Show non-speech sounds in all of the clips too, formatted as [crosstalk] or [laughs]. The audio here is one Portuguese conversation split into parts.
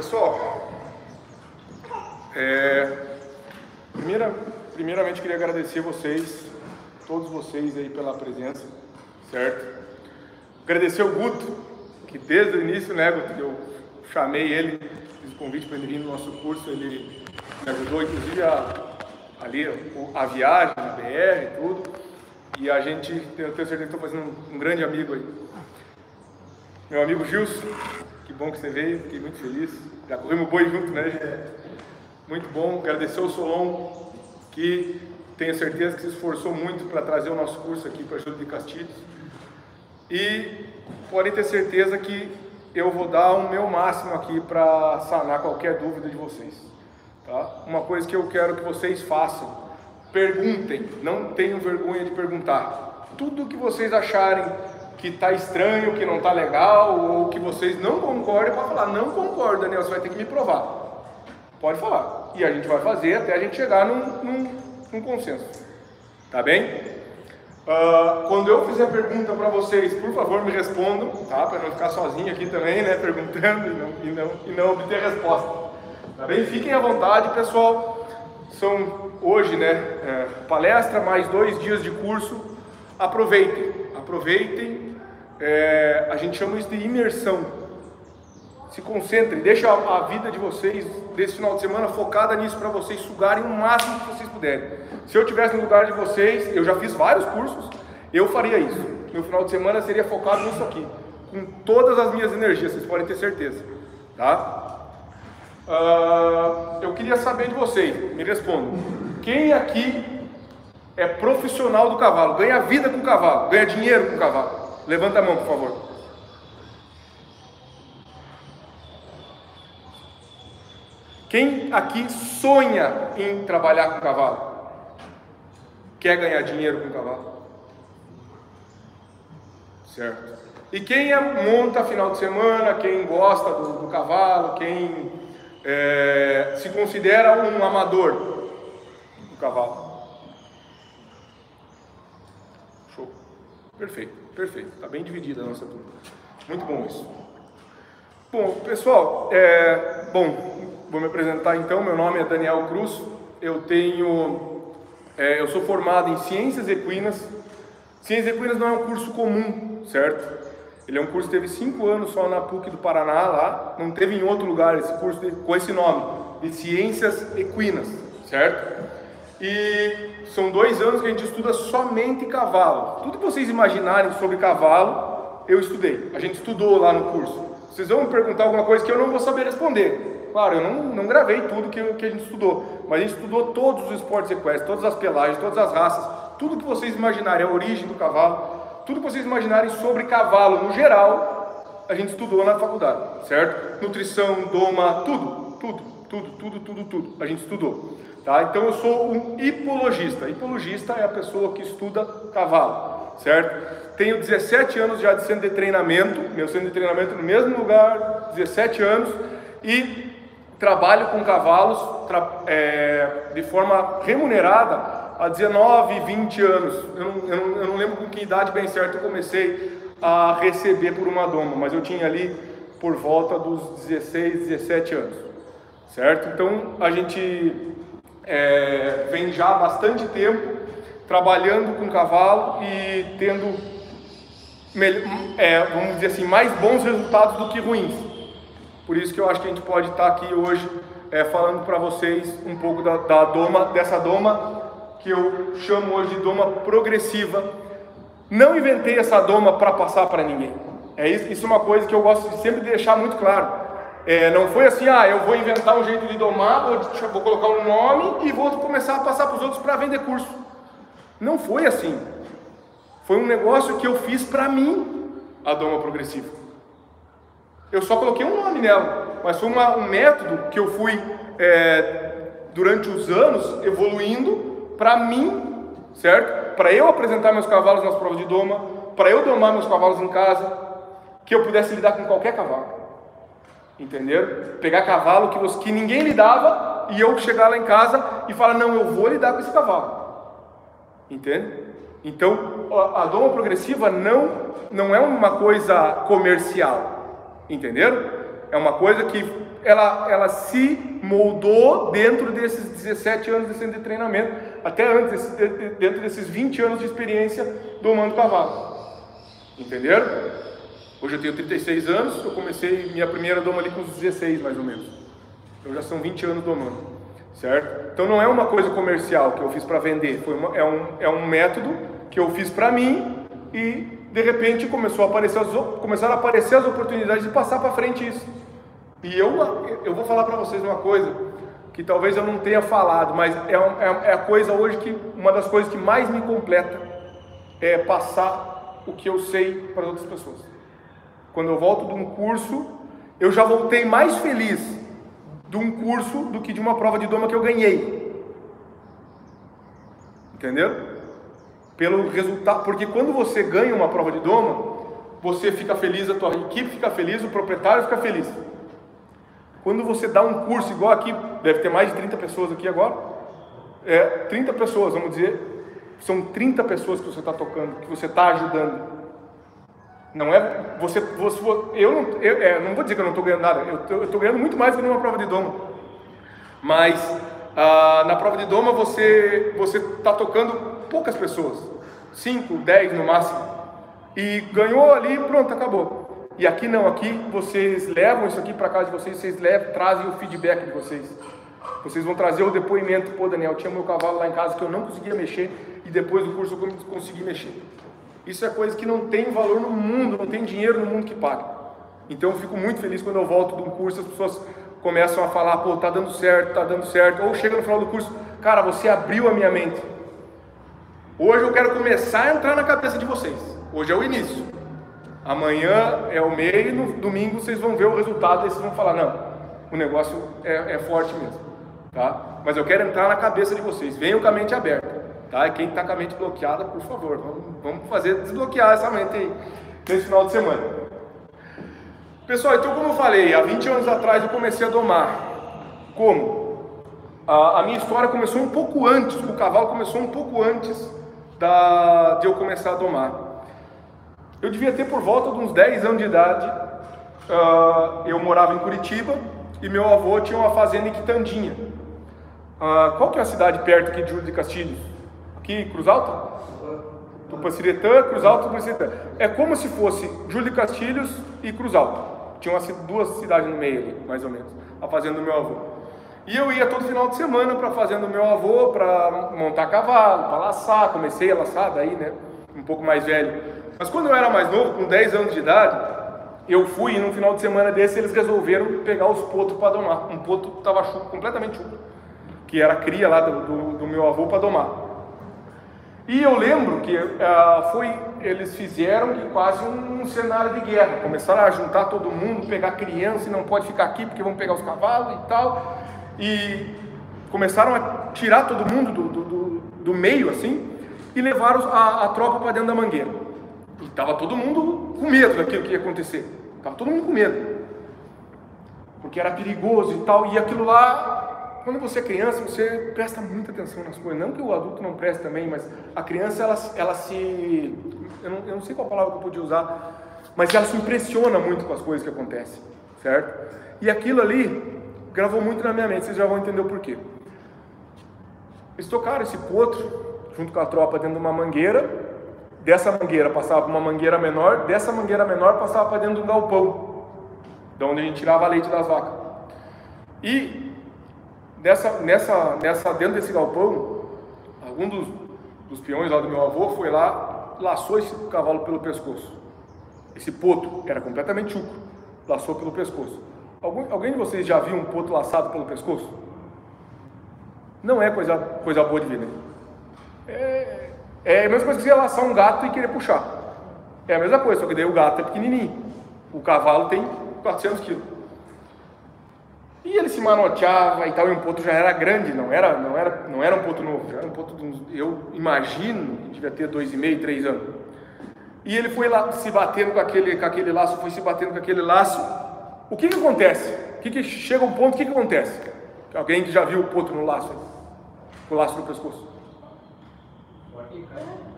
Pessoal, é, primeira, primeiramente queria agradecer vocês, todos vocês aí pela presença, certo? Agradecer o Guto, que desde o início, né, Guto, eu chamei ele, fiz o convite para ele vir no nosso curso, ele me ajudou inclusive a, ali a viagem, a BR e tudo, e a gente, eu tenho certeza que estou fazendo um, um grande amigo aí. Meu amigo Gilson, que bom que você veio, fiquei muito feliz. Já corremos boi junto, né? Muito bom. Agradecer ao Solon, que tenho certeza que se esforçou muito para trazer o nosso curso aqui para Júlio de Castilhos. E podem ter certeza que eu vou dar o meu máximo aqui para sanar qualquer dúvida de vocês. Tá? Uma coisa que eu quero que vocês façam, perguntem, não tenham vergonha de perguntar. Tudo que vocês acharem que está estranho, que não está legal, ou que vocês não concordem, pode falar, não concordo, Daniel, você vai ter que me provar. Pode falar. E a gente vai fazer até a gente chegar num, num, num consenso. Tá bem? Uh, quando eu fizer pergunta para vocês, por favor me respondam, tá? Para não ficar sozinho aqui também, né? Perguntando e não, e não, e não obter resposta. Tá bem? Fiquem à vontade, pessoal. São hoje, né? É, palestra mais dois dias de curso. Aproveitem, aproveitem. É, a gente chama isso de imersão. Se concentrem, deixa a, vida de vocês desse final de semana focada nisso para vocês sugarem o máximo que vocês puderem. Se eu tivesse no lugar de vocês, eu já fiz vários cursos, eu faria isso. Meu final de semana seria focado nisso aqui, com todas as minhas energias, vocês podem ter certeza, tá? Uh, eu queria saber de vocês, me respondam. Quem aqui é profissional do cavalo, ganha vida com o cavalo, ganha dinheiro com o cavalo? Levanta a mão, por favor. Quem aqui sonha em trabalhar com cavalo? Quer ganhar dinheiro com cavalo? Certo. E quem é, monta final de semana, quem gosta do, do cavalo, quem é, se considera um amador do cavalo? Show. Perfeito, perfeito. Está bem dividida a nossa turma. Muito bom isso. Bom, pessoal, é, bom, Vou me apresentar então. Meu nome é Daniel Cruz. Eu tenho, é, eu sou formado em Ciências Equinas. Ciências Equinas não é um curso comum, certo? Ele é um curso que teve cinco anos só na PUC do Paraná lá. Não teve em outro lugar esse curso de, com esse nome, de Ciências Equinas, certo? E são dois anos que a gente estuda somente cavalo. Tudo que vocês imaginarem sobre cavalo, eu estudei. A gente estudou lá no curso. Vocês vão me perguntar alguma coisa que eu não vou saber responder. Claro, eu não, não gravei tudo que, que a gente estudou, mas a gente estudou todos os esportes equestres, todas as pelagens, todas as raças, tudo que vocês imaginarem, a origem do cavalo, tudo que vocês imaginarem sobre cavalo no geral, a gente estudou na faculdade, certo? Nutrição, doma, tudo, tudo, tudo, tudo, tudo, tudo, a gente estudou. Tá? Então eu sou um hipologista. Hipologista é a pessoa que estuda cavalo, certo? Tenho 17 anos já de centro de treinamento, meu centro de treinamento no mesmo lugar, 17 anos, e trabalho com cavalos é, de forma remunerada há 19, 20 anos. Eu não, eu, não, eu não, lembro com que idade bem certo eu comecei a receber por uma doma, mas eu tinha ali por volta dos 16, 17 anos, certo? Então a gente é, vem já há bastante tempo trabalhando com cavalo e tendo, é, vamos dizer assim, mais bons resultados do que ruins. Por isso que eu acho que a gente pode estar aqui hoje é, falando para vocês um pouco da, da doma, dessa doma que eu chamo hoje de doma progressiva. Não inventei essa doma para passar para ninguém. É isso, isso é uma coisa que eu gosto de sempre deixar muito claro. É, não foi assim, ah, eu vou inventar um jeito de domar, vou, vou colocar um nome e vou começar a passar para os outros para vender curso. Não foi assim. Foi um negócio que eu fiz para mim, a doma progressiva. Eu só coloquei um nome nela, mas foi uma, um método que eu fui, é, durante os anos, evoluindo para mim, certo? Para eu apresentar meus cavalos nas provas de doma, para eu domar meus cavalos em casa, que eu pudesse lidar com qualquer cavalo. Entenderam? Pegar cavalo que, você, que ninguém lidava e eu chegar lá em casa e falar: Não, eu vou lidar com esse cavalo. Entende? Então, a, a doma progressiva não, não é uma coisa comercial. Entenderam? É uma coisa que ela, ela se moldou dentro desses 17 anos de treinamento, até antes, dentro desses 20 anos de experiência domando cavalo. Entenderam? Hoje eu tenho 36 anos, eu comecei minha primeira doma ali com uns 16 mais ou menos. Então já são 20 anos domando, certo? Então não é uma coisa comercial que eu fiz para vender, foi uma, é, um, é um método que eu fiz para mim e de repente começou a aparecer as, começaram a aparecer as oportunidades de passar para frente isso. E eu, eu vou falar para vocês uma coisa que talvez eu não tenha falado, mas é, é, é a coisa hoje que uma das coisas que mais me completa é passar o que eu sei para outras pessoas. Quando eu volto de um curso, eu já voltei mais feliz de um curso do que de uma prova de doma que eu ganhei. Entendeu? pelo resultado, porque quando você ganha uma prova de doma, você fica feliz, a tua equipe fica feliz, o proprietário fica feliz. Quando você dá um curso igual aqui, deve ter mais de 30 pessoas aqui agora, é, 30 pessoas, vamos dizer, são 30 pessoas que você está tocando, que você está ajudando. Não é você, você eu não, eu, é, não vou dizer que eu não estou ganhando nada, eu estou ganhando muito mais do que numa prova de doma. Mas ah, na prova de doma você você está tocando poucas pessoas, 5, 10 no máximo, e ganhou ali, pronto, acabou. E aqui não, aqui vocês levam isso aqui para casa de vocês, vocês levam, trazem o feedback de vocês. Vocês vão trazer o depoimento, pô Daniel, tinha meu cavalo lá em casa que eu não conseguia mexer e depois do curso eu consegui mexer. Isso é coisa que não tem valor no mundo, não tem dinheiro no mundo que pague. Então eu fico muito feliz quando eu volto de um curso, as pessoas começam a falar, pô, tá dando certo, tá dando certo, ou chega no final do curso, cara, você abriu a minha mente. Hoje eu quero começar a entrar na cabeça de vocês. Hoje é o início. Amanhã é o meio e no domingo vocês vão ver o resultado e vocês vão falar, não, o negócio é, é forte mesmo. Tá? Mas eu quero entrar na cabeça de vocês. Venham com a mente aberta. Tá? E quem está com a mente bloqueada, por favor, vamos, vamos fazer desbloquear essa mente aí nesse final de semana. Pessoal, então como eu falei, há 20 anos atrás eu comecei a domar. Como? A, a minha história começou um pouco antes, o cavalo começou um pouco antes da, de eu começar a domar. Eu devia ter por volta de uns 10 anos de idade. Uh, eu morava em Curitiba e meu avô tinha uma fazenda em Quitandinha. Uh, qual que é a cidade perto aqui de Júlio de Castilhos? Cruz Alta? Tupaciretã, Cruz Alta, Tupaciretã. É como se fosse Júlio Castilhos e Cruz Alta. Tinha umas, duas cidades no meio ali, mais ou menos. A fazenda do meu avô. E eu ia todo final de semana para a fazenda do meu avô, para montar cavalo, para laçar. Comecei a laçar daí, né? Um pouco mais velho. Mas quando eu era mais novo, com 10 anos de idade, eu fui e num final de semana desse eles resolveram pegar os potros para domar. Um potro estava completamente chuco, que era cria lá do, do, do meu avô para domar. E eu lembro que uh, foi, eles fizeram quase um, um, cenário de guerra. Começaram a juntar todo mundo, pegar criança e não pode ficar aqui porque vão pegar os cavalos e tal e começaram a tirar todo mundo do, do, do, do meio assim e levaram a, a tropa para dentro da mangueira. E estava todo mundo com medo daquilo que ia acontecer. Estava todo mundo com medo. Porque era perigoso e tal. E aquilo lá, quando você é criança, você presta muita atenção nas coisas. Não que o adulto não preste também, mas a criança, ela, ela se. Eu não, eu não sei qual palavra que eu podia usar, mas ela se impressiona muito com as coisas que acontecem, certo? E aquilo ali gravou muito na minha mente, vocês já vão entender o porquê. Eles tocaram esse potro junto com a tropa dentro de uma mangueira. Dessa mangueira passava para uma mangueira menor, dessa mangueira menor passava para dentro de um galpão, de onde a gente tirava leite das vacas. E nessa, nessa, nessa, dentro desse galpão, algum dos, dos peões lá do meu avô foi lá, laçou esse cavalo pelo pescoço. Esse potro era completamente chuco, laçou pelo pescoço. Algum, alguém de vocês já viu um potro laçado pelo pescoço? Não é coisa, coisa boa de ver, né? É, é a mesma coisa que você laçar um gato e querer puxar. É a mesma coisa, só que daí o gato é pequenininho. O cavalo tem 400 quilos. E ele se manoteava e tal, e um potro já era grande, não era, não era, não era um potro novo, já era um potro, eu imagino, que devia ter dois e meio, três anos. E ele foi lá se batendo com aquele, com aquele laço, foi se batendo com aquele laço, o que, que acontece? O que, que chega um ponto, o que, que acontece? Alguém que já viu o potro no laço, com o laço no pescoço?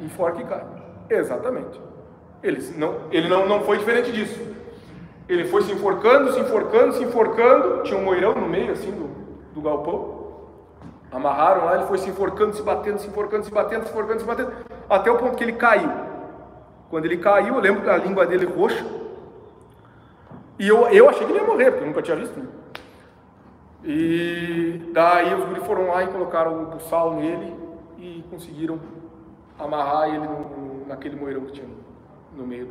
Enforca e cai. Exatamente. Ele não, ele não, não foi diferente disso. Ele foi se enforcando, se enforcando, se enforcando. Tinha um moirão no meio, assim, do, do galpão. Amarraram lá, ele foi se enforcando, se batendo, se enforcando, se batendo, se enforcando, se batendo, até o ponto que ele caiu. Quando ele caiu, eu lembro da língua dele roxa. E eu, eu achei que ele ia morrer, porque eu nunca tinha visto. Né? E daí os guris foram lá e colocaram o sal nele e conseguiram amarrar ele no, naquele moirão que tinha no meio.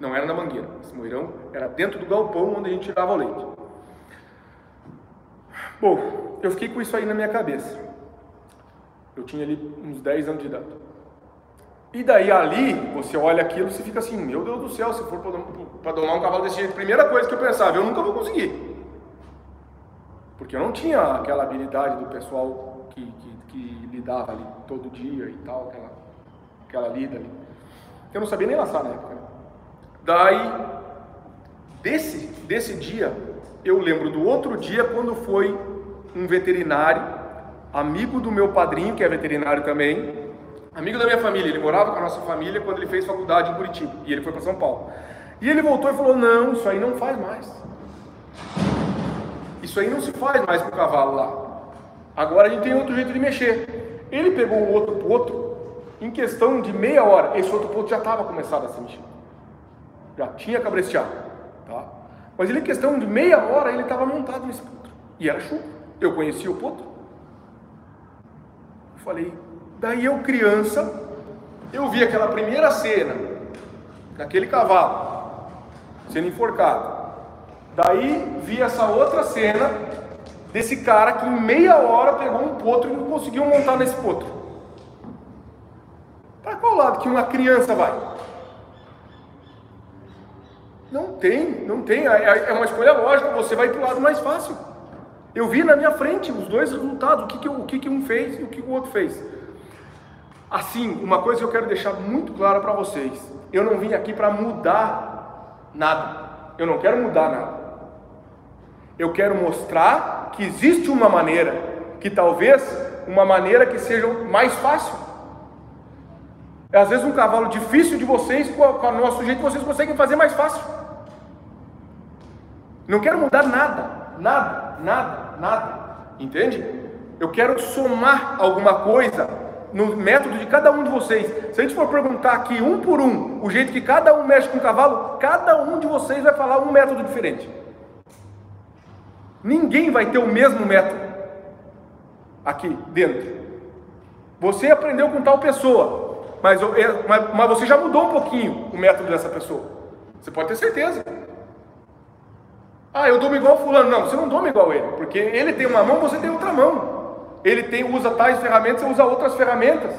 Não era na mangueira, esse moirão era dentro do galpão onde a gente tirava o leite. Bom, eu fiquei com isso aí na minha cabeça. Eu tinha ali uns 10 anos de idade. E daí ali, você olha aquilo e fica assim, meu Deus do céu, se for para domar um cavalo desse jeito, primeira coisa que eu pensava, eu nunca vou conseguir. Porque eu não tinha aquela habilidade do pessoal que, que, que lidava ali todo dia e tal, aquela, aquela lida ali. Eu não sabia nem laçar na época. Né? Daí, desse, desse dia, eu lembro do outro dia quando foi um veterinário, amigo do meu padrinho, que é veterinário também, amigo da minha família. Ele morava com a nossa família quando ele fez faculdade em Curitiba e ele foi para São Paulo. E ele voltou e falou: Não, isso aí não faz mais. Isso aí não se faz mais para o cavalo lá. Agora a gente tem outro jeito de mexer. Ele pegou o outro potro, em questão de meia hora, esse outro potro já estava começado a se mexer. Já tinha cabresteado. Tá? Mas ele, em questão de meia hora, ele estava montado nesse potro. E era chuva. Eu conhecia o potro. Eu falei, daí eu criança, eu vi aquela primeira cena, daquele cavalo, sendo enforcado. Daí vi essa outra cena, desse cara que em meia hora pegou um potro e não conseguiu montar nesse potro. Para qual lado que uma criança vai? Não tem, não tem. É, é, é uma escolha lógica, você vai para o lado mais fácil. Eu vi na minha frente os dois resultados, o que, que, o que, que um fez e o que o outro fez. Assim, uma coisa que eu quero deixar muito clara para vocês: eu não vim aqui para mudar nada. Eu não quero mudar nada. Eu quero mostrar que existe uma maneira, que talvez uma maneira que seja mais fácil. É às vezes um cavalo difícil de vocês, com o nosso jeito, vocês conseguem fazer mais fácil. Não quero mudar nada, nada nada, nada. Entende? Eu quero somar alguma coisa no método de cada um de vocês. Se a gente for perguntar aqui um por um, o jeito que cada um mexe com o cavalo, cada um de vocês vai falar um método diferente. Ninguém vai ter o mesmo método aqui dentro. Você aprendeu com tal pessoa, mas, mas, mas você já mudou um pouquinho o método dessa pessoa. Você pode ter certeza. Ah, eu dou igual fulano. Não, você não doma igual ele, porque ele tem uma mão, você tem outra mão. Ele tem, usa tais ferramentas, você usa outras ferramentas.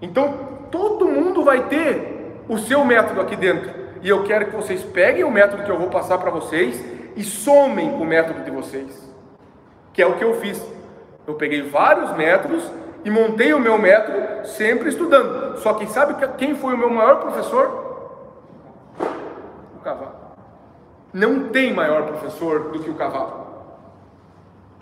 Então, todo mundo vai ter o seu método aqui dentro. E eu quero que vocês peguem o método que eu vou passar para vocês e somem o método de vocês. Que é o que eu fiz. Eu peguei vários métodos e montei o meu método sempre estudando. Só que sabe quem foi o meu maior professor? O cavalo. Não tem maior professor do que o cavalo.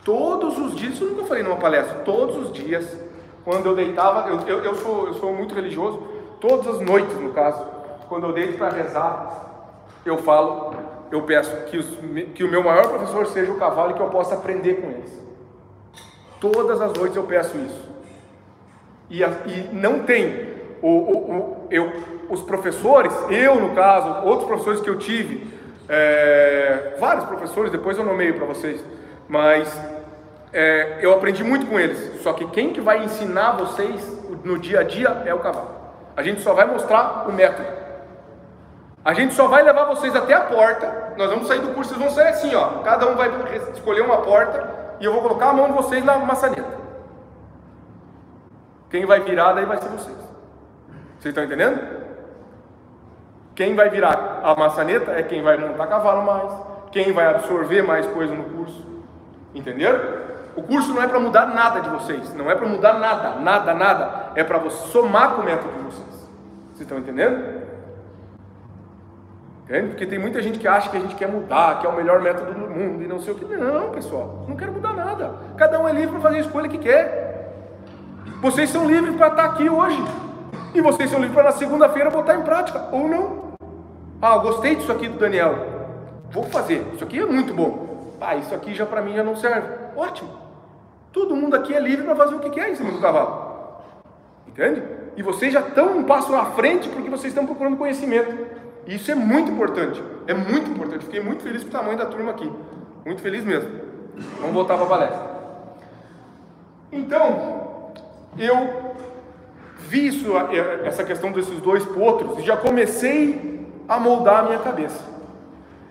Todos os dias, isso eu nunca falei numa palestra, todos os dias, quando eu deitava, eu, eu, eu, sou, eu sou muito religioso, todas as noites, no caso, quando eu deito para rezar, eu falo, eu peço que, os, que o meu maior professor seja o cavalo e que eu possa aprender com eles. Todas as noites eu peço isso. E, e não tem o, o, o, eu, os professores, eu no caso, outros professores que eu tive, é, vários professores, depois eu nomeio para vocês, mas é, eu aprendi muito com eles. Só que quem que vai ensinar vocês no dia a dia é o cavalo. A gente só vai mostrar o método. A gente só vai levar vocês até a porta. Nós vamos sair do curso, vocês vão sair assim, ó. Cada um vai escolher uma porta e eu vou colocar a mão de vocês na maçaneta. Quem vai virar daí vai ser vocês. Vocês estão entendendo? Quem vai virar a maçaneta é quem vai montar cavalo mais, quem vai absorver mais coisa no curso. Entenderam? O curso não é para mudar nada de vocês, não é para mudar nada, nada, nada. É para somar com o método de vocês. Vocês estão entendendo? Entende? Porque tem muita gente que acha que a gente quer mudar, que é o melhor método do mundo e não sei o que. Não, pessoal, não quero mudar nada. Cada um é livre para fazer a escolha que quer. Vocês são livres para estar aqui hoje. E vocês são livres para na segunda-feira botar em prática, ou não. Ah, gostei disso aqui do Daniel. Vou fazer. Isso aqui é muito bom. Ah, isso aqui já para mim já não serve. Ótimo. Todo mundo aqui é livre para fazer o que quer em cima do cavalo. Entende? E vocês já estão um passo à frente porque vocês estão procurando conhecimento. E isso é muito importante. É muito importante. Fiquei muito feliz com o tamanho da turma aqui. Muito feliz mesmo. Vamos voltar para a palestra. Então, eu vi isso, essa questão desses dois potros e já comecei a moldar a minha cabeça.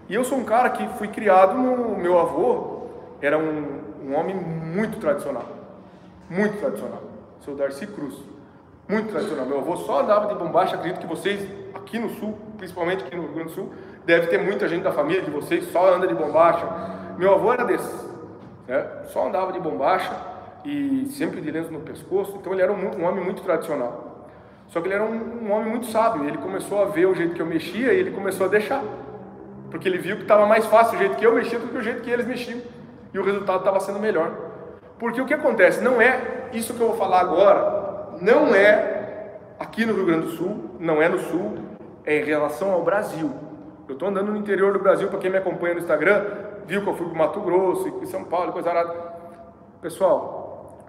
E eu sou um cara que fui criado no meu avô, era um, um homem muito tradicional. Muito tradicional. Seu Darcy Cruz. Muito tradicional. Meu avô só andava de bombacha, acredito que vocês, aqui no sul, principalmente aqui no Rio Grande do Sul, deve ter muita gente da família de vocês, só anda de bombacha. Meu avô era desses. Né? Só andava de bombacha e sempre de lenço no pescoço. Então ele era um, um, homem muito tradicional. Só que ele era um, um homem muito sábio. Ele começou a ver o jeito que eu mexia e ele começou a deixar. Porque ele viu que estava mais fácil o jeito que eu mexia do que o jeito que eles mexiam. E o resultado estava sendo melhor. Porque o que acontece? Não é isso que eu vou falar agora, não é aqui no Rio Grande do Sul, não é no Sul, é em relação ao Brasil. Eu estou andando no interior do Brasil, para quem me acompanha no Instagram, viu que eu fui para Mato Grosso, e São Paulo, coisa arada. Pessoal,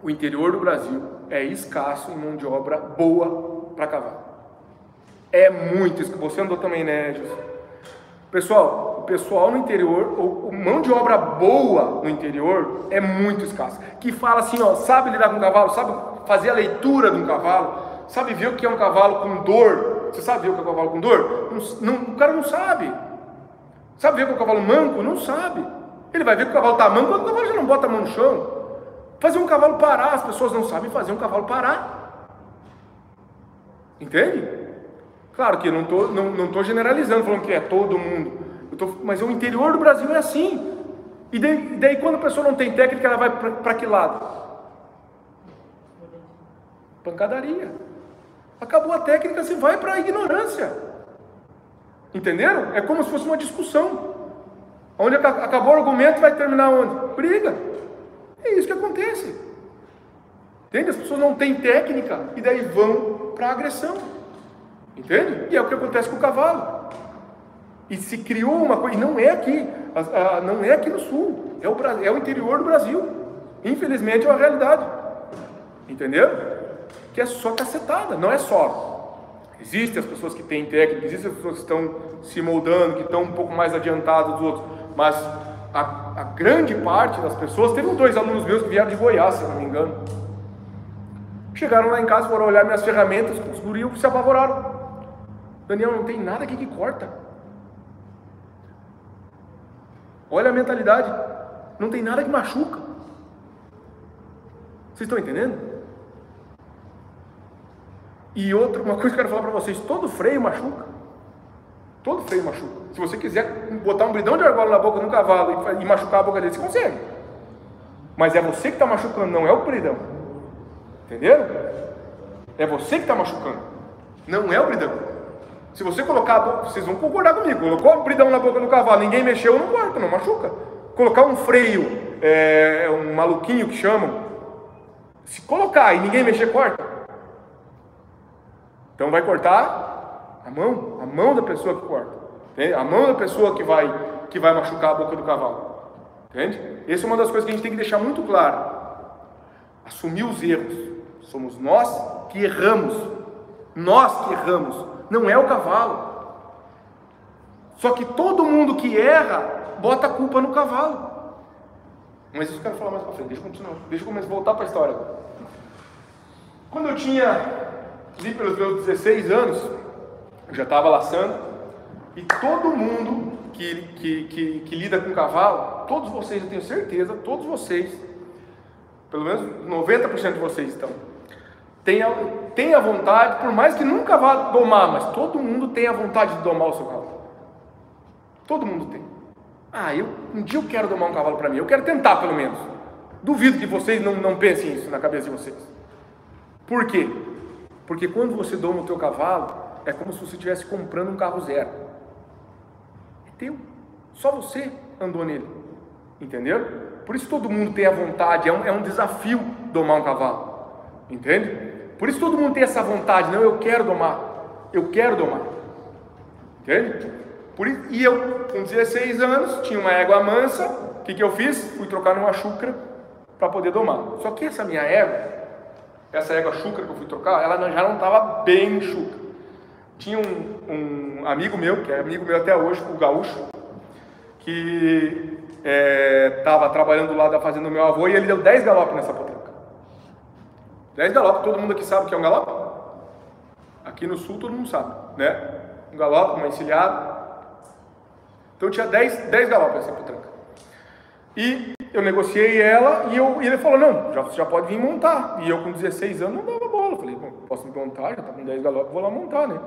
o interior do Brasil é escasso em mão de obra boa para cavalo. É muito escasso. Você andou também, né, Jesus? Pessoal, o pessoal no interior, ou mão de obra boa no interior é muito escassa. Que fala assim, ó, sabe lidar com um cavalo, sabe fazer a leitura de um cavalo, sabe ver o que é um cavalo com dor. Você sabe ver o que é um cavalo com dor? Não, não, o cara não sabe. Sabe ver o que é um cavalo manco? Não sabe. Ele vai ver que o cavalo está manco o cavalo já não bota a mão no chão. Fazer um cavalo parar, as pessoas não sabem fazer um cavalo parar. Entende? Claro que eu não estou não, não tô generalizando, falando que é todo mundo. Eu tô, mas o interior do Brasil é assim. E daí, daí quando a pessoa não tem técnica, ela vai para que lado? Pancadaria. Acabou a técnica, você vai para a ignorância. Entenderam? É como se fosse uma discussão. Onde acabou o argumento, vai terminar onde? Briga. É isso que acontece. Entende? As pessoas não têm técnica e daí vão para a agressão. Entende? E é o que acontece com o cavalo. E se criou uma coisa, e não é aqui, não é aqui no sul, é o, é o interior do Brasil. Infelizmente é uma realidade. Entendeu? Que é só cacetada, não é só. Existem as pessoas que têm técnica, existem as pessoas que estão se moldando, que estão um pouco mais adiantadas dos outros, mas a, a grande parte das pessoas, teve dois alunos meus que vieram de Goiás, se não me engano. Chegaram lá em casa, foram olhar minhas ferramentas, os guris se apavoraram. Daniel, não tem nada aqui que corta. Olha a mentalidade. Não tem nada que machuca. Vocês estão entendendo? E outra, uma coisa que eu quero falar para vocês: todo freio machuca. Todo freio machuca. Se você quiser botar um bridão de argola na boca de um cavalo e machucar a boca dele, você consegue. Mas é você que está machucando, não é o bridão. Entenderam? É você que está machucando, não é o bridão. Se você colocar, vocês vão concordar comigo, colocou um bridão na boca do cavalo, ninguém mexeu, não corta, não machuca. Colocar um freio, é, um maluquinho que chamam, se colocar e ninguém mexer, corta. Então vai cortar a mão, a mão da pessoa que corta, entende? a mão da pessoa que vai, que vai machucar a boca do cavalo. Entende? Essa é uma das coisas que a gente tem que deixar muito claro. Assumir os erros. Somos nós que erramos. Nós que erramos não é o cavalo. Só que todo mundo que erra bota a culpa no cavalo. Mas isso eu quero falar mais para frente, deixa eu continuar, deixa eu voltar para a história. Quando eu tinha ali pelos meus 16 anos, já estava laçando, e todo mundo que, que, que, que lida com cavalo, todos vocês, eu tenho certeza, todos vocês, pelo menos 90% de vocês estão, Tenha, tenha vontade, por mais que nunca vá domar, mas todo mundo tem a vontade de domar o seu cavalo. Todo mundo tem. Ah, eu, um dia eu quero domar um cavalo para mim, eu quero tentar pelo menos. Duvido que vocês não, não pensem isso na cabeça de vocês. Por quê? Porque quando você doma o teu cavalo, é como se você estivesse comprando um carro zero. É teu. Só você andou nele. Entendeu? Por isso todo mundo tem a vontade, é um, é um desafio domar um cavalo. Entende? Por isso todo mundo tem essa vontade, não, eu quero domar, eu quero domar. Entende? Por, e eu, com 16 anos, tinha uma égua mansa, o que, que eu fiz? Fui trocar numa chucra para poder domar. Só que essa minha égua, essa égua chucra que eu fui trocar, ela já não estava bem chucra. Tinha um, um, amigo meu, que é amigo meu até hoje, o Gaúcho, que estava é, trabalhando lá da fazenda do meu avô e ele deu 10 galopes nessa potranca. 10 galopes, todo mundo aqui sabe o que é um galope? Aqui no sul todo mundo sabe, né? Um galope, uma encilhada. Então tinha 10, 10 galopes nessa potranca. E eu negociei ela e, eu, e ele falou, não, já, já pode vir montar. E eu com 16 anos não dava bola. falei, bom, posso me montar, já tá com 10 galopes, vou lá montar, né?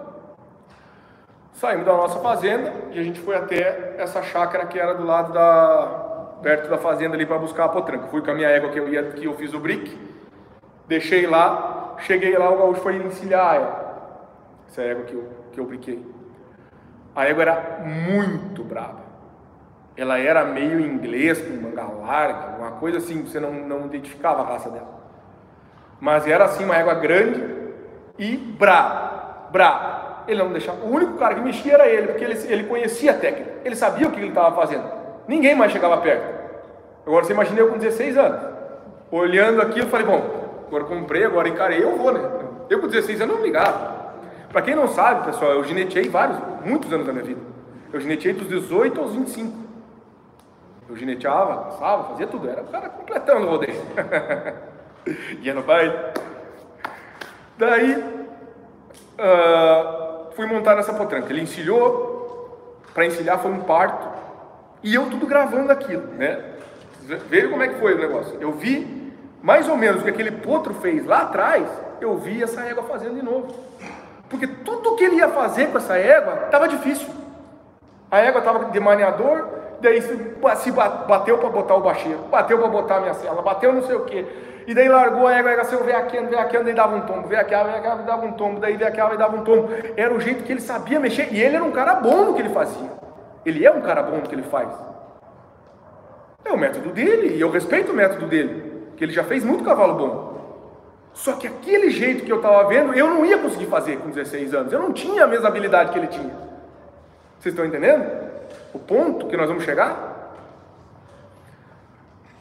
Saímos da nossa fazenda e a gente foi até essa chácara que era do lado da perto da fazenda ali para buscar a potranca. Fui com a minha égua que eu ia que eu fiz o brick, deixei lá, cheguei lá o gaúcho foi encilhar a égua. Essa égua que eu que eu briquei. A égua era muito brava. Ela era meio inglês, com manga larga, uma coisa assim, você não, não identificava a raça dela. Mas era assim, uma égua grande e brava, brava ele não deixava. O único cara que mexia era ele, porque ele, ele conhecia a técnica, ele sabia o que ele estava fazendo. Ninguém mais chegava perto. Agora você imagina eu com 16 anos, olhando aquilo, falei, bom, agora comprei, agora encarei, eu vou, né? Eu com 16 anos não ligava. Para quem não sabe, pessoal, eu gineteei vários, muitos anos da minha vida. Eu gineteei dos 18 aos 25. Eu gineteava, passava, fazia tudo, era o cara completando o rodeio. [laughs] Ia no baile. Daí, uh, fui montar nessa potranca. Ele encilhou, para encilhar foi um parto, e eu tudo gravando aquilo, né? Veja como é que foi o negócio. Eu vi mais ou menos o que aquele potro fez lá atrás, eu vi essa égua fazendo de novo. Porque tudo que ele ia fazer com essa égua estava difícil. A égua estava de maniador, daí se bateu para botar o baixeiro, bateu para botar a minha cela, bateu não sei o que. E daí largou a égua, a assim, veio aqui, veio aqui, daí dava um tombo, veio aqui, dava um tombo, daí aqui, e dava um tombo. Era o jeito que ele sabia mexer, e ele era um cara bom no que ele fazia. Ele é um cara bom no que ele faz. É o método dele, e eu respeito o método dele, que ele já fez muito cavalo bom. Só que aquele jeito que eu estava vendo, eu não ia conseguir fazer com 16 anos. Eu não tinha a mesma habilidade que ele tinha. Vocês estão entendendo? O ponto que nós vamos chegar?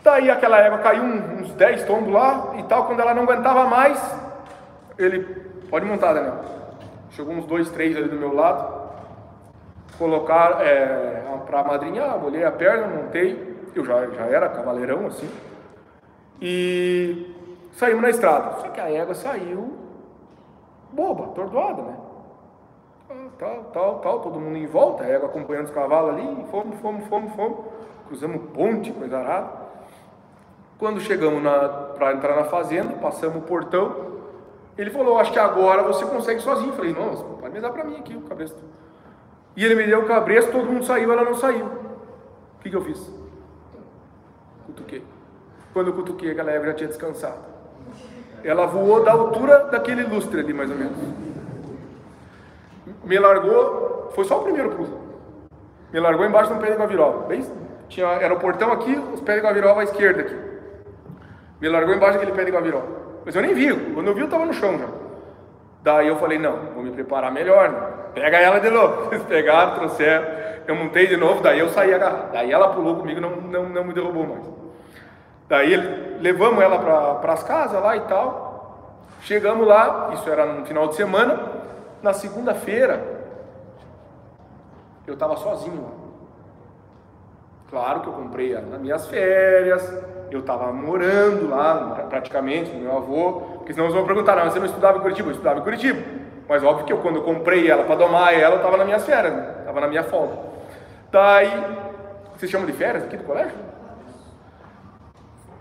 Daí aquela égua caiu uns 10 tombos lá e tal, quando ela não aguentava mais, ele, pode montar, Daniel. Chegou uns dois, três ali do meu lado, colocar é, para madrinha, olhei a perna, montei, eu já, já era cavaleirão assim, e saímos na estrada. Só que a égua saiu boba, atordoada, né? Tal, tal, tal, todo mundo em volta, a égua acompanhando os cavalos ali, fomos, fomos, fomos, fomos, cruzamos ponte, coisa arada. Quando chegamos para entrar na fazenda, passamos o portão, ele falou, acho que agora você consegue sozinho. Eu falei, não, pode me dar para mim aqui o cabresto. E ele me deu o cabresto, todo mundo saiu, ela não saiu. O que, que eu fiz? Cutuquei. Quando eu cutuquei, aquela égua já tinha descansado. Ela voou da altura daquele lustre ali, mais ou menos. Me largou, foi só o primeiro pulo. Me largou embaixo do pé de gaviroba. Bem, tinha, era o portão aqui, os pés de gaviroba à esquerda aqui. Me largou embaixo daquele pé de gaviró. Mas eu nem vi. Quando eu vi, eu estava no chão já. Daí eu falei, não, vou me preparar melhor. Né? Pega ela de novo. [laughs] Eles pegaram, trouxeram. Eu montei de novo, daí eu saí agarrado. Daí ela pulou comigo não, não, não me derrubou mais. Daí levamos ela para as casas lá e tal. Chegamos lá, isso era no final de semana. Na segunda-feira, eu estava sozinho lá. Claro que eu comprei nas minhas férias, eu estava morando lá, praticamente, com meu avô, porque senão eles vão perguntar, não, você não estudava em Curitiba? Eu estudava em Curitiba. Mas óbvio que eu, quando eu comprei ela para domar ela, eu estava na minha férias, estava na minha folga. Daí, vocês chamam de férias aqui do colégio?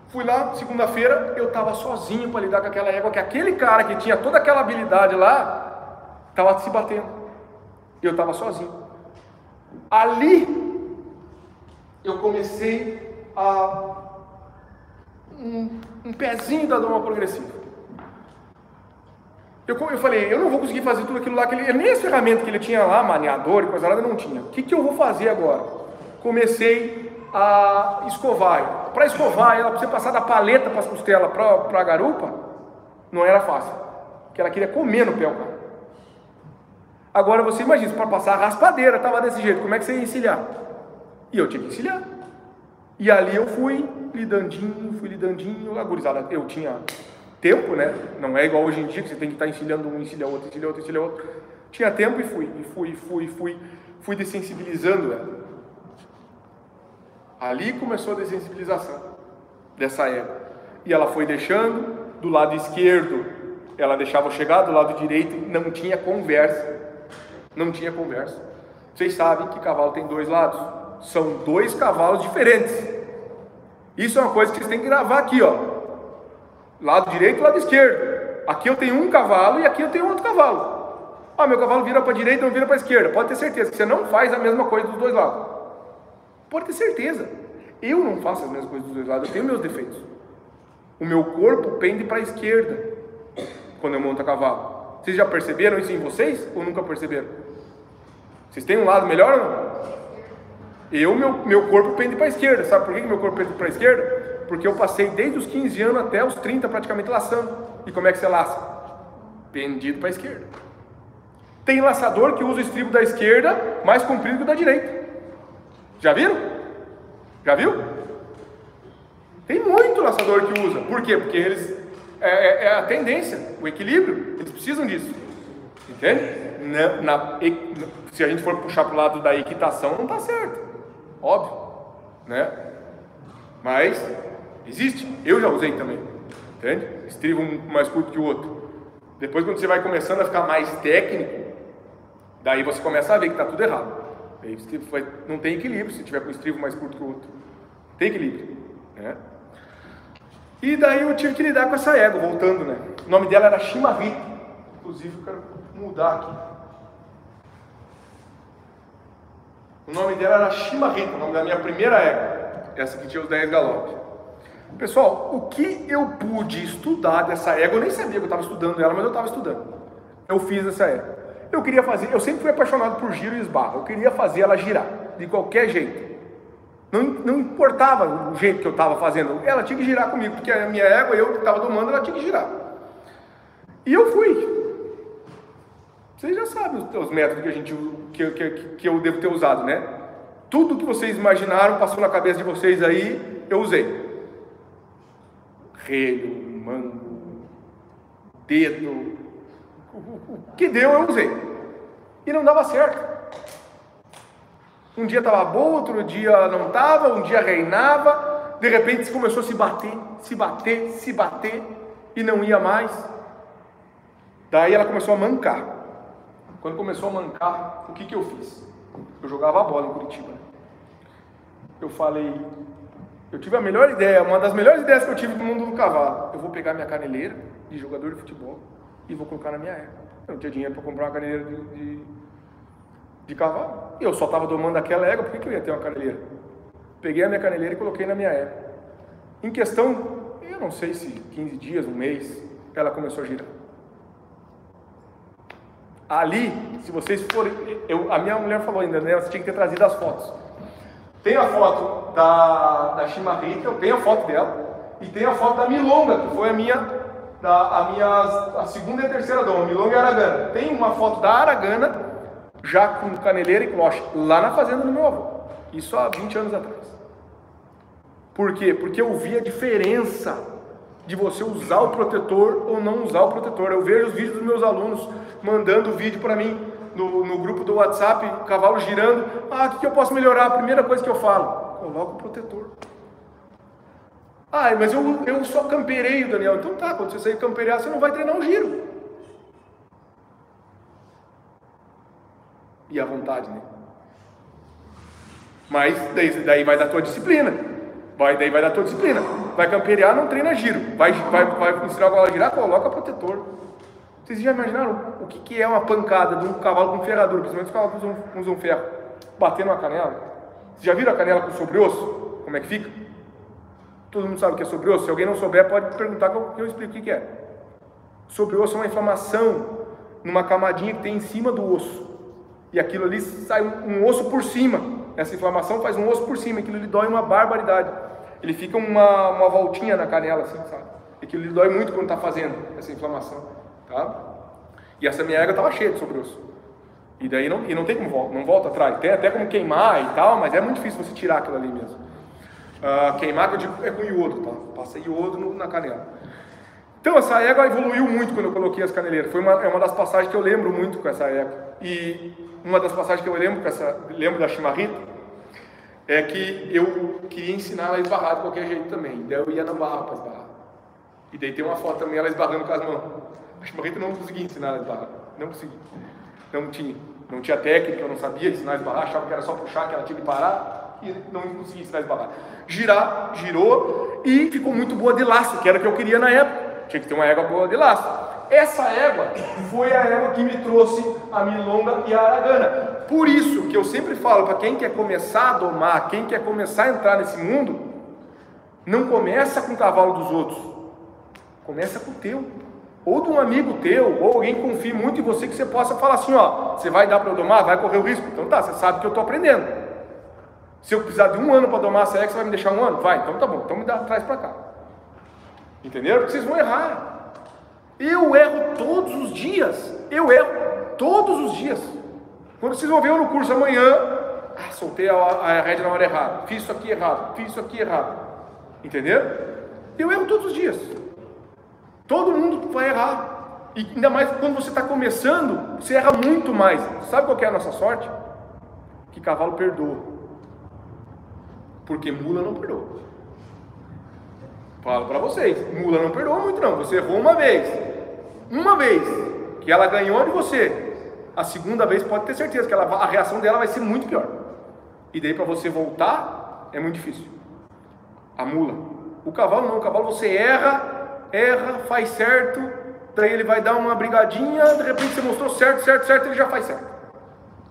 Fui lá, segunda-feira, eu estava sozinho para lidar com aquela égua, que aquele cara que tinha toda aquela habilidade lá, estava se batendo. Eu estava sozinho. Ali, eu comecei a um, um pezinho da doma progressiva. Eu, eu falei, eu não vou conseguir fazer tudo aquilo lá, que ele, nem as ferramentas que ele tinha lá, maneador e coisa lá, não tinha. O que, que eu vou fazer agora? Comecei a escovar. Para escovar ela, você passar da paleta para as costelas para a garupa, não era fácil. Porque ela queria comer no pé o cara. Agora você imagina, para passar a raspadeira, estava desse jeito, como é que você ia encilhar? E eu tinha que encilhar. E ali eu fui lidandinho, fui lidandinho, agorizada. Eu tinha tempo, né? Não é igual hoje em dia que você tem que estar encilhando um, encilha outro, encilha outro, encilha outro. Tinha tempo e fui, e fui, fui, fui, fui dessensibilizando ela. Ali começou a dessensibilização dessa égua. E ela foi deixando, do lado esquerdo, ela deixava chegar, do lado direito não tinha conversa. Não tinha conversa. Vocês sabem que cavalo tem dois lados. São dois cavalos diferentes. Isso é uma coisa que vocês têm que gravar aqui, ó. Lado direito e lado esquerdo. Aqui eu tenho um cavalo e aqui eu tenho outro cavalo. Ah, meu cavalo vira para a direita, não vira para a esquerda. Pode ter certeza que você não faz a mesma coisa dos dois lados. Pode ter certeza. Eu não faço as mesmas coisas dos dois lados, eu tenho meus defeitos. O meu corpo pende para a esquerda quando eu monto a cavalo. Vocês já perceberam isso em vocês ou nunca perceberam? Vocês têm um lado melhor ou não? Eu, meu, meu corpo pende para a esquerda. Sabe por que meu corpo pende para a esquerda? Porque eu passei desde os 15 anos até os 30 praticamente laçando. E como é que você laça? Pendido para a esquerda. Tem laçador que usa o estribo da esquerda mais comprido que o da direita. Já viram? Já viu? Tem muito laçador que usa. Por quê? Porque eles. É, é, é a tendência, o equilíbrio. Eles precisam disso. Entende? Na, na, se a gente for puxar para o lado da equitação, não está certo. Óbvio. Né? Mas existe. Eu já usei também. Entende? Estribo um mais curto que o outro. Depois, quando você vai começando a ficar mais técnico, daí você começa a ver que está tudo errado. não tem equilíbrio se tiver com o estribo mais curto que o outro. Tem equilíbrio. Né? E daí eu tive que lidar com essa égua, voltando, né? O nome dela era Shimarita. Inclusive, eu quero mudar aqui. O nome dela era Shimarita, o nome da minha primeira égua. Essa que tinha os 10 galopes. Pessoal, o que eu pude estudar dessa égua, eu nem sabia que eu estava estudando ela, mas eu estava estudando. Eu fiz essa égua. Eu queria fazer, eu sempre fui apaixonado por giro e esbarro. Eu queria fazer ela girar, de qualquer jeito. Não, não importava o jeito que eu estava fazendo, ela tinha que girar comigo, porque a minha égua, eu que estava domando, ela tinha que girar. E eu fui. Vocês já sabem os, os métodos que, a gente, que, que, que eu devo ter usado, né? Tudo que vocês imaginaram passou na cabeça de vocês aí, eu usei relho, mango, dedo, o que deu eu usei. E não dava certo. Um dia estava boa, outro dia não estava, um dia reinava, de repente começou a se bater, se bater, se bater e não ia mais. Daí ela começou a mancar. Quando começou a mancar, o que, que eu fiz? Eu jogava a bola em Curitiba. Eu falei, eu tive a melhor ideia, uma das melhores ideias que eu tive no mundo do cavalo. Eu vou pegar minha caneleira de jogador de futebol e vou colocar na minha égua. Eu não tinha dinheiro para comprar uma caneleira de, de, de cavalo. E eu só estava domando aquela égua, por que, que eu ia ter uma caneleira? Peguei a minha caneleira e coloquei na minha égua. Em questão, eu não sei se 15 dias, um mês, ela começou a girar. Ali, se vocês forem. Eu, a minha mulher falou ainda, né? Você tinha que ter trazido as fotos. Tem a foto da, da Shimarita, eu tenho a foto dela, e tem a foto da Milonga, que foi a minha, da, a minha a segunda e a terceira doma, Milonga e Aragana. Tem uma foto da Aragana, já com caneleira e cloche, lá na fazenda do meu avô. Isso há 20 anos atrás. Por quê? Porque eu vi a diferença de você usar o protetor ou não usar o protetor. Eu vejo os vídeos dos meus alunos mandando vídeo para mim no, no grupo do WhatsApp, cavalo girando. Ah, o que, eu posso melhorar? A primeira coisa que eu falo, coloca o protetor. Ah, mas eu, eu só campereio, Daniel. Então tá, quando você sair camperear, você não vai treinar um giro. E à vontade, né? Mas daí, daí vai da tua disciplina. Vai, daí vai da tua disciplina. Vai camperear, não treina giro. Vai, vai, vai ensinar o cavalo a girar, coloca protetor. Vocês já imaginaram o que, que é uma pancada de um cavalo com ferradura, principalmente os cavalos usam, usam ferro, batendo a canela? Vocês já viram a canela com sobre-osso? Como é que fica? Todo mundo sabe o que é sobre-osso? Se alguém não souber, pode perguntar que eu, que eu explico o que, que é. Sobre-osso é uma inflamação numa camadinha que tem em cima do osso. E aquilo ali sai um, um osso por cima. Essa inflamação faz um osso por cima, aquilo lhe dói uma barbaridade. Ele fica uma, uma voltinha na canela, assim, sabe? Aquilo lhe dói muito quando está fazendo essa inflamação. Tá? E essa minha égua estava cheia de sobre-osso. E daí não, e não tem como volta, não volta atrás. Tem até como queimar e tal, mas é muito difícil você tirar aquilo ali mesmo. Uh, queimar que eu digo, é com iodo, tá? Passa iodo no, na canela. Então essa égua evoluiu muito quando eu coloquei as caneleiras. Foi uma, é uma das passagens que eu lembro muito com essa égua. E uma das passagens que eu lembro com essa, lembro da chimarrita é que eu queria ensinar ela a esbarrar de qualquer jeito também. Daí eu ia na barra para esbarrar. E daí tem uma foto também ela esbarrando com as mãos. A chimarrita não conseguia ensinar ela a esbarrar. Não conseguia. Não tinha. Não tinha técnica, eu não sabia ensinar a esbarrar, achava que era só puxar que ela tinha que parar e não conseguia ensinar a esbarrar. Girar, girou e ficou muito boa de laço, que era o que eu queria na época. Tinha que ter uma égua boa de laço. Essa égua foi a égua que me trouxe a milonga e a aragana. Por isso que eu sempre falo para quem quer começar a domar, quem quer começar a entrar nesse mundo, não começa com o cavalo dos outros, começa com o teu. Ou de um amigo teu, ou alguém que confie muito em você que você possa falar assim, ó, você vai dar para eu domar, vai correr o risco. Então tá, você sabe que eu estou aprendendo. Se eu precisar de um ano para domar essa égua, você vai me deixar um ano? Vai, então tá bom, então me dá, traz para cá. Entenderam? Porque vocês vão errar. Eu erro todos os dias. Eu erro todos os dias. Quando vocês vão ver no curso amanhã, ah, soltei a, a rédea na hora errada, fiz isso aqui errado, fiz isso aqui errado. Entenderam? Eu erro todos os dias. Todo mundo vai errar. E ainda mais quando você está começando, você erra muito mais. Sabe qual é a nossa sorte? Que cavalo perdoa. Porque mula não perdoa. Falo para vocês, mula não perdoa muito não. Você errou uma vez, uma vez que ela ganhou de você, a segunda vez pode ter certeza que ela, a reação dela vai ser muito pior. E daí para você voltar é muito difícil. A mula, o cavalo não, o cavalo você erra, erra, faz certo, daí ele vai dar uma brigadinha, de repente você mostrou certo, certo, certo, ele já faz certo.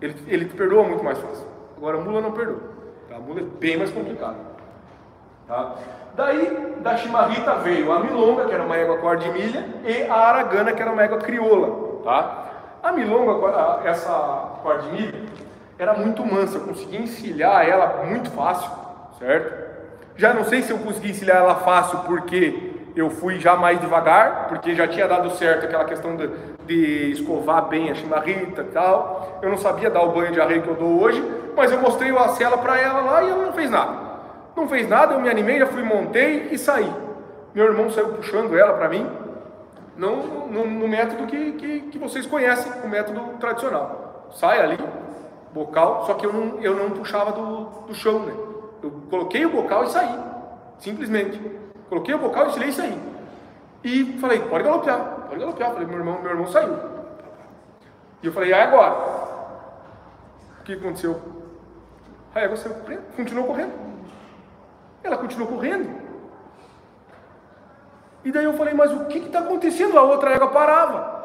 Ele, ele te perdoa muito mais fácil. Agora a mula não perdoa. A mula é bem mais complicada. Tá? Daí, da chimarrita veio a milonga, que era uma égua cor de milha, e a aragana, que era uma égua crioula, tá? A milonga, essa cor de milha, era muito mansa, eu consegui encilhar ela muito fácil, certo? Já não sei se eu consegui encilhar ela fácil porque eu fui já mais devagar, porque já tinha dado certo aquela questão de, de escovar bem a chimarrita e tal. Eu não sabia dar o banho de arreio que eu dou hoje, mas eu mostrei a cela para ela lá e ela não fez nada. Não fez nada, eu me animei, já fui, montei e saí. Meu irmão saiu puxando ela para mim, não no, no método que, que, que, vocês conhecem, o método tradicional. Sai ali, bocal, só que eu não, eu não puxava do, do chão, né? Eu coloquei o bocal e saí, simplesmente. Coloquei o bocal, estilei e saí. E falei, pode galopear, pode galopear. Falei, meu irmão, meu irmão saiu. E eu falei, ah, agora? O que aconteceu? A égua saiu correndo, continuou correndo. Ela continuou correndo. E daí eu falei, mas o que está acontecendo? A outra égua parava.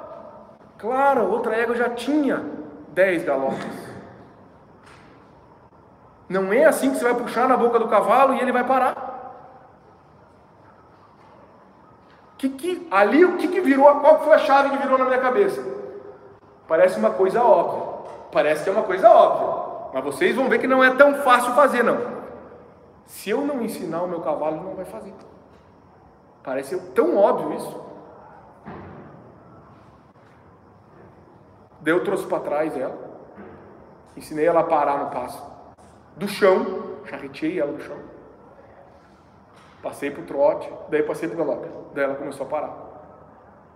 Claro, a outra égua já tinha 10 galopes. Não é assim que você vai puxar na boca do cavalo e ele vai parar. Que que, ali o que, que virou? Qual foi a chave que virou na minha cabeça? Parece uma coisa óbvia. Parece que é uma coisa óbvia. Mas vocês vão ver que não é tão fácil fazer, não. Se eu não ensinar o meu cavalo, ele não vai fazer. Parece tão óbvio isso. Daí eu trouxe para trás ela, ensinei ela a parar no passo, do chão, charretei ela do chão, passei para o trote, daí passei para o galope, daí ela começou a parar,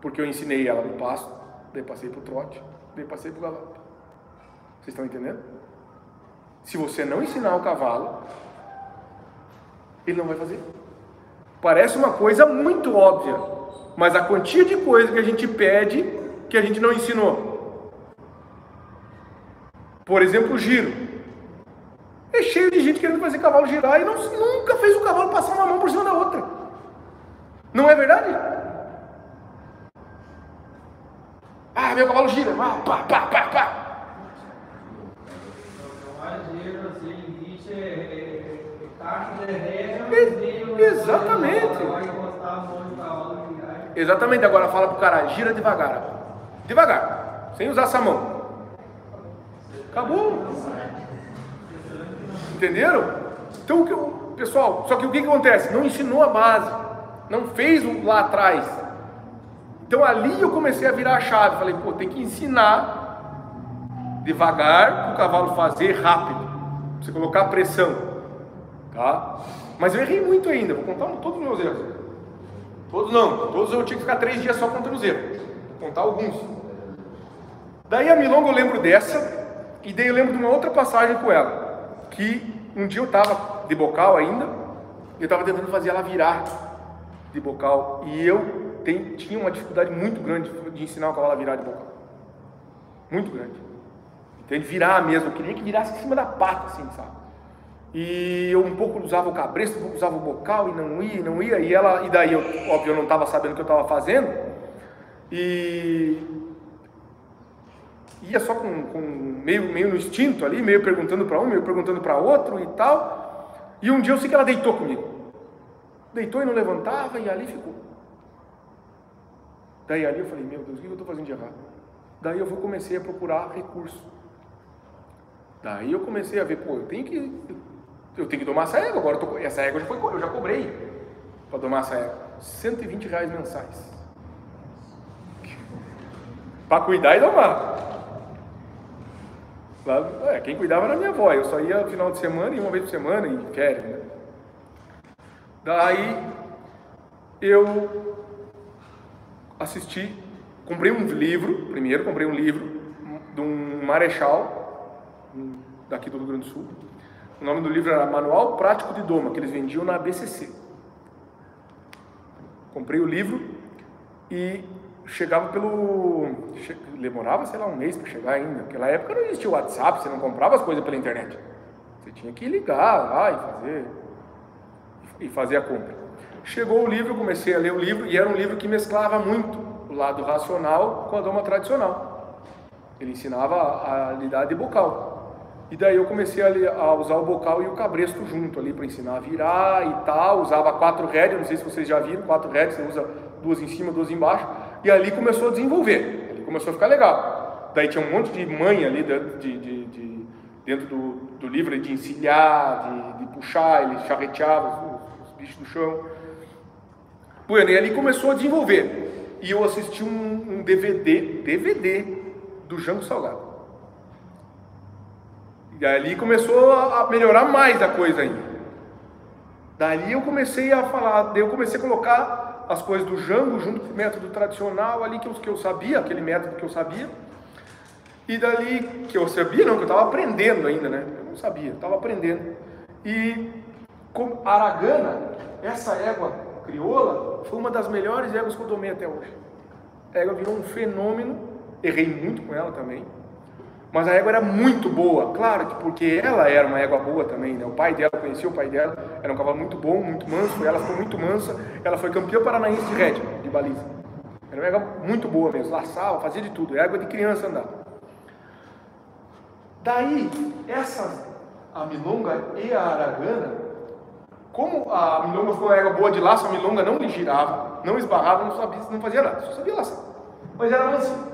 porque eu ensinei ela no passo, daí passei para o trote, daí passei para o galope. Vocês estão entendendo? Se você não ensinar o cavalo, ele não vai fazer. Parece uma coisa muito óbvia, mas a quantia de coisa que a gente pede que a gente não ensinou. Por exemplo, o giro. É cheio de gente querendo fazer cavalo girar e não, nunca fez o cavalo passar uma mão por cima da outra. Não é verdade? Ah, meu cavalo gira. Ah, pá, pá, pá, pá. Exatamente. Exatamente. Agora fala pro cara, gira devagar. Devagar. Sem usar essa mão. Acabou. Entenderam? Então, pessoal, só que o que, que acontece? Não ensinou a base. Não fez lá atrás. Então ali eu comecei a virar a chave. Falei, pô, tem que ensinar devagar para o cavalo fazer rápido. Você colocar pressão, tá? Mas eu errei muito ainda. Vou contar todos os meus erros. Todos não. Todos eu tinha que ficar três dias só contando os erros. Vou contar alguns. Daí a milonga eu lembro dessa e daí eu lembro de uma outra passagem com ela, que um dia eu estava de bocal ainda, eu estava tentando fazer ela virar de bocal e eu tem, tinha uma dificuldade muito grande de ensinar o cavalo a virar de bocal. Muito grande. Entende? Virar mesmo. Eu queria que virasse em cima da pata, assim, sabe? E eu um pouco usava o cabresto, um pouco usava o bocal e não ia, não ia. E ela, e daí eu, óbvio, eu não estava sabendo o que eu estava fazendo. E ia só com, com, meio, meio no instinto ali, meio perguntando para um, meio perguntando para outro e tal. E um dia eu sei que ela deitou comigo. Deitou e não levantava e ali ficou. Daí ali eu falei, meu Deus, o que eu estou fazendo de errado? Daí eu comecei a procurar recurso. Daí eu comecei a ver, pô, eu tenho que eu tenho que domar essa égua, agora eu tô, essa égua já foi, eu já cobrei para domar essa égua. 120 reais mensais. para cuidar e domar. É, quem cuidava era minha avó, eu só ia no final de semana e uma vez por semana em férias. Né? Daí eu assisti, comprei um livro, primeiro comprei um livro de um marechal daqui do Rio Grande do Sul. O nome do livro era Manual Prático de Doma, que eles vendiam na BCC. Comprei o livro e chegava pelo. Demorava, sei lá, um mês para chegar ainda. Naquela época não existia WhatsApp, você não comprava as coisas pela internet. Você tinha que ligar lá e fazer, e fazer a compra. Chegou o livro, comecei a ler o livro, e era um livro que mesclava muito o lado racional com a doma tradicional. Ele ensinava a, a lidar de bocal. E daí eu comecei a, usar o bocal e o cabresto junto ali para ensinar a virar e tal. Usava quatro rédeas, não sei se vocês já viram, quatro rédeas, você usa duas em cima, duas embaixo. E ali começou a desenvolver, ali começou a ficar legal. Daí tinha um monte de mãe ali dentro, de, de, de, dentro do, do, livro de encilhar, de, de puxar, ele charreteava os, os, bichos do chão. Bueno, e ali começou a desenvolver. E eu assisti um, um DVD, DVD do Jango Salgado. E ali começou a melhorar mais a coisa ainda. Dali eu comecei a falar, eu comecei a colocar as coisas do Jango junto com o método tradicional ali que eu, que eu sabia, aquele método que eu sabia. E dali que eu sabia, não, que eu estava aprendendo ainda, né? Eu não sabia, estava aprendendo. E com Aragana, essa égua crioula, foi uma das melhores éguas que eu tomei até hoje. A égua virou um fenômeno, errei muito com ela também. Mas a égua era muito boa, claro que porque ela era uma égua boa também, né? O pai dela, conhecia o pai dela, era um cavalo muito bom, muito manso, ela ficou muito mansa, ela foi campeã paranaense de rédea, de baliza. Era uma égua muito boa mesmo, laçava, fazia de tudo, égua de criança andar. Daí, essa, a milonga e a aragana, como a milonga foi uma égua boa de laço, a milonga não lhe girava, não esbarrava, não, sabia, não fazia nada, só sabia laçar. Mas era mansinha.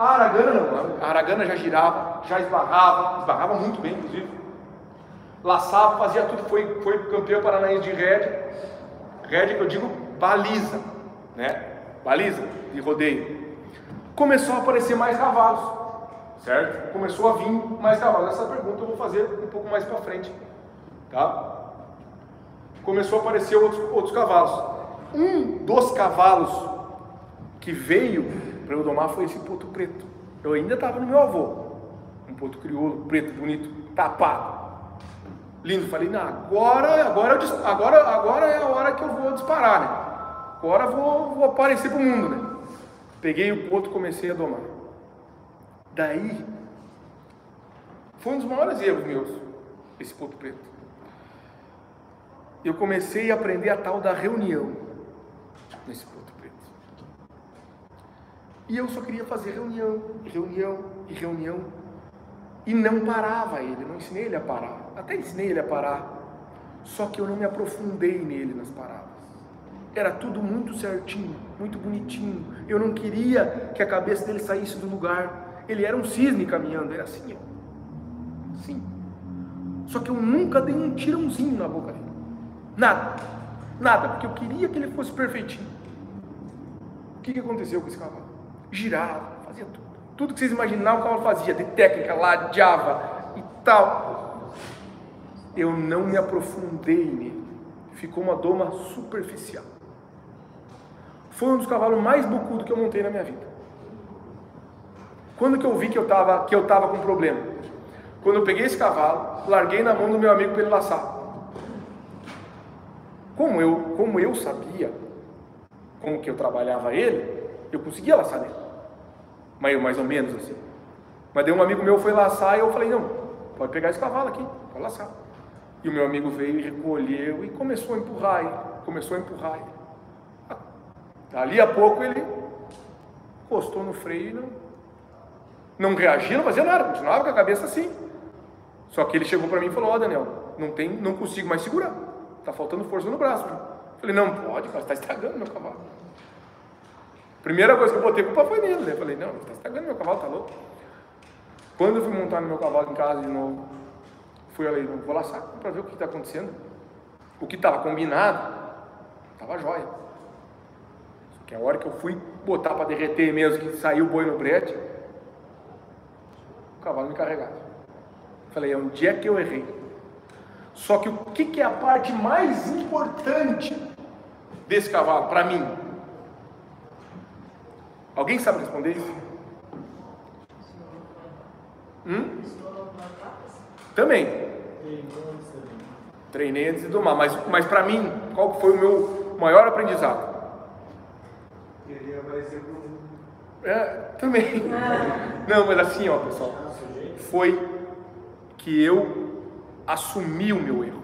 A Aragana não, a Aragana já girava, já esbarrava, esbarrava muito bem, inclusive. Laçava, fazia tudo, foi, foi campeão paranaense de rédea, rédea que eu digo baliza, né? Baliza de rodeio. Começou a aparecer mais cavalos, certo? Começou a vir mais cavalos. Essa pergunta eu vou fazer um pouco mais para frente, tá? Começou a aparecer outros, outros cavalos. Um dos cavalos que veio para eu domar foi esse potro preto. Eu ainda estava no meu avô, um potro crioulo, preto, bonito, tapado. Lindo, falei, não, agora, agora, agora, agora é a hora que eu vou disparar, né? Agora vou, vou aparecer para o mundo, né? Peguei o potro e comecei a domar. Daí, foi um dos maiores erros meus, esse potro preto. Eu comecei a aprender a tal da reunião nesse potro. E eu só queria fazer reunião, reunião e reunião. E não parava ele, não ensinei ele a parar. Até ensinei ele a parar. Só que eu não me aprofundei nele nas paradas. Era tudo muito certinho, muito bonitinho. Eu não queria que a cabeça dele saísse do lugar. Ele era um cisne caminhando, era assim, ó. Assim. Só que eu nunca dei um tirãozinho na boca dele. Nada. Nada, porque eu queria que ele fosse perfeitinho. O que, que aconteceu com esse cavalo? Girava, fazia tudo, Tudo que vocês imaginavam o cavalo fazia, de técnica, ladeava e tal. Eu não me aprofundei nele. Ficou uma doma superficial. Foi um dos cavalos mais bocudos que eu montei na minha vida. Quando que eu vi que eu estava que eu tava com problema? Quando eu peguei esse cavalo, larguei na mão do meu amigo para ele laçar. Como eu, como eu sabia como que eu trabalhava ele, eu conseguia laçar nele. Mas mais ou menos assim. Mas daí um amigo meu foi laçar e eu falei, não, pode pegar esse cavalo aqui, pode laçar. E o meu amigo veio e recolheu e começou a empurrar ele, começou a empurrar ele. Ali a pouco ele encostou no freio e não, não reagia, não fazia nada, continuava com a cabeça assim. Só que ele chegou para mim e falou, ó oh, Daniel, não, tem, não consigo mais segurar. Está faltando força no braço. Viu? Falei, não pode, cara, está estragando meu cavalo. Primeira coisa que eu botei culpa foi nele. Né? Falei, não, está estragando meu cavalo, tá louco. Quando eu fui montar no meu cavalo em casa de novo, fui ali, não vou laçar para ver o que está acontecendo. O que estava combinado, estava jóia. Só que a hora que eu fui botar para derreter mesmo, que saiu o boi no brete, o cavalo me carregava. Falei, onde é que eu errei? Só que o que, que é a parte mais importante desse cavalo, para mim? Alguém sabe responder isso? Hum? Também. Treinei antes de domar, mas, mas para mim, qual foi o meu maior aprendizado? É, também. [laughs] Não, mas assim, ó, pessoal, foi que eu assumi o meu erro.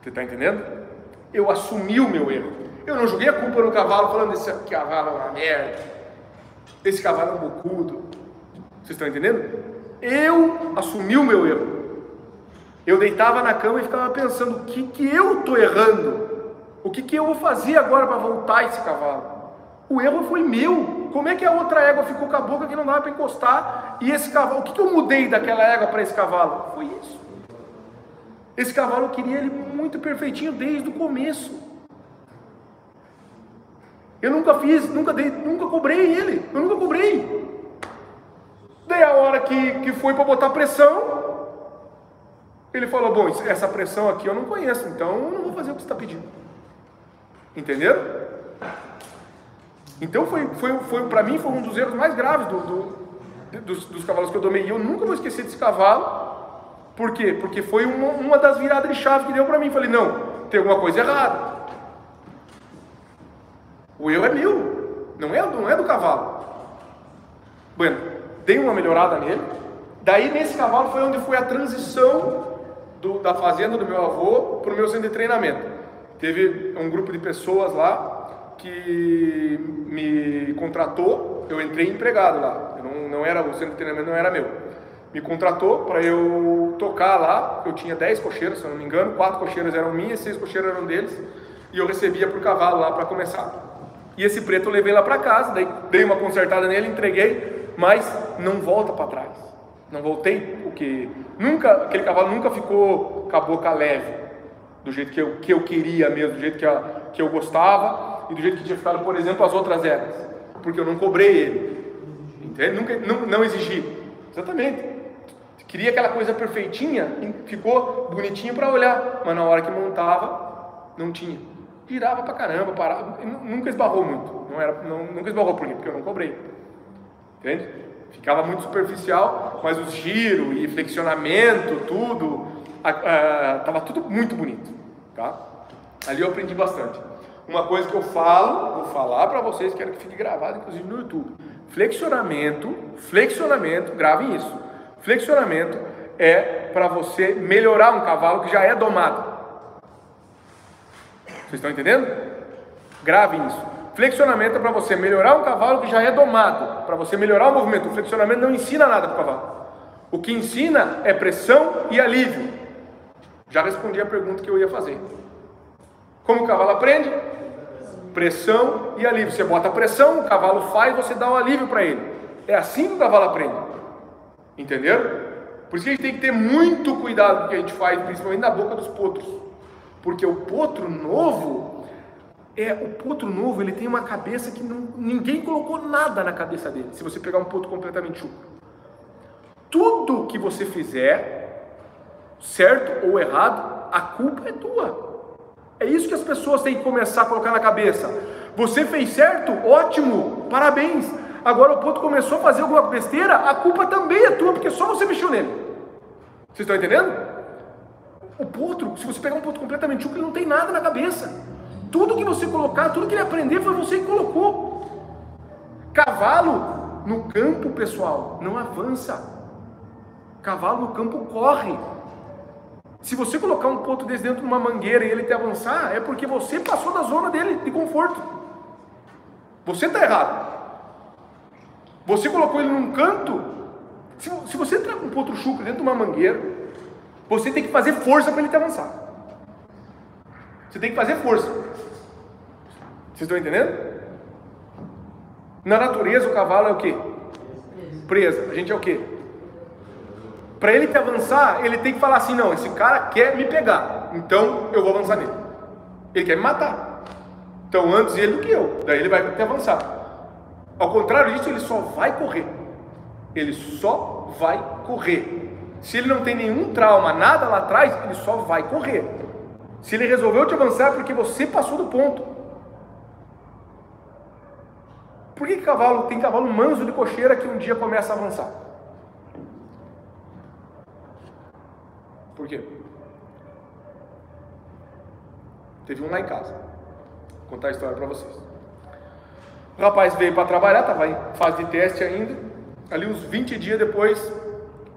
Você está entendendo? Eu assumi o meu erro. Eu não joguei a culpa no cavalo falando esse cavalo é uma merda. Esse cavalo é um bocudo. Vocês estão entendendo? Eu assumi o meu erro. Eu deitava na cama e ficava pensando: o que, que eu estou errando? O que, que eu vou fazer agora para voltar esse cavalo? O erro foi meu. Como é que a outra égua ficou com a boca que não dava para encostar? E esse cavalo, o que, que eu mudei daquela égua para esse cavalo? Foi isso. Esse cavalo eu queria ele muito perfeitinho desde o começo. Eu nunca fiz, nunca dei, nunca cobrei ele. Eu nunca cobrei. Daí a hora que, que foi para botar pressão, ele falou: Bom, essa pressão aqui eu não conheço, então eu não vou fazer o que você está pedindo. Entenderam? Então foi, foi, foi para mim foi um dos erros mais graves do, do, dos, dos cavalos que eu domei. E eu nunca vou esquecer desse cavalo por quê? Porque foi uma, uma das viradas de chave que deu para mim. Falei, não, tem alguma coisa errada. O eu é meu, não é, não é do cavalo. Bueno, dei uma melhorada nele. Daí nesse cavalo foi onde foi a transição do, da fazenda do meu avô para o meu centro de treinamento. Teve um grupo de pessoas lá que me contratou, eu entrei empregado lá. Não, não, era o centro de treinamento não era meu me contratou para eu tocar lá. Eu tinha 10 cocheiras, se eu não me engano, quatro cocheiras eram minhas, seis cocheiras eram deles, e eu recebia por cavalo lá para começar. E esse preto eu levei lá para casa, daí dei uma consertada nele, entreguei, mas não volta para trás. Não voltei, porque nunca, aquele cavalo nunca ficou com a boca leve, do jeito que eu, que eu queria mesmo, do jeito que, a, que eu gostava e do jeito que tinha ficado, por exemplo, as outras eras, porque eu não cobrei ele, entende? Nunca, não, não exigi, exatamente. Queria aquela coisa perfeitinha, ficou bonitinho para olhar, mas na hora que montava, não tinha. Girava pra caramba, parava, nunca esbarrou muito. Não era, não, nunca esbarrou por quê? Porque eu não cobrei. Entende? Ficava muito superficial, mas os giros e flexionamento, tudo, estava tudo muito bonito. Tá? Ali eu aprendi bastante. Uma coisa que eu falo, vou falar para vocês, quero que fique gravado, inclusive no YouTube. Flexionamento, flexionamento, gravem isso Flexionamento é para você melhorar um cavalo que já é domado. Vocês estão entendendo? Grave isso. Flexionamento é para você melhorar um cavalo que já é domado, para você melhorar o movimento. O flexionamento não ensina nada para o cavalo. O que ensina é pressão e alívio. Já respondi a pergunta que eu ia fazer. Como o cavalo aprende? Pressão e alívio. Você bota a pressão, o cavalo faz, você dá o alívio para ele. É assim que o cavalo aprende. Entenderam? Por isso que a gente tem que ter muito cuidado com o que a gente faz, principalmente na boca dos potros. Porque o potro novo, é o potro novo, ele tem uma cabeça que não, ninguém colocou nada na cabeça dele. Se você pegar um potro completamente chucro, tudo que você fizer, certo ou errado, a culpa é tua. É isso que as pessoas têm que começar a colocar na cabeça. Você fez certo? Ótimo, parabéns. Agora o potro começou a fazer alguma besteira, a culpa também é tua, porque só você mexeu nele. Vocês estão entendendo? O potro, se você pegar um potro completamente chucro, ele não tem nada na cabeça. Tudo que você colocar, tudo que ele aprender foi você que colocou. Cavalo no campo, pessoal, não avança. Cavalo no campo corre. Se você colocar um ponto desse dentro de uma mangueira e ele te avançar, é porque você passou da zona dele de conforto. Você está errado. Você colocou ele num canto. Se, se você entrar com um potro chucro dentro de uma mangueira, você tem que fazer força para ele te avançar. Você tem que fazer força. Vocês estão entendendo? Na natureza, o cavalo é o quê? Presa. A gente é o quê? Para ele te avançar, ele tem que falar assim: não, esse cara quer me pegar, então eu vou avançar nele. Ele quer me matar. Então, antes ele do que eu. Daí ele vai te avançar. Ao contrário disso, ele só vai correr. Ele só vai correr. Se ele não tem nenhum trauma, nada lá atrás, ele só vai correr. Se ele resolveu te avançar, é porque você passou do ponto. Por que cavalo tem cavalo manso de cocheira que um dia começa a avançar? Por quê? Teve um lá em casa. Vou contar a história para vocês. O rapaz veio para trabalhar, estava em fase de teste ainda. Ali, uns 20 dias depois,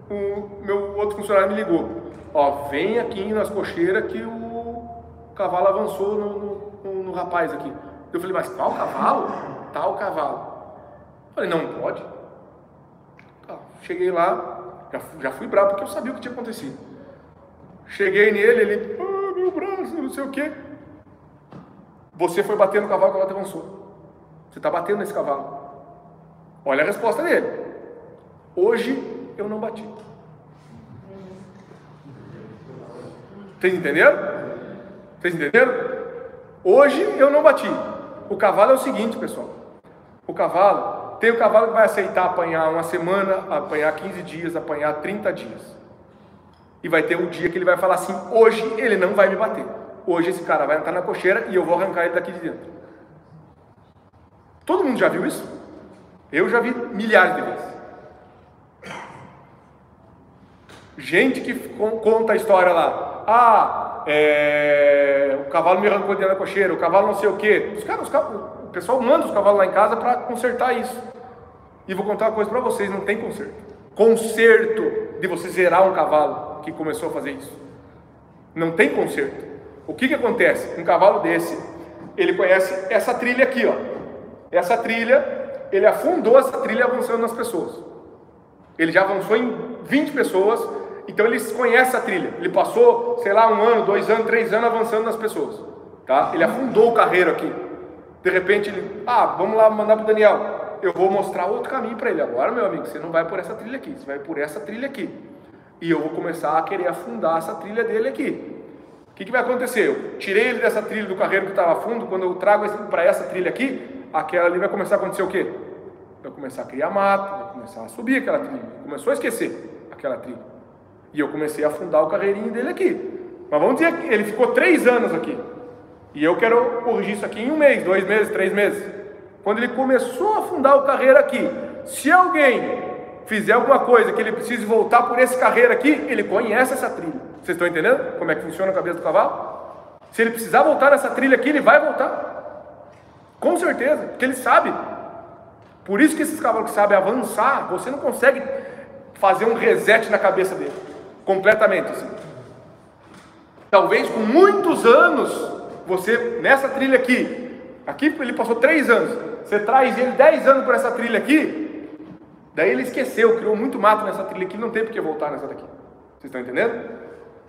o meu outro funcionário me ligou: Ó, vem aqui nas cocheiras que o cavalo avançou no, no, no rapaz aqui. Eu falei: Mas qual cavalo? Tal cavalo. Eu falei: Não pode. Tá, cheguei lá, já, já fui bravo porque eu sabia o que tinha acontecido. Cheguei nele, ele, ah, meu braço, não sei o quê. Você foi bater no cavalo, o cavalo avançou. Você está batendo nesse cavalo. Olha a resposta dele. Hoje eu não bati. Vocês entenderam? Vocês entenderam? Hoje eu não bati. O cavalo é o seguinte, pessoal. O cavalo, tem o cavalo que vai aceitar apanhar uma semana, apanhar 15 dias, apanhar 30 dias. E vai ter um dia que ele vai falar assim: hoje ele não vai me bater. Hoje esse cara vai entrar na cocheira e eu vou arrancar ele daqui de dentro. Todo mundo já viu isso? Eu já vi milhares de vezes. Gente que conta a história lá. Ah, é, o cavalo me arrancou dentro da cocheira, o cavalo não sei o quê. Os caras, os o pessoal manda os cavalos lá em casa para consertar isso. E vou contar uma coisa para vocês: não tem conserto. Conserto de você zerar um cavalo que começou a fazer isso. Não tem conserto. O que, que acontece? Um cavalo desse, ele conhece essa trilha aqui, ó. Essa trilha, ele afundou essa trilha avançando nas pessoas. Ele já avançou em 20 pessoas, então ele conhece a trilha. Ele passou, sei lá, um ano, dois anos, três anos avançando nas pessoas. Tá? Ele afundou o carreiro aqui. De repente ele, ah, vamos lá mandar para Daniel. Eu vou mostrar outro caminho para ele. Agora, meu amigo, você não vai por essa trilha aqui, você vai por essa trilha aqui. E eu vou começar a querer afundar essa trilha dele aqui. O que, que vai acontecer? Eu tirei ele dessa trilha do carreiro que estava fundo, quando eu trago para essa trilha aqui, aquela ali vai começar a acontecer o quê? Vai começar a criar mato, vai começar a subir aquela trilha. Começou a esquecer aquela trilha. E eu comecei a afundar o carreirinho dele aqui. Mas vamos dizer que ele ficou três anos aqui. E eu quero corrigir isso aqui em um mês, dois meses, três meses. Quando ele começou a afundar o carreiro aqui, se alguém fizer alguma coisa que ele precise voltar por esse carreiro aqui, ele conhece essa trilha. Vocês estão entendendo como é que funciona a cabeça do cavalo? Se ele precisar voltar nessa trilha aqui, ele vai voltar. Com certeza, porque ele sabe. Por isso que esses cavalos que sabem avançar, você não consegue fazer um reset na cabeça dele. Completamente assim. Talvez com muitos anos, você nessa trilha aqui, aqui ele passou três anos, você traz ele dez anos por essa trilha aqui, Daí ele esqueceu, criou muito mato nessa trilha aqui, não tem por que voltar nessa daqui. Vocês estão entendendo?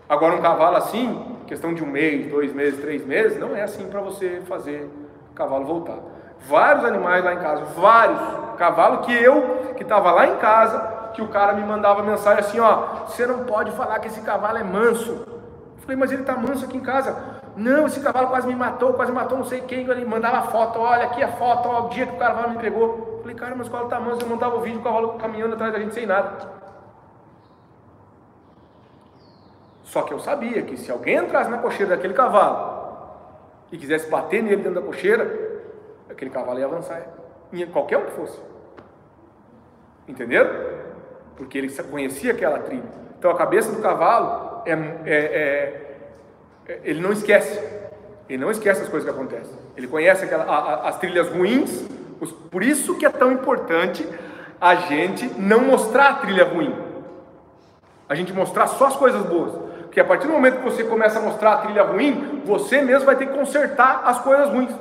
Agora um cavalo assim, questão de um mês, dois meses, três meses, não é assim para você fazer o cavalo voltar. Vários animais lá em casa, vários. Cavalo que eu, que estava lá em casa, que o cara me mandava mensagem assim, ó, você não pode falar que esse cavalo é manso. Eu falei, mas ele está manso aqui em casa. Não, esse cavalo quase me matou, quase matou não sei quem. Ele mandava foto, olha aqui a foto, ó, o dia que o cavalo me pegou. falei, cara, mas o cavalo tá manso, eu montava o vídeo, o cavalo caminhando atrás da gente sem nada. Só que eu sabia que se alguém entrasse na cocheira daquele cavalo e quisesse bater nele dentro da cocheira, aquele cavalo ia avançar, em qualquer um que fosse. Entenderam? Porque ele conhecia aquela trilha. Então a cabeça do cavalo é, é, é, é ele não esquece. Ele não esquece as coisas que acontecem. Ele conhece aquela, a, a, as trilhas ruins. Os, por isso que é tão importante a gente não mostrar a trilha ruim. A gente mostrar só as coisas boas. Porque a partir do momento que você começa a mostrar a trilha ruim, você mesmo vai ter que consertar as coisas ruins.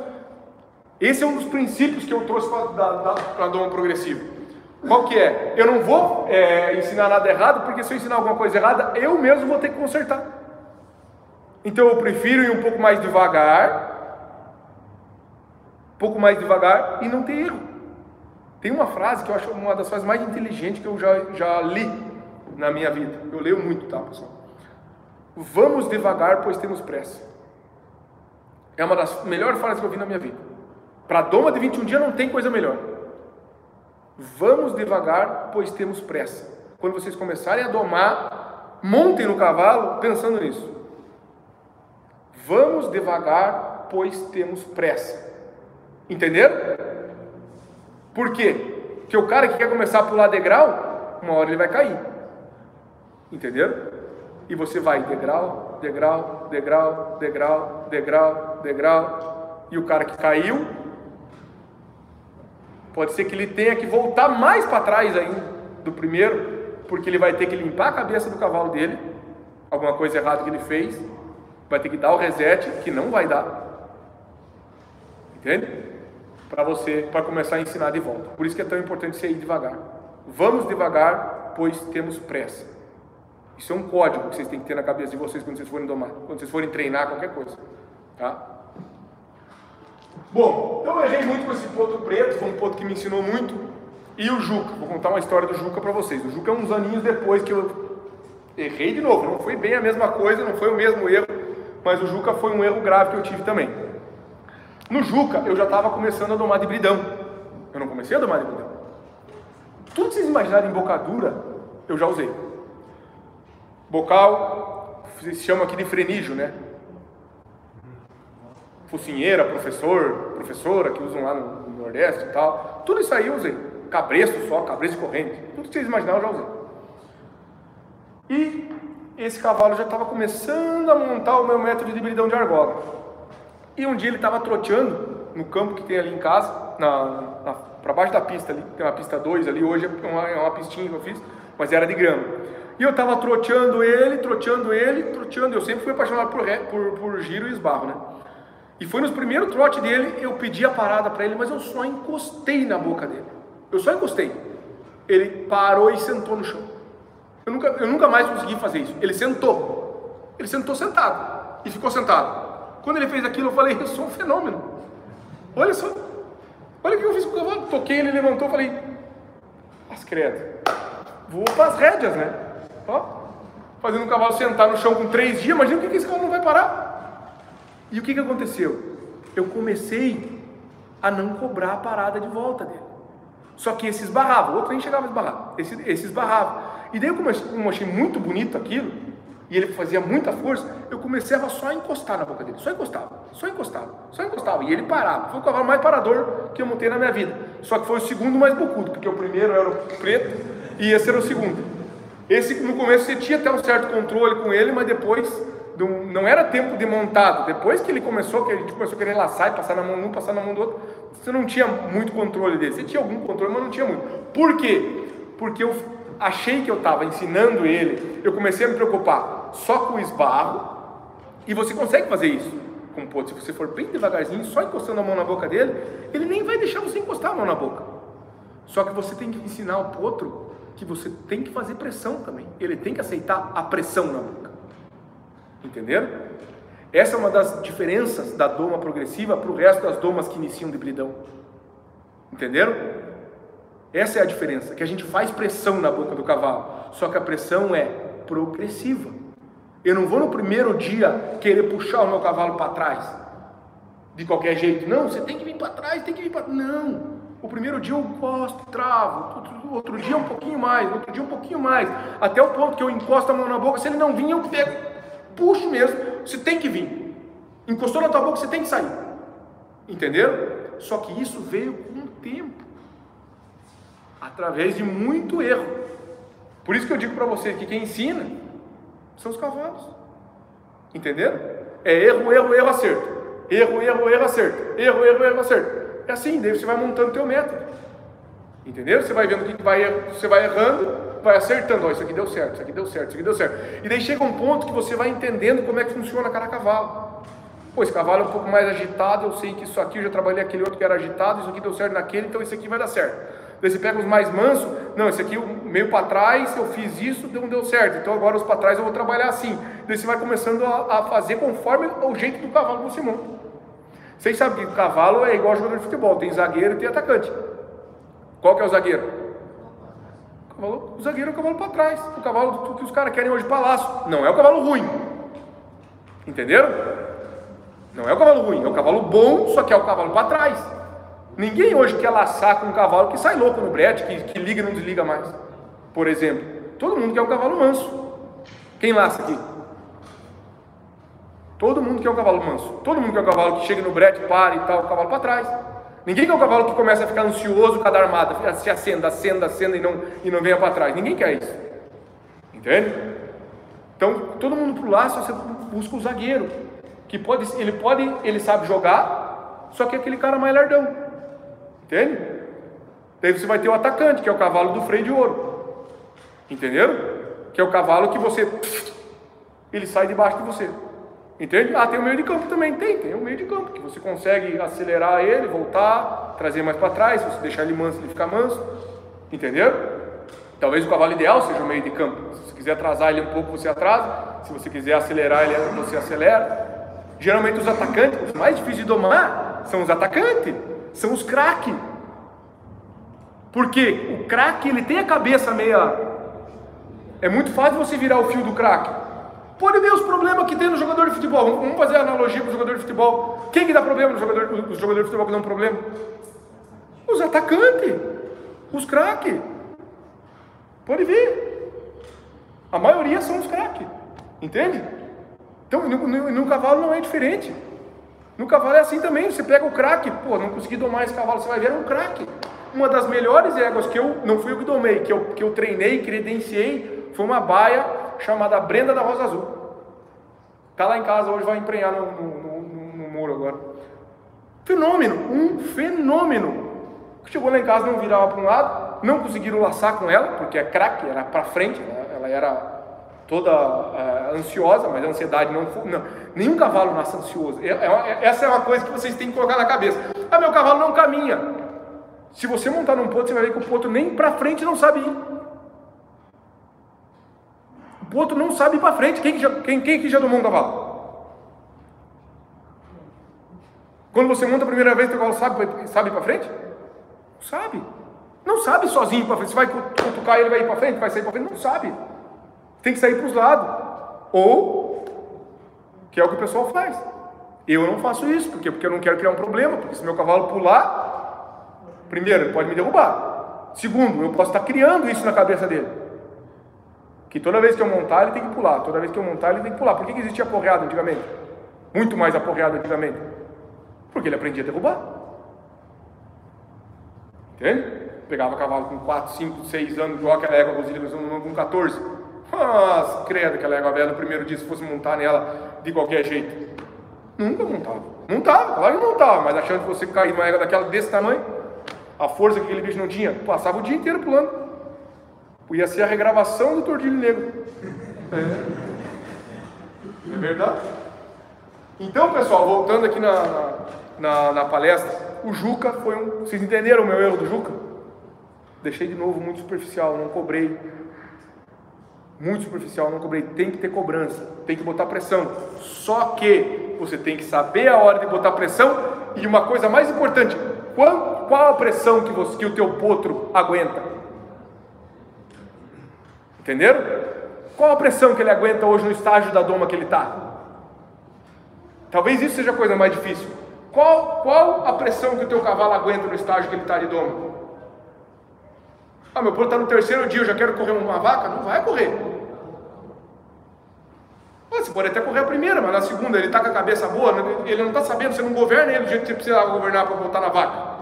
Esse é um dos princípios que eu trouxe para a doma progressiva. Qual que é? Eu não vou é, ensinar nada errado, porque se eu ensinar alguma coisa errada, eu mesmo vou ter que consertar. Então eu prefiro ir um pouco mais devagar, um pouco mais devagar e não ter erro. Tem uma frase que eu acho uma das frases mais inteligentes que eu já, já li na minha vida. Eu leio muito, tá, pessoal? Vamos devagar, pois temos pressa. É uma das melhores frases que eu vi na minha vida. Para a doma de 21 dias não tem coisa melhor. Vamos devagar, pois temos pressa. Quando vocês começarem a domar, montem no cavalo pensando nisso. Vamos devagar, pois temos pressa. Entenderam? Por quê? Porque o cara que quer começar a pular degrau, uma hora ele vai cair. Entenderam? E você vai degrau, degrau, degrau, degrau, degrau, degrau. E o cara que caiu, pode ser que ele tenha que voltar mais para trás ainda do primeiro, porque ele vai ter que limpar a cabeça do cavalo dele, alguma coisa errada que ele fez, vai ter que dar o reset, que não vai dar. Entende? Para você, para começar a ensinar de volta. Por isso que é tão importante você ir devagar. Vamos devagar, pois temos pressa. Isso é um código que vocês têm que ter na cabeça de vocês quando vocês forem domar, quando vocês forem treinar qualquer coisa. Tá? Bom, então eu errei muito com esse ponto preto, foi um ponto que me ensinou muito. E o Juca, vou contar uma história do Juca para vocês. O Juca é uns aninhos depois que eu errei de novo, não foi bem a mesma coisa, não foi o mesmo erro, mas o Juca foi um erro grave que eu tive também. No Juca, eu já estava começando a domar de bridão. Eu não comecei a domar de bridão. Tudo que vocês imaginarem em bocadura, eu já usei. Bocal, se chama aqui de frenígio, né? Focinheira, professor, professora, que usam lá no, Nordeste e tal. Tudo isso aí eu usei. Cabresto só, cabresto corrente. Tudo que vocês imaginaram eu já usei. E esse cavalo já estava começando a montar o meu método de hibridão de argola. E um dia ele estava troteando no campo que tem ali em casa, na, na para baixo da pista ali, tem uma pista 2 ali, hoje é uma, é uma pistinha que eu fiz, mas era de grama. E eu estava troteando ele, troteando ele, troteando. Eu sempre fui apaixonado por, por, por giro e esbarro, né? E foi nos primeiros trotes dele, eu pedi a parada para ele, mas eu só encostei na boca dele. Eu só encostei. Ele parou e sentou no chão. Eu nunca, eu nunca mais consegui fazer isso. Ele sentou. Ele sentou sentado. E ficou sentado. Quando ele fez aquilo, eu falei, eu sou um fenômeno. Olha só. Olha o que eu fiz com o cavalo. Toquei, ele levantou, falei, as credas. Vou para as rédeas, né? Ó, fazendo o cavalo sentar no chão com três dias, imagina o que esse cavalo não vai parar. E o que, que aconteceu? Eu comecei a não cobrar a parada de volta dele. Só que esse esbarrava, o outro nem chegava a esbarrar, esse, esse esbarrava. E daí, como eu achei muito bonito aquilo, e ele fazia muita força, eu comecei a só encostar na boca dele, só encostava, só encostava, só encostava, e ele parava. Foi o cavalo mais parador que eu montei na minha vida. Só que foi o segundo mais bocudo, porque o primeiro era o preto e esse era o segundo. Esse no começo você tinha até um certo controle com ele, mas depois não era tempo de montado. Depois que ele começou, que a gente começou a querer laçar e passar na mão de um, passar na mão do outro, você não tinha muito controle dele. Você tinha algum controle, mas não tinha muito. Por quê? Porque eu achei que eu estava ensinando ele, eu comecei a me preocupar só com o esbarro, e você consegue fazer isso com o potro. Se você for bem devagarzinho, só encostando a mão na boca dele, ele nem vai deixar você encostar a mão na boca. Só que você tem que ensinar o potro que você tem que fazer pressão também. Ele tem que aceitar a pressão na boca. Entenderam? Essa é uma das diferenças da doma progressiva para o resto das domas que iniciam de bridão. Entenderam? Essa é a diferença, que a gente faz pressão na boca do cavalo, só que a pressão é progressiva. Eu não vou no primeiro dia querer puxar o meu cavalo para trás. De qualquer jeito. Não, você tem que vir para trás, tem que vir para. Não. O primeiro dia eu encosto, travo. Outro, outro dia um pouquinho mais. Outro dia um pouquinho mais. Até o ponto que eu encosto a mão na boca. Se ele não vir, eu pego. Puxo mesmo. Você tem que vir. Encostou na tua boca, você tem que sair. Entenderam? Só que isso veio com o tempo através de muito erro. Por isso que eu digo para vocês que quem ensina são os cavalos. Entenderam? É erro, erro, erro, acerto. Erro, erro, erro, acerto. Erro, erro, erro, acerto. É assim, daí você vai montando teu método. Entendeu? Você vai vendo o que vai, você vai errando, vai acertando. Oh, isso aqui deu certo, isso aqui deu certo, isso aqui deu certo. E daí chega um ponto que você vai entendendo como é que funciona cada cavalo. Pô, esse cavalo é um pouco mais agitado, eu sei que isso aqui, eu já trabalhei aquele outro que era agitado, isso aqui deu certo naquele, então esse aqui vai dar certo. Daí você pega os mais mansos, não, esse aqui meio para trás, eu fiz isso, não deu certo, então agora os para trás eu vou trabalhar assim. Daí você vai começando a, a fazer conforme o jeito do cavalo que você monta. Vocês sabem que o cavalo é igual jogador de futebol, tem zagueiro e tem atacante. Qual que é o zagueiro? O, cavalo, zagueiro é o cavalo para trás, o cavalo que os caras querem hoje palácio. Não é o cavalo ruim. Entenderam? Não é o cavalo ruim, é o cavalo bom, só que é o cavalo para trás. Ninguém hoje quer laçar com um cavalo que sai louco no brete, que, que liga e não desliga mais. Por exemplo, todo mundo quer um cavalo manso. Quem laça aqui? Todo mundo quer um cavalo manso. Todo mundo quer um cavalo que chega no brete, para e tal, o cavalo para trás. Ninguém quer um cavalo que começa a ficar ansioso cada armada, se acenda, acenda, acenda e não, e não venha para trás. Ninguém quer isso. Entende? Então, todo mundo para o laço, você busca o zagueiro que pode, ele pode, ele sabe jogar, só que é aquele cara mais lardão. Entende? Daí você vai ter o atacante, que é o cavalo do freio de ouro. Entenderam? Que é o cavalo que você ele sai debaixo de você. Entende? Ah, tem o meio de campo também, tem, tem o meio de campo, que você consegue acelerar ele, voltar, trazer mais para trás, se você deixar ele manso, ele fica manso. Entenderam? Talvez o cavalo ideal seja o meio de campo. Se você quiser atrasar ele um pouco, você atrasa. Se você quiser acelerar ele, você acelera. Geralmente os atacantes, os mais difíceis de domar, são os atacantes, são os craques. Porque o craque ele tem a cabeça meia. É muito fácil você virar o fio do craque. Pode ver os problemas que tem no jogador de futebol. Vamos fazer a analogia com o jogador de futebol. Quem que dá problema no jogador, os jogadores de futebol que dão problema? Os atacantes, os craques. Pode ver. A maioria são os craques. Entende? Então, no, no, no, cavalo não é diferente. No cavalo é assim também. Você pega o craque, pô, não consegui domar esse cavalo, você vai ver, é um craque. Uma das melhores éguas que eu, não fui eu que domei, que eu, que eu treinei, credenciei, foi uma baia chamada Brenda da Rosa Azul. Está lá em casa, hoje vai emprenhar no, no, no, no muro agora. Fenômeno, um fenômeno. Chegou lá em casa, não virava para um lado, não conseguiram laçar com ela, porque é craque, era para frente, né? ela era toda uh, ansiosa, mas a ansiedade não, não. Nenhum cavalo nasce ansioso. É, é, é, essa é uma coisa que vocês têm que colocar na cabeça. Ah, meu cavalo não caminha. Se você montar num potro, você vai ver que o potro nem para frente não sabe ir. O potro não sabe ir para frente. Quem que, já, quem, quem que já domou um cavalo? Quando você monta a primeira vez, o cavalo sabe, sabe ir para frente? Não sabe. Não sabe sozinho para frente. Você vai cutucar ele, vai ir para frente, vai sair para frente. Não sabe tem que sair para os lados. Ou, que é o que o pessoal faz. Eu não faço isso, porque, porque eu não quero criar um problema, porque se meu cavalo pular, primeiro, ele pode me derrubar. Segundo, eu posso estar criando isso na cabeça dele. Que toda vez que eu montar, ele tem que pular. Toda vez que eu montar, ele tem que pular. Por que, que existia aporreado antigamente? Muito mais aporreado antigamente. Porque ele aprendia a derrubar. Entende? Pegava cavalo com 4, 5, 6 anos, joga aquela égua com 14. Mas, credo, aquela égua velha no primeiro dia, se fosse montar nela de qualquer jeito. Nunca montava. Montava, claro que montava, mas achando que você cair numa égua daquela desse tamanho, a força que aquele bicho não tinha, passava o dia inteiro pulando. Ia ser a regravação do Tordilho Negro. É. é verdade. Então, pessoal, voltando aqui na, na, na, palestra, o Juca foi um. Vocês entenderam o meu erro do Juca? Deixei de novo muito superficial, não cobrei muito superficial, não cobrei. Tem que ter cobrança, tem que botar pressão. Só que você tem que saber a hora de botar pressão e uma coisa mais importante: qual, qual a pressão que, você, que o teu potro aguenta? Entenderam? Qual a pressão que ele aguenta hoje no estágio da doma que ele está? Talvez isso seja a coisa mais difícil. Qual, qual a pressão que o teu cavalo aguenta no estágio que ele está de doma? Ah, meu porco está no terceiro dia, eu já quero correr uma vaca? Não vai correr. Você pode até correr a primeira, mas na segunda ele está com a cabeça boa, ele não está sabendo, você não governa ele do jeito que você precisa governar para voltar na vaca.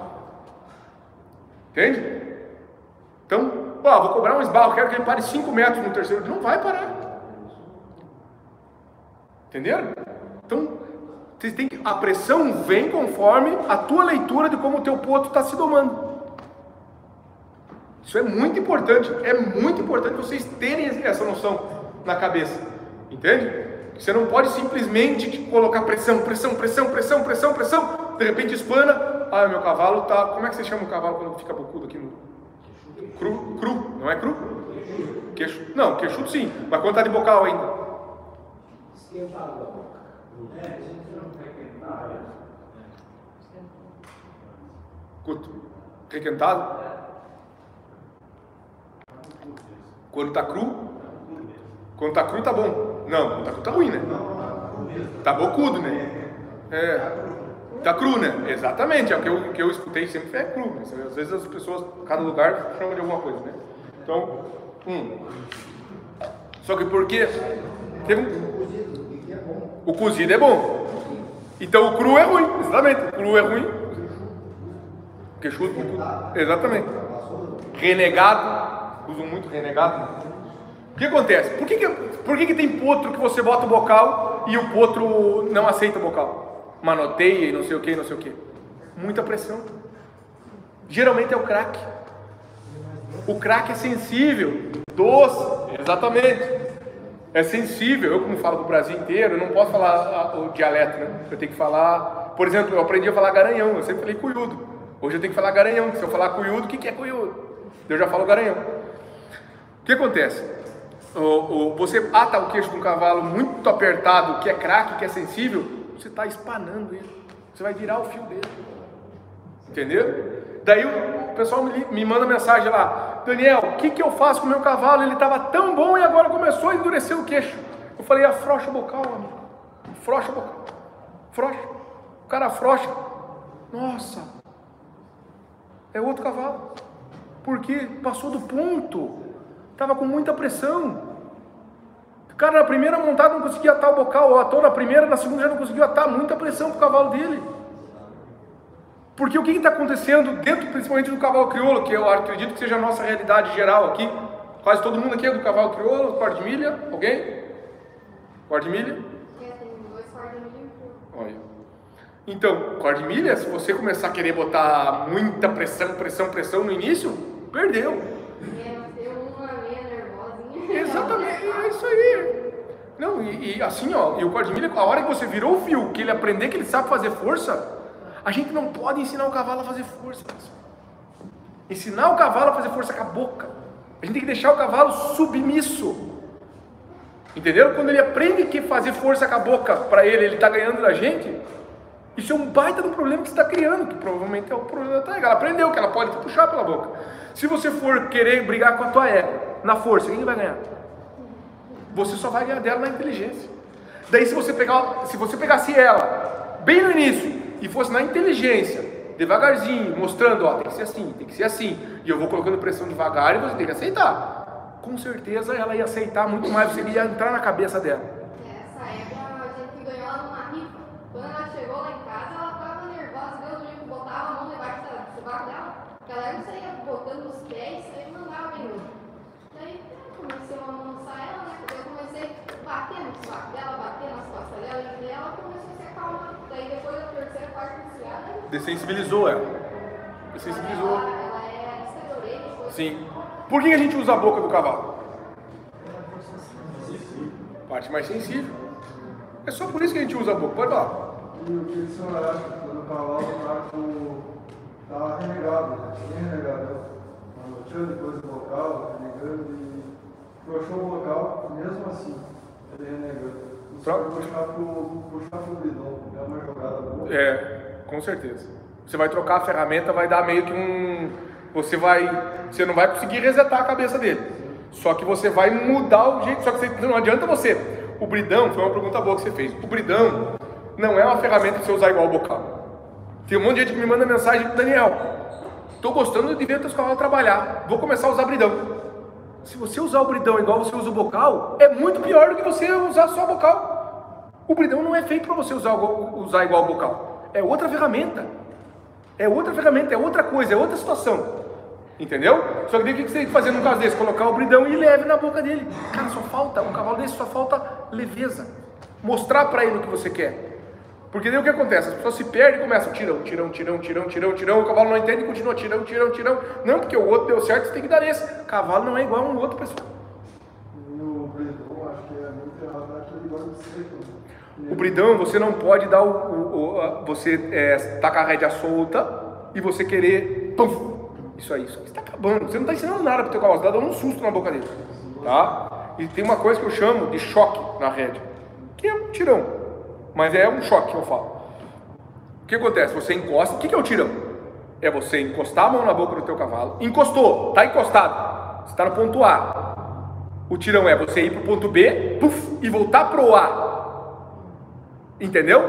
Entende? Então, vou cobrar um esbarro, quero que ele pare 5 metros no terceiro. Não vai parar. Entenderam? Então, você tem que, a pressão vem conforme a tua leitura de como o teu potro está se domando. Isso é muito importante, é muito importante vocês terem essa noção na cabeça, entende? Você não pode simplesmente colocar pressão, pressão, pressão, pressão, pressão, pressão, de repente espana, ah, meu cavalo tá, como é que você chama o cavalo quando fica bocudo aqui no cru, cru, não é cru? Queixo, não, queixudo sim, mas quando tá de bocal ainda? Esquentado Curto. Requentado? Quando está cru? Quando está cru tá bom. Não, quando está cru tá ruim, né? Tá bocudo, né? É. Tá cru, né? Exatamente, é o que eu, que eu escutei sempre é cru. Né? Às vezes as pessoas, cada lugar, chamam de alguma coisa, né? Então, hum. Só que porque teve um... O cozido é bom. Então o cru é ruim, exatamente. O cru é ruim. Queixudo, exatamente. Renegado, usam muito renegado. O que acontece? Por que, que, por que, que tem potro que você bota o bocal e o potro não aceita o bocal? Manoteia e não sei o que, não sei o que. Muita pressão. Geralmente é o craque. O craque é sensível, doce, exatamente. É sensível. Eu, como falo do Brasil inteiro, eu não posso falar o dialeto, né? Eu tenho que falar. Por exemplo, eu aprendi a falar garanhão, eu sempre falei cuiudo. Hoje eu tenho que falar garanhão. Se eu falar cuiudo, o que, que é cuiudo? Eu já falo garanhão. O que acontece? O, o, você ata o queixo de um cavalo muito apertado, que é craque, que é sensível, você está espanando ele. Você vai virar o fio dele. Entendeu? Daí o pessoal me, me manda mensagem lá, Daniel, o que, que eu faço com o meu cavalo? Ele estava tão bom e agora começou a endurecer o queixo. Eu falei, afrocha o bocal, amigo. Afrocha o bocal. Afrocha. O cara afrocha. Nossa. É outro cavalo. Porque passou do ponto. Estava com muita pressão. O cara na primeira montada não conseguia atar o bocal, atou na primeira, na segunda já não conseguiu atar, muita pressão para o cavalo dele. Porque o que está acontecendo dentro, principalmente do cavalo crioulo, que eu acredito que seja a nossa realidade geral aqui, quase todo mundo aqui é do cavalo crioulo, quarto de milha, alguém? Quarto de milha? Olha. Então, quarto de milha, se você começar a querer botar muita pressão, pressão, pressão no início, perdeu. Exatamente, é isso aí. Não, e, e, assim, ó, e o Cordimilha, a hora que você virou o fio, que ele aprender que ele sabe fazer força, a gente não pode ensinar o cavalo a fazer força. Ensinar o cavalo a fazer força com a boca. A gente tem que deixar o cavalo submisso. Entendeu? Quando ele aprende que fazer força com a boca para ele, ele está ganhando da gente. Isso é um baita do problema que você está criando, que provavelmente é o problema da tua. Ela aprendeu que ela pode te puxar pela boca. Se você for querer brigar com a tua égua, na força, quem vai ganhar? Você só vai ganhar dela na inteligência. Daí se você pegar, se você pegasse ela bem no início e fosse na inteligência, devagarzinho, mostrando, ó, tem que ser assim, tem que ser assim, e eu vou colocando pressão devagar e você tem que aceitar. Com certeza ela ia aceitar muito mais, você ia entrar na cabeça dela. Essa égua a gente ganhou ela numa rifa. Quando ela chegou lá em casa, ela estava nervosa, viu? O Nico botava a mão debaixo do sovaco dela, ela égua saía botando os pés, aí mandava bem Daí comecei a amansar ela, né? Eu comecei a bater no sovaco dela, bater nas costas dela, e ela começou a se acalmar. Daí depois da terceira, quarta desfiada. Dessensibilizou ela. Dessensibilizou. Ela, ela é estedorei, Sim. Por que a gente usa a boca do cavalo? Parte mais sensível. É só por isso que a gente usa a boca. Pode falar. E o que o senhor acha quando o cavalo está renegado, né? bem renegado? Anotou depois do local, renegando e puxou o local, mesmo assim, ele renegando. Puxar pro, puxar pro bidon, é uma jogada boa. É, com certeza. Você vai trocar a ferramenta, vai dar meio que um. Você vai. Você não vai conseguir resetar a cabeça dele. Só que você vai mudar o jeito, só que você, não adianta você. O bridão, foi uma pergunta boa que você fez. O bridão não é uma ferramenta que você usar igual o bocal. Tem um monte de gente que me manda mensagem, Daniel, estou gostando de ver teus cavalos trabalhar, vou começar a usar bridão. Se você usar o bridão igual você usa o bocal, é muito pior do que você usar só o bocal. O bridão não é feito para você usar, usar igual o bocal. É outra ferramenta. É outra ferramenta, é outra coisa, é outra situação. Entendeu? Só que o que você tem que fazer num caso desse? Colocar o bridão e leve na boca dele. Cara, só falta, um cavalo desse só falta leveza. Mostrar para ele o que você quer. Porque daí o que acontece? As pessoas se perdem e começam tirão, tirão, tirão, tirão, tirão, tirão. O cavalo não entende e continua tirão, tirão, tirão. Não, porque o outro deu certo, você tem que dar esse. Cavalo não é igual a um outro pessoal. No bridão, acho que é muito errado, acho que ele gosta de seco. O bridão, você não pode dar o. o, o você é, com a rédea solta e você querer. Pum, isso aí, isso está acabando. Você não está ensinando nada para o teu cavalo, você está dando um susto na boca dele. Tá? E tem uma coisa que eu chamo de choque na rédea, que é um tirão, mas é um choque que eu falo. O que acontece? Você encosta, o que é o tirão? É você encostar a mão na boca do teu cavalo, encostou, está encostado, você está no ponto A. O tirão é você ir para o ponto B, puff, e voltar para o A. Entendeu?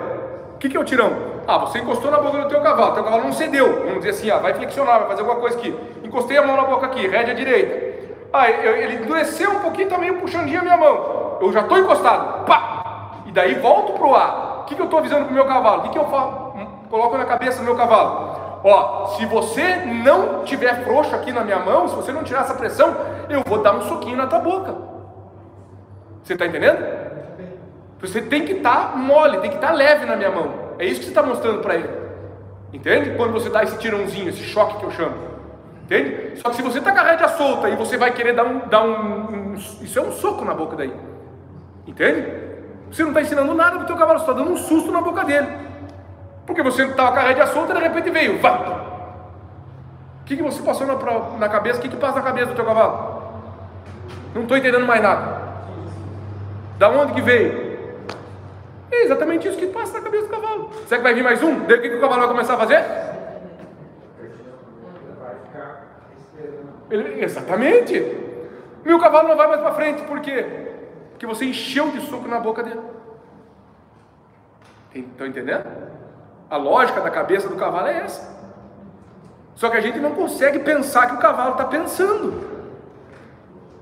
O que é o tirão? Ah, você encostou na boca do teu cavalo, teu cavalo não cedeu. Vamos dizer assim, ah, vai flexionar, vai fazer alguma coisa aqui. Encostei a mão na boca aqui, rédea direita. Ah, ele endureceu um pouquinho, tá puxandinho a minha mão. Eu já estou encostado. Pá! E daí volto pro ar. O que, que eu estou avisando pro meu cavalo? O que, que eu faço? Hum, coloco na cabeça do meu cavalo. Ó, se você não tiver frouxo aqui na minha mão, se você não tirar essa pressão, eu vou dar um soquinho na tua boca. Você está entendendo? Você tem que estar tá mole, tem que estar tá leve na minha mão. É isso que você está mostrando para ele. Entende? Quando você dá esse tirãozinho, esse choque que eu chamo. Entende? Só que se você está com a rédea solta e você vai querer dar um, dar um, um, Isso é um soco na boca daí. Entende? Você não está ensinando nada para o teu cavalo, você está dando um susto na boca dele. Porque você estava com a rédea solta e de repente veio. Vá! O que, que você passou na, na cabeça? O que, que passa na cabeça do teu cavalo? Não estou entendendo mais nada. Da onde que veio? É exatamente isso que passa na cabeça do cavalo. Será que vai vir mais um? Daí o que, que o cavalo vai começar a fazer? Ele, exatamente. Meu cavalo não vai mais para frente, por quê? Porque você encheu de suco na boca dele. Estão entendendo? A lógica da cabeça do cavalo é essa. Só que a gente não consegue pensar que o cavalo está pensando.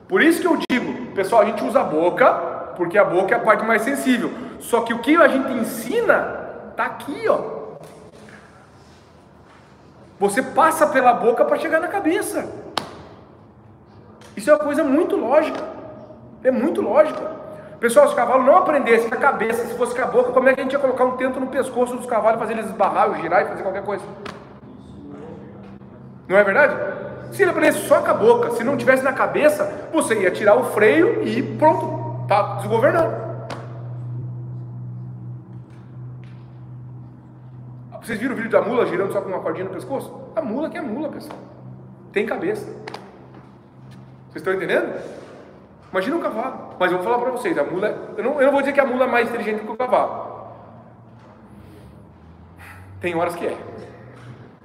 Por isso que eu digo, pessoal, a gente usa a boca, porque a boca é a parte mais sensível. Só que o que a gente ensina está aqui, ó. Você passa pela boca para chegar na cabeça. Isso é uma coisa muito lógica. É muito lógica. Pessoal, se o cavalo não aprendesse com a cabeça, se fosse com a boca, como é que a gente ia colocar um tento no pescoço dos cavalos fazer eles esbarrar, girar e fazer qualquer coisa? Não é verdade? Se ele aprendesse só com a boca, se não tivesse na cabeça, você ia tirar o freio e pronto, tá desgovernado. Vocês viram o vídeo da mula girando só com uma cordinha no pescoço? A mula que é mula, pessoal. Tem cabeça. Vocês estão entendendo? Imagina um cavalo. Mas eu vou falar para vocês, a mula. Eu não, eu não vou dizer que a mula é mais inteligente que o cavalo. Tem horas que é.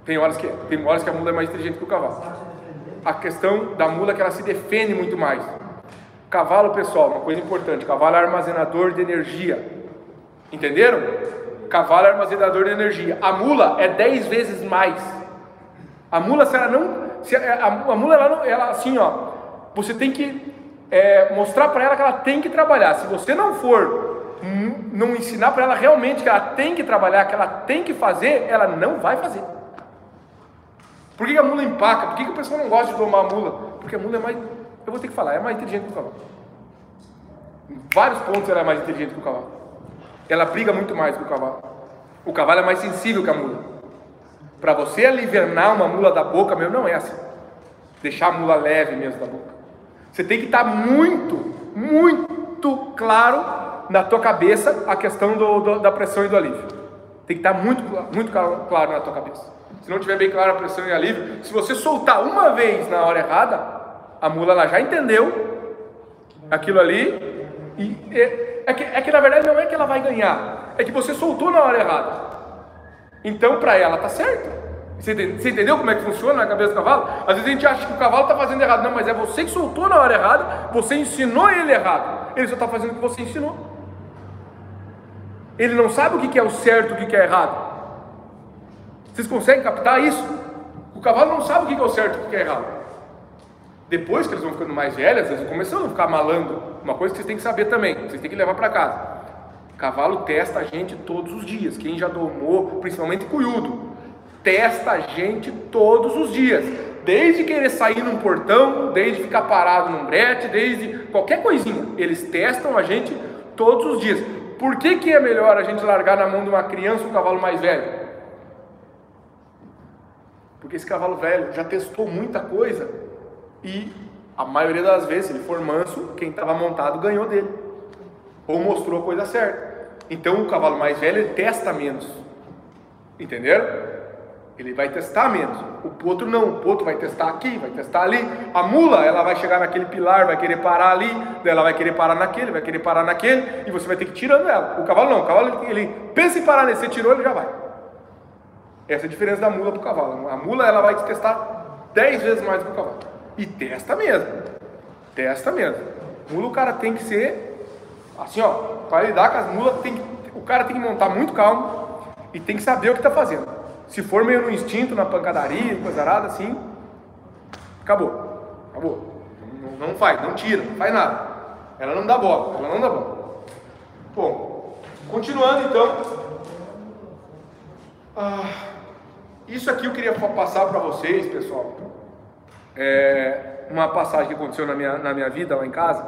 Tem horas que é. Tem horas que a mula é mais inteligente que o cavalo. A questão da mula é que ela se defende muito mais. Cavalo, pessoal, uma coisa importante: cavalo é armazenador de energia. Entenderam? Cavalo é armazenador de energia. A mula é 10 vezes mais. A mula, se ela não. Se a, a mula, ela, não, ela assim, ó. Você tem que é, mostrar para ela que ela tem que trabalhar. Se você não for, não ensinar para ela realmente que ela tem que trabalhar, que ela tem que fazer, ela não vai fazer. Por que a mula empaca? Por que, que o pessoal não gosta de tomar a mula? Porque a mula é mais. Eu vou ter que falar, é mais inteligente que o cavalo. Em vários pontos ela é mais inteligente que o cavalo. Ela briga muito mais que o cavalo. O cavalo é mais sensível que a mula. Para você aliviar uma mula da boca, meu, não é assim. Deixar a mula leve mesmo da boca. Você tem que estar tá muito, muito claro na tua cabeça a questão do, do, da pressão e do alívio. Tem que estar tá muito, muito claro na tua cabeça. Se não tiver bem claro a pressão e alívio, se você soltar uma vez na hora errada, a mula ela já entendeu aquilo ali e é, é, que, é que na verdade não é que ela vai ganhar, é que você soltou na hora errada. Então para ela tá certo. Você entendeu como é que funciona na cabeça do cavalo? Às vezes a gente acha que o cavalo está fazendo errado. Não, mas é você que soltou na hora errada, você ensinou ele errado. Ele só está fazendo o que você ensinou. Ele não sabe o que é o certo e o que é errado. Vocês conseguem captar isso? O cavalo não sabe o que é o certo e o que é errado. Depois que eles vão ficando mais velhos, eles vão começando a ficar malando. Uma coisa que vocês têm que saber também, vocês têm que levar para casa. Cavalo testa a gente todos os dias. Quem já domou, principalmente cuiudo, testa a gente todos os dias. Desde querer sair num portão, desde ficar parado num brete, desde qualquer coisinha. Eles testam a gente todos os dias. Por que, que é melhor a gente largar na mão de uma criança um cavalo mais velho? Porque esse cavalo velho já testou muita coisa e a maioria das vezes, se ele for manso, quem estava montado ganhou dele ou mostrou a coisa certa. Então o cavalo mais velho ele testa menos, entenderam? Ele vai testar menos. O potro não. O potro vai testar aqui, vai testar ali. A mula, ela vai chegar naquele pilar, vai querer parar ali, ela vai querer parar naquele, vai querer parar naquele, e você vai ter que ir tirando ela. O cavalo não. O cavalo, ele pensa em parar nesse, você tirou, ele já vai. Essa é a diferença da mula para o cavalo. A mula, ela vai te testar 10 vezes mais do que o cavalo. E testa mesmo. Testa mesmo. Mula, o cara tem que ser assim, ó. Para lidar com as mulas, tem que, o cara tem que montar muito calmo e tem que saber o que está fazendo. Se for meio no instinto, na pancadaria, coisa arada assim, acabou. Acabou. Não, não faz, não tira, não faz nada. Ela não dá bola, ela não dá bola. Bom, continuando então. Ah, isso aqui eu queria passar para vocês, pessoal. É uma passagem que aconteceu na minha, na minha vida lá em casa,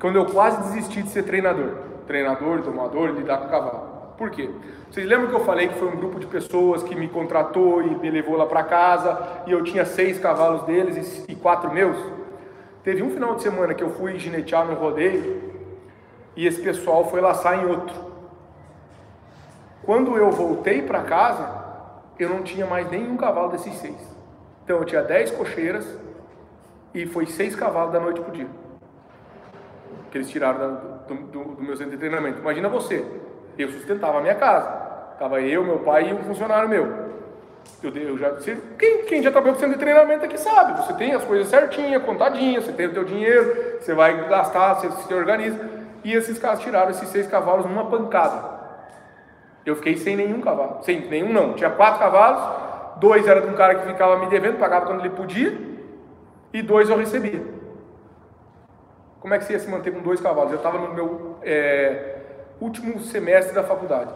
quando eu quase desisti de ser treinador. Treinador, tomador, lidar com cavalo. Por quê? Vocês lembram que eu falei que foi um grupo de pessoas que me contratou e me levou lá para casa e eu tinha seis cavalos deles e quatro meus? Teve um final de semana que eu fui ginetear no rodeio e esse pessoal foi laçar em outro. Quando eu voltei para casa, eu não tinha mais nenhum cavalo desses seis. Então eu tinha dez cocheiras e foi seis cavalos da noite o dia. Que eles tiraram do, do, do meu centro de treinamento. Imagina você, eu sustentava a minha casa. Estava eu, meu pai e um funcionário meu. Eu, eu já, você, quem, quem já trabalhou com centro de treinamento aqui sabe. Você tem as coisas certinhas, contadinhas, você tem o teu dinheiro, você vai gastar, você se organiza. E esses caras tiraram esses seis cavalos numa pancada. Eu fiquei sem nenhum cavalo. Sem nenhum não. Tinha quatro cavalos, dois era de um cara que ficava me devendo, pagava quando ele podia, e dois eu recebia. Como é que você ia se manter com dois cavalos? Eu estava no meu é, último semestre da faculdade.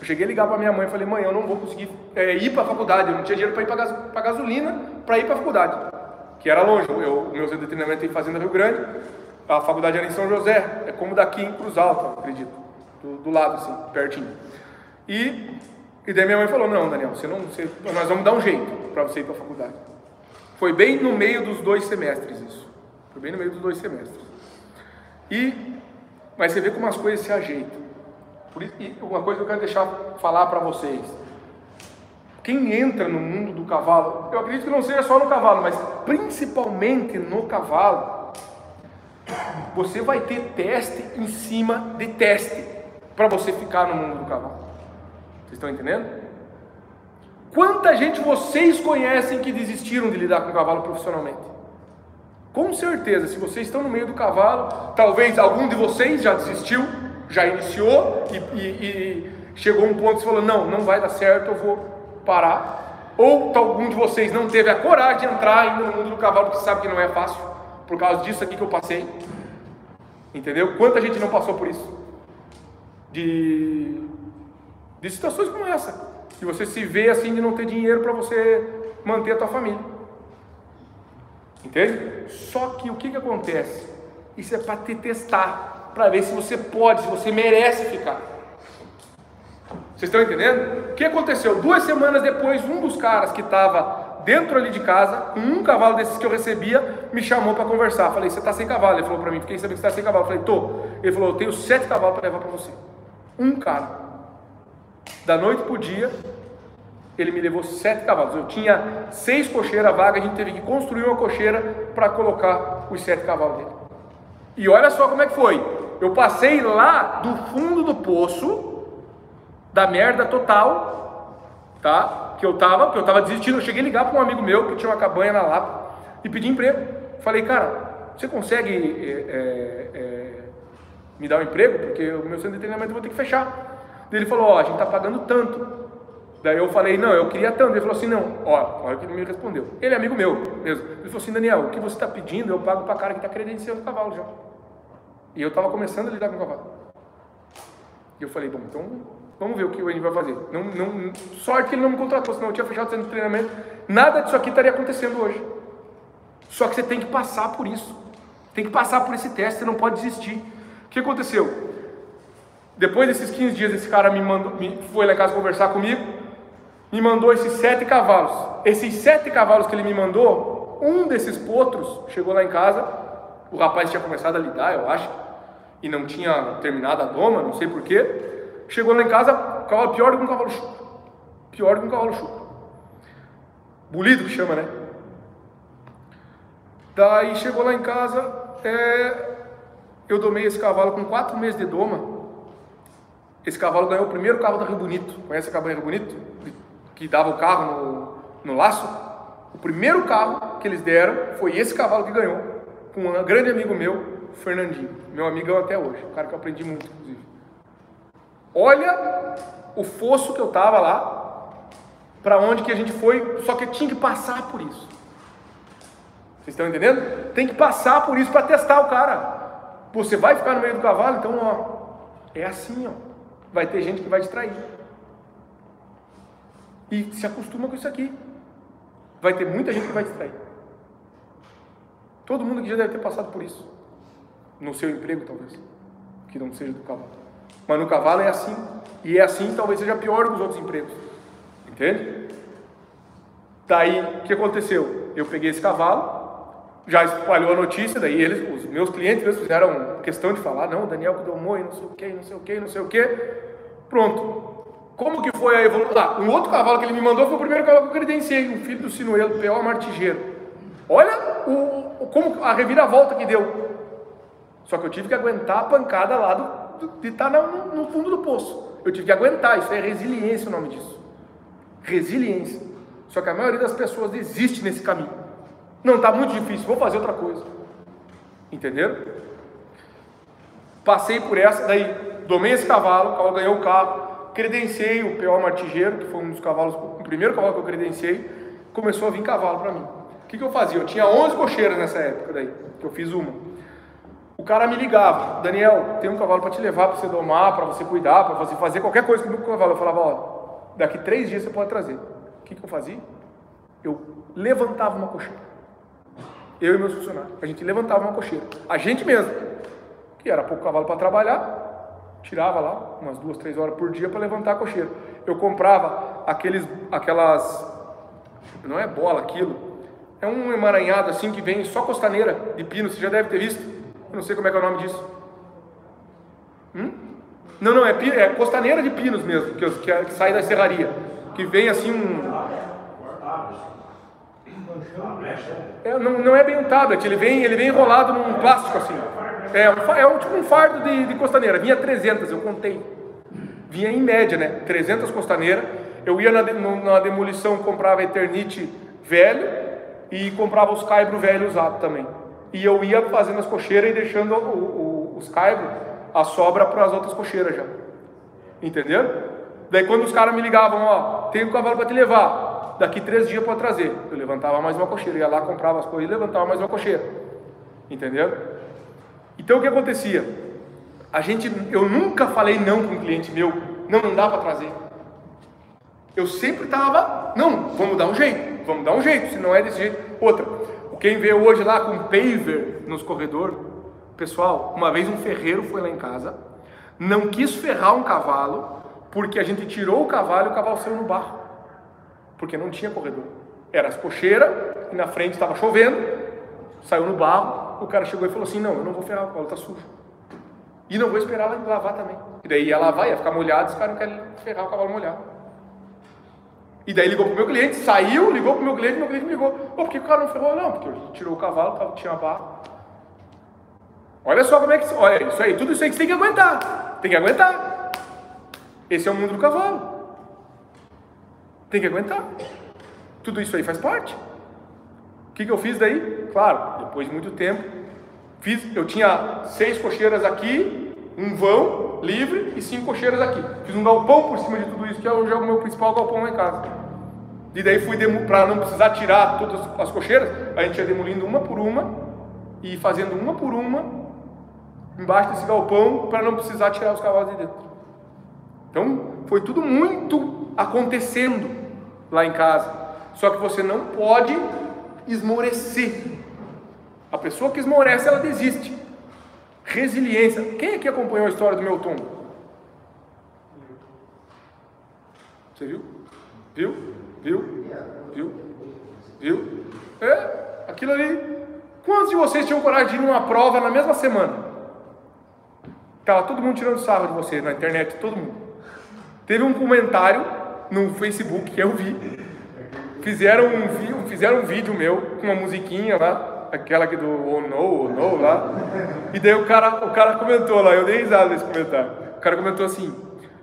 Eu cheguei a ligar para minha mãe e falei, mãe, eu não vou conseguir é, ir para a faculdade, eu não tinha dinheiro para ir para gas, gasolina para ir para a faculdade, que era longe. Eu, meu centro de treinamento em Fazenda Rio Grande, a faculdade era em São José, é como daqui em Cruz Alta, acredito, do, do lado assim, pertinho. E, e daí minha mãe falou, não, Daniel, você não, você, nós vamos dar um jeito para você ir para a faculdade. Foi bem no meio dos dois semestres isso, foi bem no meio dos dois semestres. E, mas você vê como as coisas se ajeitam. Por isso, uma coisa que eu quero deixar falar para vocês. Quem entra no mundo do cavalo, eu acredito que não seja só no cavalo, mas principalmente no cavalo, você vai ter teste em cima de teste para você ficar no mundo do cavalo. Vocês estão entendendo? Quanta gente vocês conhecem que desistiram de lidar com o cavalo profissionalmente? Com certeza, se vocês estão no meio do cavalo, talvez algum de vocês já desistiu, já iniciou e, e, e chegou um ponto que falou: não, não vai dar certo, eu vou parar. Ou algum de vocês não teve a coragem de entrar ainda no mundo do cavalo, porque sabe que não é fácil, por causa disso aqui que eu passei. Entendeu? Quanta gente não passou por isso? De, de situações como essa. Que você se vê assim de não ter dinheiro para você manter a tua família. Entende? Só que o que, que acontece? Isso é para te testar para ver se você pode, se você merece ficar. Vocês estão entendendo? O que aconteceu? Duas semanas depois, um dos caras que estava dentro ali de casa, com um cavalo desses que eu recebia, me chamou para conversar. Falei, você está sem cavalo? Ele falou para mim, fiquei sabendo que você está sem cavalo. falei, tô. Ele falou, eu tenho sete cavalos para levar para você. Um cara. Da noite para o dia, ele me levou sete cavalos. Eu tinha seis cocheiras vagas, a gente teve que construir uma cocheira para colocar os sete cavalos dele. E olha só como é que foi. Eu passei lá do fundo do poço, da merda total, tá? que eu tava, que eu tava desistindo. Eu cheguei a ligar para um amigo meu que tinha uma cabanha na Lapa e pedi emprego. Falei, cara, você consegue é, é, é, me dar um emprego? Porque o meu centro de treinamento eu vou ter que fechar. Ele falou, ó, a gente tá pagando tanto. Daí eu falei, não, eu queria tanto. Ele falou assim, não, ó, olha o que ele me respondeu. Ele é amigo meu mesmo. Ele falou assim, Daniel, o que você está pedindo eu pago para cara que está credenciando o cavalo já. E eu estava começando a lidar com o cavalo. E eu falei, bom, então vamos ver o que o Eni vai fazer. Não, não, sorte que ele não me contratou, senão eu tinha fechado o centro de treinamento. Nada disso aqui estaria acontecendo hoje. Só que você tem que passar por isso. Tem que passar por esse teste, você não pode desistir. O que aconteceu? Depois desses 15 dias, esse cara me mandou, me, foi lá em casa conversar comigo me mandou esses sete cavalos. Esses sete cavalos que ele me mandou, um desses potros chegou lá em casa. O rapaz tinha começado a lidar, eu acho, e não tinha terminado a doma, não sei porquê. Chegou lá em casa, cavalo pior do que um cavalo chucro. Pior do que um cavalo chucro. Bolido que chama, né? Daí chegou lá em casa, é, eu domei esse cavalo com quatro meses de doma. Esse cavalo ganhou o primeiro carro da Rio Bonito. Conhece a cabanha Rio Bonito? que dava o carro no, no laço, o primeiro carro que eles deram foi esse cavalo que ganhou, com um grande amigo meu, Fernandinho, meu amigão até hoje, um cara que eu aprendi muito, inclusive. Olha o fosso que eu tava lá, para onde que a gente foi, só que tinha que passar por isso. Vocês estão entendendo? Tem que passar por isso para testar o cara. Você vai ficar no meio do cavalo, então ó, é assim, ó. Vai ter gente que vai distrair. E se acostuma com isso aqui. Vai ter muita gente que vai distrair. Todo mundo que já deve ter passado por isso. No seu emprego, talvez. Que não seja do cavalo. Mas no cavalo é assim. E é assim, talvez seja pior que os outros empregos. Entende? Daí, o que aconteceu? Eu peguei esse cavalo, já espalhou a notícia, daí eles, os meus clientes, eles fizeram questão de falar, não, Daniel que deu um não sei o que, não sei o que, não sei o que. Pronto. Como que foi a evolução? Ah, um outro cavalo que ele me mandou foi o primeiro cavalo que eu credenciei, um filho do Sinuelo, P.O. Martigeiro. Olha o, o, como a reviravolta que deu. Só que eu tive que aguentar a pancada lá do, do, de estar no, no fundo do poço. Eu tive que aguentar, isso é resiliência o nome disso. Resiliência. Só que a maioria das pessoas desiste nesse caminho. Não, está muito difícil, vou fazer outra coisa. Entenderam? Passei por essa, daí domei esse cavalo, o cavalo ganhou o carro, credenciei o P.O. Martigeiro, que foi um dos cavalos, o primeiro cavalo que eu credenciei, começou a vir cavalo para mim. O que, que eu fazia? Eu tinha 11 cocheiras nessa época daí, que eu fiz uma. O cara me ligava, Daniel, tem um cavalo para te levar, para você domar, para você cuidar, para você fazer qualquer coisa com o cavalo. Eu falava, ó, daqui três dias você pode trazer. O que, que eu fazia? Eu levantava uma cocheira. Eu e meus funcionários. A gente levantava uma cocheira. A gente mesmo. Que era pouco cavalo para trabalhar, tirava lá umas duas, três horas por dia para levantar a cocheira. Eu comprava aqueles, aquelas, não é bola aquilo, é um emaranhado assim que vem só costaneira de pino, você já deve ter visto. Eu não sei como é que é o nome disso. Hum? Não, não, é, é costaneira de pinos mesmo, que, que, que sai da serraria. Que vem assim um. É, não, não é bem um tablet, ele vem, ele vem enrolado num plástico assim. É, um, é um, tipo um fardo de, de costaneira. Vinha 300, eu contei. Vinha em média, né? 300 costaneiras. Eu ia na, na demolição, comprava Eternite velho e comprava os caibros velhos usados também. E eu ia fazendo as cocheiras e deixando o, o, os caibros, a sobra para as outras cocheiras já. Entenderam? Daí quando os caras me ligavam, ó, tem um cavalo para te levar, daqui três dias pode trazer. Eu levantava mais uma cocheira, ia lá, comprava as coisas e levantava mais uma cocheira. Entenderam? Então o que acontecia? A gente, eu nunca falei não para um cliente meu, não, não dá para trazer. Eu sempre estava, não, vamos dar um jeito, vamos dar um jeito, se não é desse jeito. Outra, quem vê hoje lá com paver nos corredores, pessoal, uma vez um ferreiro foi lá em casa, não quis ferrar um cavalo, porque a gente tirou o cavalo e o cavalo saiu no barro, porque não tinha corredor. Era as cocheiras, e na frente estava chovendo, saiu no barro, o cara chegou e falou assim: Não, eu não vou ferrar o colo, tá sujo. E não vou esperar lavar também. E daí ia lavar, ia ficar molhado, os caras não querem ferrar o cavalo molhado. E daí ligou pro meu cliente, saiu, ligou pro meu cliente, meu cliente me ligou. Pô, por que o cara não ferrou? Não, porque tirou o cavalo, tinha barro. Olha só como é que. Olha, isso aí, tudo isso aí que você tem que aguentar. Tem que aguentar. Esse é o mundo do cavalo. Tem que aguentar. Tudo isso aí faz parte. Que, que eu fiz daí? Claro, depois de muito tempo, fiz, eu tinha seis cocheiras aqui, um vão livre e cinco cocheiras aqui. Fiz um galpão por cima de tudo isso, que é hoje é o meu principal galpão lá em casa. E daí fui para não precisar tirar todas as cocheiras, a gente ia demolindo uma por uma e fazendo uma por uma embaixo desse galpão para não precisar tirar os cavalos de dentro. Então foi tudo muito acontecendo lá em casa. Só que você não pode esmorecer. A pessoa que esmorece, ela desiste. Resiliência. Quem aqui acompanhou a história do meu tombo? Você viu? Viu? Viu? Viu? Viu? É, aquilo ali. Quantos de vocês tinham coragem de ir numa prova na mesma semana? Tava todo mundo tirando sarro de você na internet, todo mundo. Teve um comentário no Facebook que eu vi. Fizeram um, fizeram um vídeo meu com uma musiquinha lá, aquela que do Oh No, Oh No lá. E daí o cara, o cara comentou lá, eu dei risada nesse comentário. O cara comentou assim: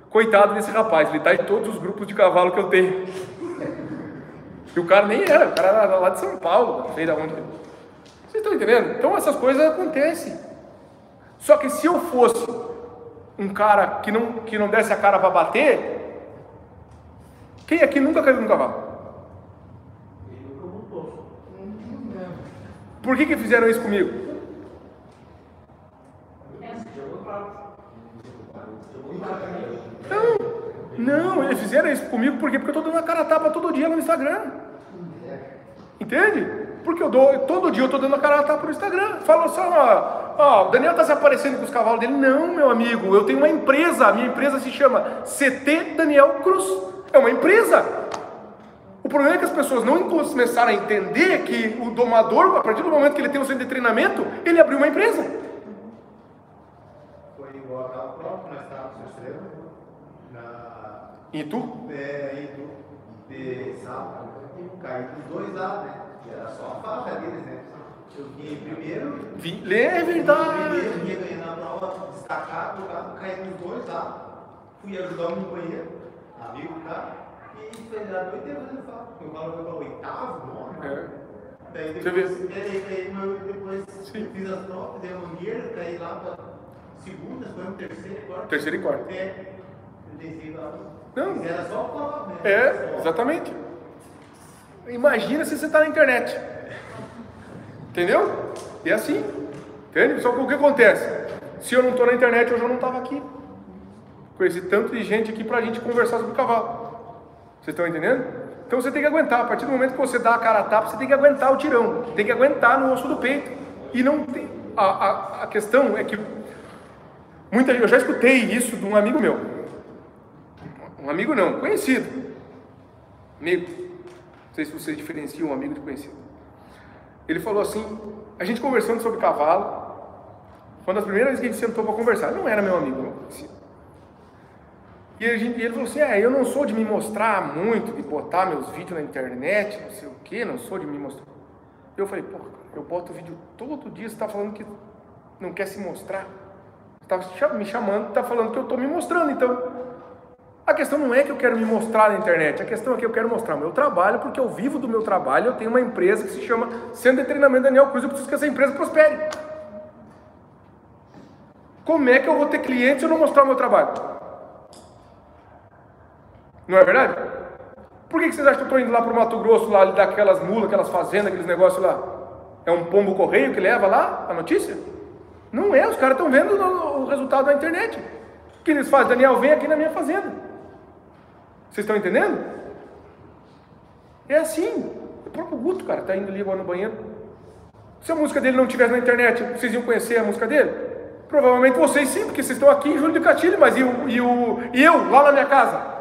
Coitado desse rapaz, ele está em todos os grupos de cavalo que eu tenho. E o cara nem era, o cara era lá de São Paulo, não sei de onde. Vocês estão entendendo? Então essas coisas acontecem. Só que se eu fosse um cara que não, que não desse a cara para bater, quem aqui nunca caiu num cavalo? Por que, que fizeram isso comigo? Não, não, eles fizeram isso comigo porque, porque eu estou dando a cara a tapa todo dia no Instagram. Entende? Porque eu dou, todo dia eu estou dando a cara a tapa no Instagram. Fala só, ó, ó, o Daniel está se aparecendo com os cavalos dele. Não, meu amigo, eu tenho uma empresa, a minha empresa se chama CT Daniel Cruz. É uma empresa. O problema é que as pessoas não começaram a entender que o domador, a partir do momento que ele tem o centro de treinamento, ele abriu uma empresa. Foi igual prova que nós estávamos no extremo, na. E tu? É, Itu, de sábado, caí dos dois lados, né? Que era só a faixa deles, né? Eu vim primeiro. Vi, é verdade. Primeiro, ia ganhando a prova, destacado, caí dos dois lados. Fui ajudar um companheiro, amigo cara. E foi a noite inteira fazendo falta. Eu falo foi para o oitavo, nono. É. Daí depois, vê? daí, daí, eu depois Sim. fiz as provas, dei uma mangueira, caí lá para segunda, foi um terceiro, quarto. Terceiro e quarto. É, eu. Não. Mas Era só prova, né? É, exatamente. Imagina se você está na internet. Entendeu? É assim. Entende? Só que o que acontece? Se eu não estou na internet, eu não estava aqui. Conheci tanto de gente aqui para a gente conversar sobre o cavalo. Vocês estão entendendo? Então você tem que aguentar. A partir do momento que você dá a cara a tapa, você tem que aguentar o tirão. Tem que aguentar no osso do peito. E não tem. A, a, a questão é que. Muita, eu já escutei isso de um amigo meu. Um amigo não, conhecido. Amigo. Não sei se vocês diferenciam um amigo de conhecido. Ele falou assim: a gente conversando sobre cavalo. Foi uma das primeiras vezes que a gente sentou para conversar. Não era meu amigo, não conhecido. E, gente- ele falou assim: é, eu não sou de me mostrar muito, de botar meus vídeos na internet, não sei o que, não sou de me mostrar. Eu falei: pô, eu boto vídeo todo dia, você está falando que não quer se mostrar. Está me chamando, está falando que eu estou me mostrando, então. A questão não é que eu quero me mostrar na internet, a questão é que eu quero mostrar o meu trabalho, porque eu vivo do meu trabalho, eu tenho uma empresa que se chama Centro de Treinamento Daniel Cruz, eu preciso que essa empresa prospere. Como é que eu vou ter clientes se eu não mostrar o meu trabalho? Não é verdade? Por que que vocês acham que eu estou indo lá para o Mato Grosso, lá lidar aquelas mulas, aquelas fazendas, aqueles negócios lá? É um pombo correio que leva lá a notícia? Não é, os caras estão vendo o resultado na internet. O que eles fazem? Daniel, vem aqui na minha fazenda. Vocês estão entendendo? É assim. O próprio Guto, cara, está indo ali agora no banheiro. Se a música dele não estivesse na internet, vocês iam conhecer a música dele? Provavelmente vocês sim, porque vocês estão aqui em Júlio de Castilho, mas e, o, e, o, e eu, lá na minha casa,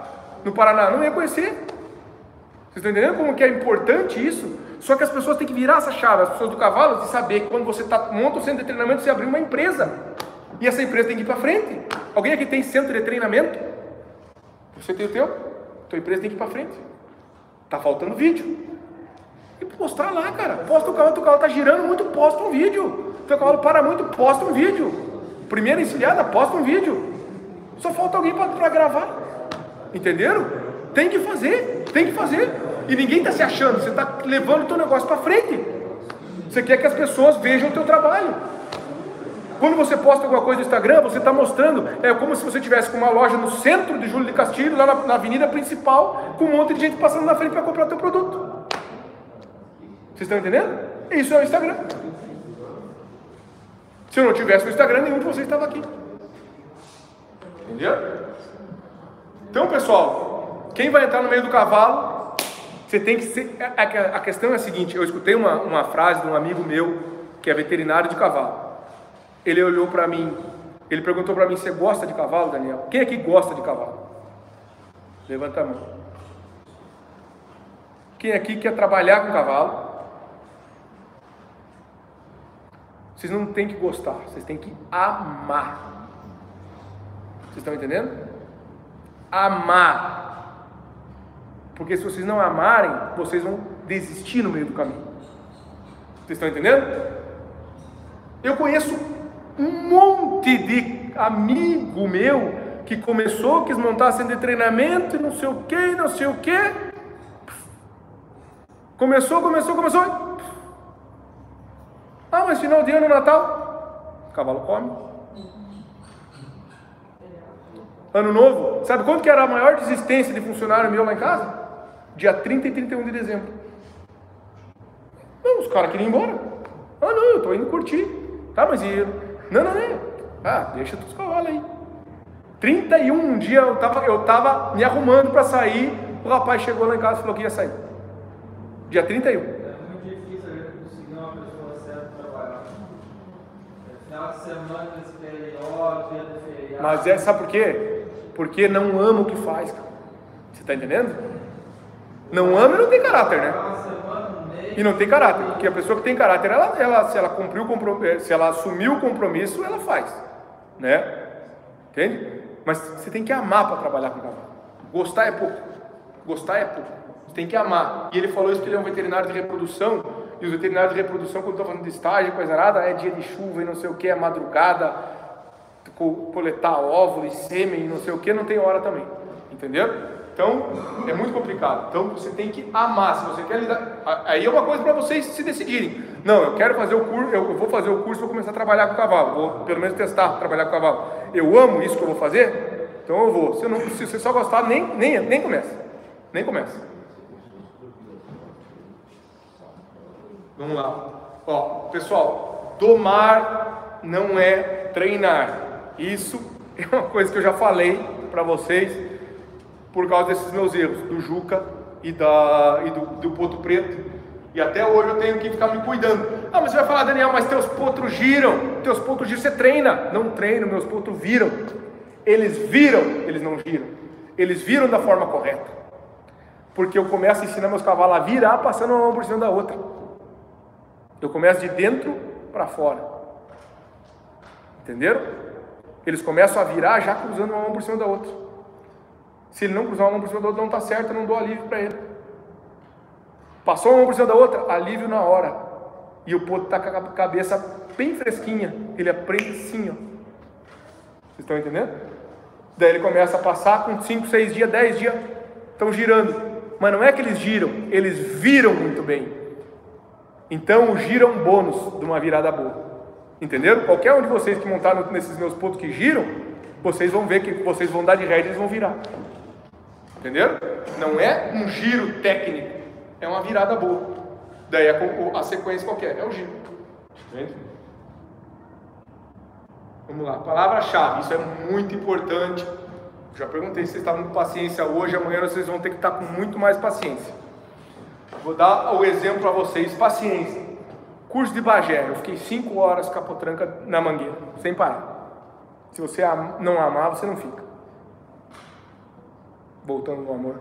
no Paraná, não ia conhecer. Vocês estão entendendo como que é importante isso? Só que as pessoas têm que virar essa chave, as pessoas do cavalo, de saber que quando você tá, monta o centro de treinamento, você abriu uma empresa. E essa empresa tem que ir para frente. Alguém aqui tem centro de treinamento? Você tem o teu? Tua empresa tem que ir para frente. Tá faltando vídeo. E postar lá, cara. Posta o cavalo, teu cavalo tá girando muito, posta um vídeo. Teu cavalo para muito, posta um vídeo. Primeira encilhada, posta um vídeo. Só falta alguém para gravar. Entenderam? Tem que fazer, tem que fazer. E ninguém está se achando, você está levando o teu negócio para frente. Você quer que as pessoas vejam o teu trabalho. Quando você posta alguma coisa no Instagram, você está mostrando, é como se você tivesse com uma loja no centro de Júlio de Castilho, lá na, na avenida principal, com um monte de gente passando na frente para comprar teu produto. Vocês estão entendendo? Isso é o Instagram. Se eu não tivesse o Instagram, nenhum de vocês estava aqui. Entendeu? Então, pessoal, quem vai entrar no meio do cavalo, você tem que ser. A, a, a questão é a seguinte: eu escutei uma, uma frase de um amigo meu, que é veterinário de cavalo. Ele olhou para mim, ele perguntou para mim: Você gosta de cavalo, Daniel? Quem aqui gosta de cavalo? Levanta a mão. Quem aqui quer trabalhar com cavalo? Vocês não têm que gostar, vocês têm que amar. Vocês estão entendendo? Amar. Porque se vocês não amarem, vocês vão desistir no meio do caminho. Vocês estão entendendo? Eu conheço um monte de amigo meu que começou, quis montar centro de treinamento e não sei o que, não sei o que. Começou, começou, começou. Ah, mas final de ano, Natal, o cavalo come. Ano novo, sabe quanto que era a maior desistência de funcionário meu lá em casa? Dia 30 e 31 de dezembro. Não, os caras queriam ir embora. Ah, não, eu tô indo curtir. Tá, mas e. Não, não, não. Ah, deixa os cavalos aí. 31 um dia eu tava, eu tava me arrumando para sair. O rapaz chegou lá em casa e falou que ia sair. Dia 31. É muito difícil a gente conseguir uma pessoa certa trabalhar. É Final de semana, feriado, dia do feriado. Mas é, sabe por quê? Porque não ama o que faz, cara. Você está entendendo? Não ama e não tem caráter, né? E não tem caráter, porque a pessoa que tem caráter, ela, ela, se ela cumpriu compromisso, se ela assumiu o compromisso, ela faz, né? Entende? Mas você tem que amar para trabalhar com cavalo. Gostar é pouco. Gostar é pouco. Você tem que amar. E ele falou isso que ele é um veterinário de reprodução. E os veterinários de reprodução, quando estão falando de estágio, coisa nada, é dia de chuva e não sei o que, é madrugada, coletar óvulo e sêmen e não sei o que, não tem hora também. Entendeu? Então, é muito complicado. Então, você tem que amar. Se você quer lidar. Aí é uma coisa para vocês se decidirem. Não, eu quero fazer o curso, eu eu vou fazer o curso para começar a trabalhar com cavalo. Vou pelo menos testar trabalhar com cavalo. Eu amo isso que eu vou fazer, então eu vou. Se, não, se você só gostar, nem, nem, nem começa. Nem começa. Vamos lá. Ó, pessoal, domar não é treinar. Isso [laughs] é uma coisa que eu já falei para vocês por causa desses meus erros, do Juca e, da, e do, do Preto. E até hoje eu tenho que ficar me cuidando. Ah, mas você vai falar, Daniel, mas teus potros giram. Teus potros giram, você treina. Não treino, meus potros viram. Eles viram, eles não giram. Eles viram da forma correta. Porque eu começo a ensinar meus cavalos a virar passando uma mão por cima da outra. Eu começo de dentro para fora. Entenderam? Eles começam a virar já cruzando uma mão por cima da outra. Se ele não cruzar uma mão por cima da outra, não está certo, eu não dou alívio para ele. Passou uma mão por cima da outra, alívio na hora. E o potro está com a cabeça bem fresquinha. Ele aprende assim, ó. Vocês estão entendendo? Daí ele começa a passar com 5, 6 dias, 10 dias, estão girando. Mas não é que eles giram, eles viram muito bem. Então o giro é um bônus de uma virada boa. Entenderam? Qualquer um de vocês que montaram nesses meus pontos que giram, vocês vão ver que vocês vão dar de rédea e eles vão virar. Entenderam? Não é um giro técnico, é uma virada boa. Daí a, a sequência qualquer, é o giro. Entende? Vamos lá, palavra-chave, isso é muito importante. Já perguntei se vocês estavam com paciência hoje, amanhã vocês vão ter que estar com muito mais paciência. Vou dar o exemplo para vocês, paciência. Curso de Bagé, eu fiquei 5 horas capotranca na mangueira, sem parar. Se você não amar, você não fica. Voltando no amor.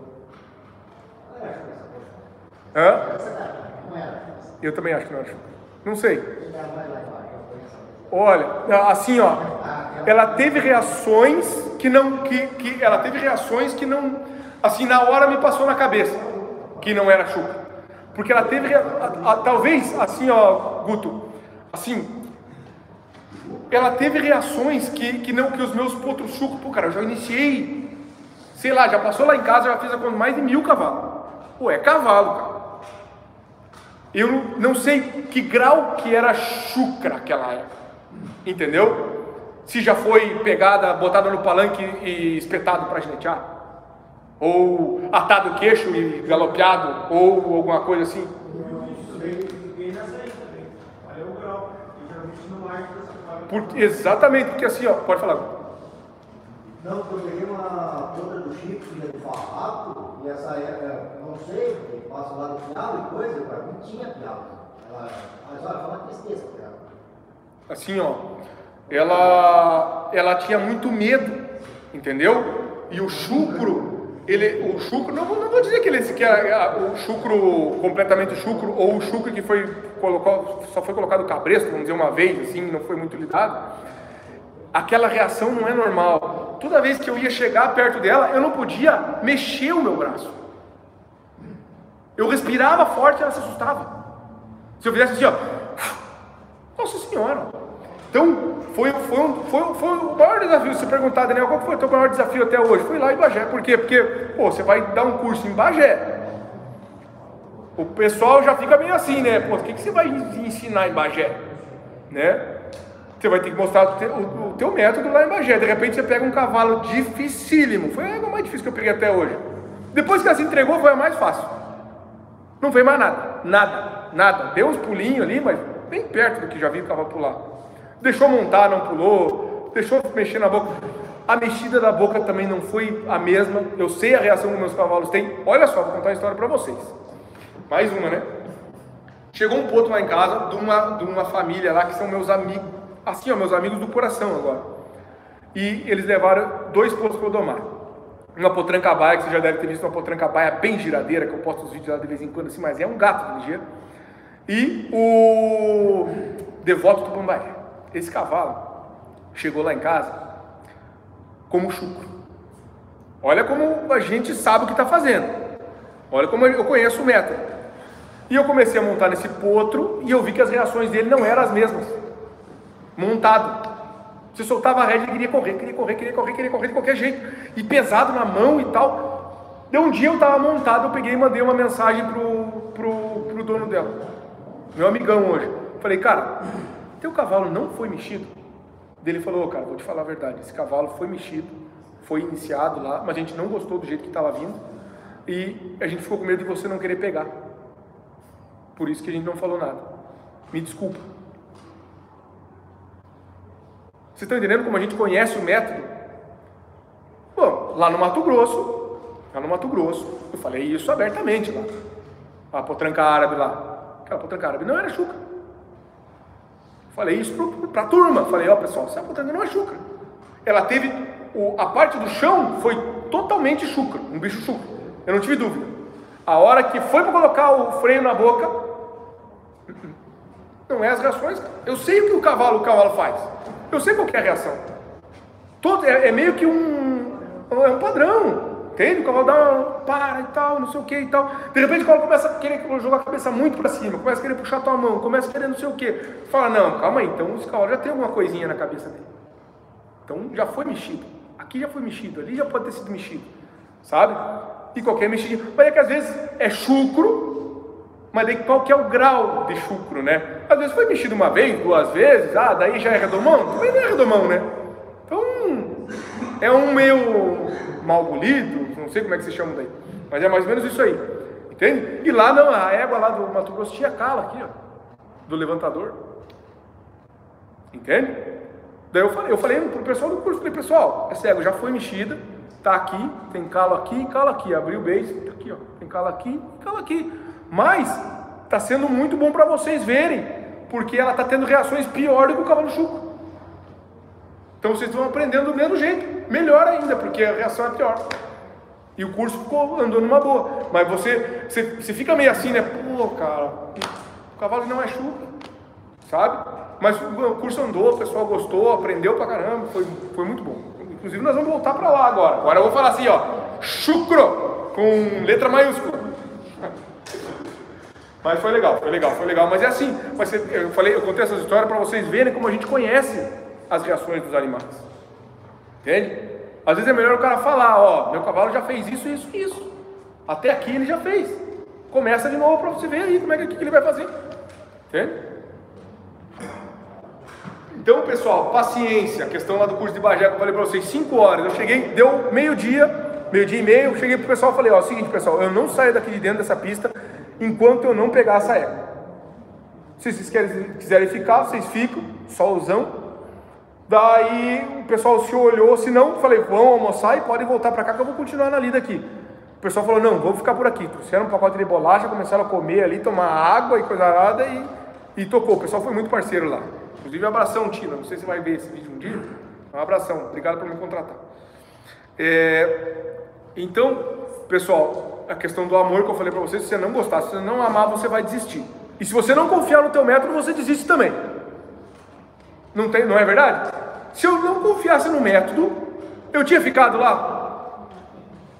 Hã? Eu também acho que não acho. Não sei. Olha, assim ó, ela teve reações que não, que, que ela teve reações que não, assim na hora me passou na cabeça que não era chuca, porque ela teve, a- a- talvez assim ó, Guto, assim, ela teve reações que, que não que os meus potros chucos, pô cara, eu já iniciei sei lá, já passou lá em casa, já fez a conta mais de mil cavalos. Pô, é cavalo, cara. Eu não sei que grau que era chucra aquela época. Entendeu? Se já foi pegada, botada no palanque e espetado para ginetear. Ou atado o queixo e galopeado, ou alguma coisa assim. Por- exatamente, porque assim, ó, pode falar. Não, porque eu peguei uma toda do Chico, filha do Farrapo, e essa época, não sei, passa lá do pialo e coisa, para mim tinha pialo. Ela, mas olha, uma tristeza, pialo. assim, ó, ela, ela tinha muito medo, entendeu? E o chucro, ele, o chucro, não, não vou dizer que ele que é a- o chucro completamente chucro ou o chucro que foi colocado, só foi colocado cabresto, vamos dizer uma vez, assim, não foi muito lidado. Aquela reação não é normal. Toda vez que eu ia chegar perto dela, eu não podia mexer o meu braço. Eu respirava forte, ela se assustava. Se eu fizesse assim, ó, nossa senhora! Então, foi, foi, um, foi, foi o maior desafio. Se perguntar, Daniel, qual foi o teu maior desafio até hoje? Foi lá em Bagé. Por quê? Porque, pô, você vai dar um curso em Bagé. O pessoal já fica meio assim, né? Pô, o que, que você vai ensinar em Bagé? Né? Você vai ter que mostrar o teu, o- teu método lá em Bagé. De repente você pega um cavalo dificílimo. Foi a mais difícil que eu peguei até hoje. Depois que ela se entregou, foi a mais fácil. Não veio mais nada, nada, nada. Deu uns pulinhos ali, mas bem perto do que já vi o cavalo pular. Deixou montar, não pulou. Deixou mexer na boca. A mexida da boca também não foi a mesma. Eu sei a reação que meus cavalos têm. Olha só, vou contar a história para vocês. Mais uma, né? Chegou um ponto lá em casa de uma, de uma família lá que são meus amigos, assim, ó, meus amigos do coração agora. E eles levaram dois potos para eu domar. Uma potrancabaia, que você já deve ter visto, uma potrancabaia bem giradeira, que eu posto os vídeos lá de vez em quando, assim, mas é um gato ligeiro. E o devoto do Bambaé. Esse cavalo chegou lá em casa como chucro. Olha como a gente sabe o que está fazendo. Olha como eu conheço o método. E eu comecei a montar nesse potro e eu vi que as reações dele não eram as mesmas. Montado. Você soltava a rédea, ele queria correr, queria correr, queria correr, queria correr de qualquer jeito. E pesado na mão e tal. Deu um dia eu estava montado, eu peguei e mandei uma mensagem pro, pro, pro dono dela. Meu amigão hoje. Falei, cara, teu cavalo não foi mexido? Ele falou, cara, vou te falar a verdade, esse cavalo foi mexido, foi iniciado lá, mas a gente não gostou do jeito que estava vindo e a gente ficou com medo de você não querer pegar. Por isso que a gente não falou nada. Me desculpa. Vocês estão entendendo como a gente conhece o método? Bom, lá no Mato Grosso, lá no Mato Grosso, eu falei isso abertamente lá. A potranca árabe lá. Aquela potranca árabe não era chuca. Falei isso para a turma. Falei, ó pessoal, essa potranca não é chuca. Ela teve, o- a parte do chão foi totalmente chucra, um bicho chucro. Eu não tive dúvida. A hora que foi para colocar o freio na boca, [coughs] não é as reações. Eu sei o que o cavalo, o cavalo faz. Eu sei qual é a reação. Todo, é, é meio que um, é um padrão. Entende? O cavalo dá uma para e tal, não sei o que e tal. De repente o cavalo começa a querer jogar a cabeça muito para cima, começa a querer puxar tua mão, começa a querer não sei o que. Fala, não, calma aí, então esse cavalo já tem alguma coisinha na cabeça dele. Então já foi mexido. Aqui já foi mexido, ali já pode ter sido mexido. Sabe? E qualquer mexidinha. Mas é que às vezes é chucro, mas daí qual que é o grau de chucro, né? Às vezes foi mexido uma vez, duas vezes, ah, daí já é redomão? Também não é redomão, né? Então, é um meio mal polido, não sei como é que se chama daí. Mas é mais ou menos isso aí. Entende? E lá não, a égua lá do Mato Grosso tinha cala aqui, ó. Do levantador. Entende? Daí eu falei, eu falei pro pessoal do curso, falei, pessoal, essa égua já foi mexida, tá aqui, tem calo aqui e calo aqui. Abri o base, tá aqui, ó. Tem calo aqui e calo aqui. Mas tá sendo muito bom para vocês verem, porque ela tá tendo reações pior do que o cavalo chuco. Então vocês estão aprendendo do mesmo jeito, melhor ainda, porque a reação é pior. E o curso ficou, andou numa boa. Mas você, você, você fica meio assim, né? Pô, cara, o cavalo não é chuca, sabe? Mas o curso andou, o pessoal gostou, aprendeu pra caramba, foi, foi muito bom. Inclusive nós vamos voltar pra lá agora. Agora eu vou falar assim, ó, chucro, com letra maiúscula. Mas foi legal, foi legal, foi legal. Mas é assim, mas eu falei, eu contei essas histórias para vocês verem como a gente conhece as reações dos animais. Entende? Às vezes é melhor o cara falar, ó, meu cavalo já fez isso, isso, isso. Até aqui ele já fez. Começa de novo para você ver aí como é que, que ele vai fazer. Entende? Então, pessoal, paciência. A questão lá do curso de Bagé que eu falei para vocês, 5 horas. Eu cheguei, deu meio-dia, meio-dia e meio. Cheguei pro pessoal e falei: Ó, seguinte, pessoal, eu não saio daqui de dentro dessa pista enquanto eu não pegar essa égua. Se vocês querem, quiserem ficar, vocês ficam, solzão. Daí o pessoal se olhou, se não, falei, vão almoçar e podem voltar para cá que eu vou continuar na lida aqui. O pessoal falou, não, vamos ficar por aqui. Trouxeram um pacote de bolacha, começaram a comer ali, tomar água e coisa nada e, e tocou. O pessoal foi muito parceiro lá. Inclusive, abração, Tina. Não sei se vai ver esse vídeo um dia. Um abração. Obrigado por me contratar. É, então, pessoal, a questão do amor que eu falei para vocês, se você não gostar, se você não amar, você vai desistir. E se você não confiar no teu método, você desiste também. Não, tem, não é verdade? Se eu não confiasse no método, eu tinha ficado lá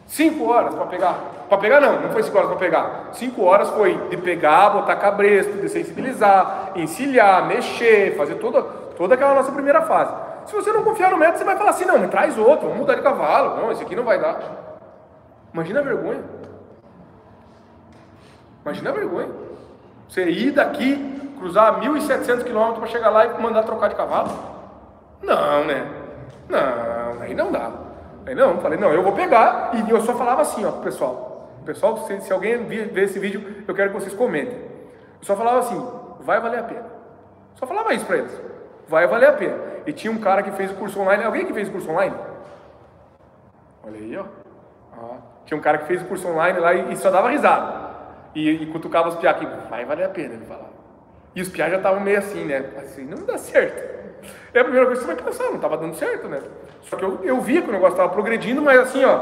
cinco horas para pegar. Para pegar não, não foi cinco horas para pegar. Cinco horas foi de pegar, botar cabresto, de sensibilizar, encilhar, mexer, fazer toda, toda aquela nossa primeira fase. Se você não confiar no método, você vai falar assim, não, me traz outro, vamos mudar de cavalo. Não, esse aqui não vai dar. Imagina a vergonha. Imagina a vergonha. Você ir daqui, cruzar 1.700 quilômetros para chegar lá e mandar trocar de cavalo? Não, né? Não, aí não dá. Aí não, falei, não, eu vou pegar. E eu só falava assim, ó, pessoal. Pessoal, se, se alguém ver esse vídeo, eu quero que vocês comentem. Eu só falava assim, vai valer a pena. Só falava isso para eles. Vai valer a pena. E tinha um cara que fez o curso online. Alguém que fez o curso online? Olha aí, ó. Ah, tinha um cara que fez o curso online lá e, e só dava risada. E, e cutucava os piá vai valer a pena, ele falava. E os piá já estavam meio assim, né? Assim, não dá certo. É a primeira coisa que você vai pensar, não estava dando certo, né? Só que eu, eu via que o negócio estava progredindo, mas assim, ó,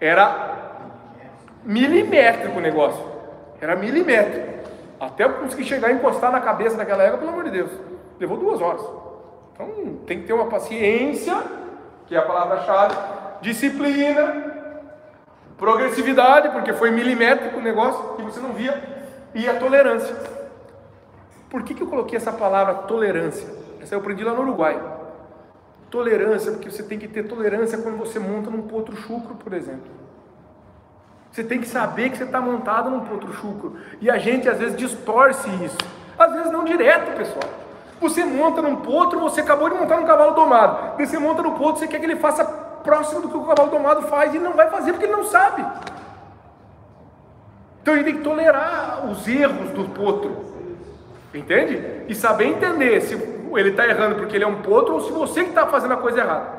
era milimétrico o negócio. Era milimétrico. Até eu conseguir chegar e encostar na cabeça daquela égua, pelo amor de Deus. Levou duas horas. Então tem que ter uma paciência, que é a palavra-chave, disciplina, progressividade, porque foi milimétrico o negócio que você não via, e a tolerância. Por que, que eu coloquei essa palavra tolerância? Essa eu aprendi lá no Uruguai. Tolerância, porque você tem que ter tolerância quando você monta num potro chucro, por exemplo. Você tem que saber que você está montado num potro chucro. E a gente às vezes distorce isso. Às vezes não direto, pessoal. Você monta num potro, você acabou de montar num cavalo domado. Você monta no potro, você quer que ele faça próximo do que o cavalo domado faz e não vai fazer porque ele não sabe. Então ele tem que tolerar os erros do potro. Entende? E saber entender se ele está errando porque ele é um potro ou se você que está fazendo a coisa errada.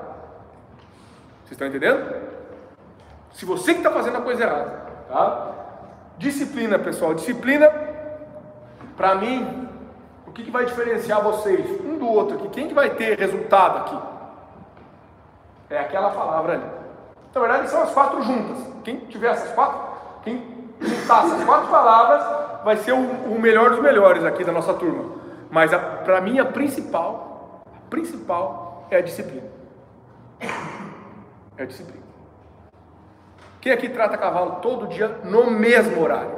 Vocês estão entendendo? Se você que está fazendo a coisa errada. Tá? Disciplina, pessoal. Disciplina, para mim, o que, que vai diferenciar vocês um do outro aqui? Quem que vai ter resultado aqui? É aquela palavra ali. Na verdade, são as quatro juntas. Quem tiver essas quatro, quem juntar essas quatro palavras, vai ser o, o melhor dos melhores aqui da nossa turma. Mas para mim, a principal, a principal é a disciplina. É a disciplina. Quem aqui trata cavalo todo dia no mesmo horário?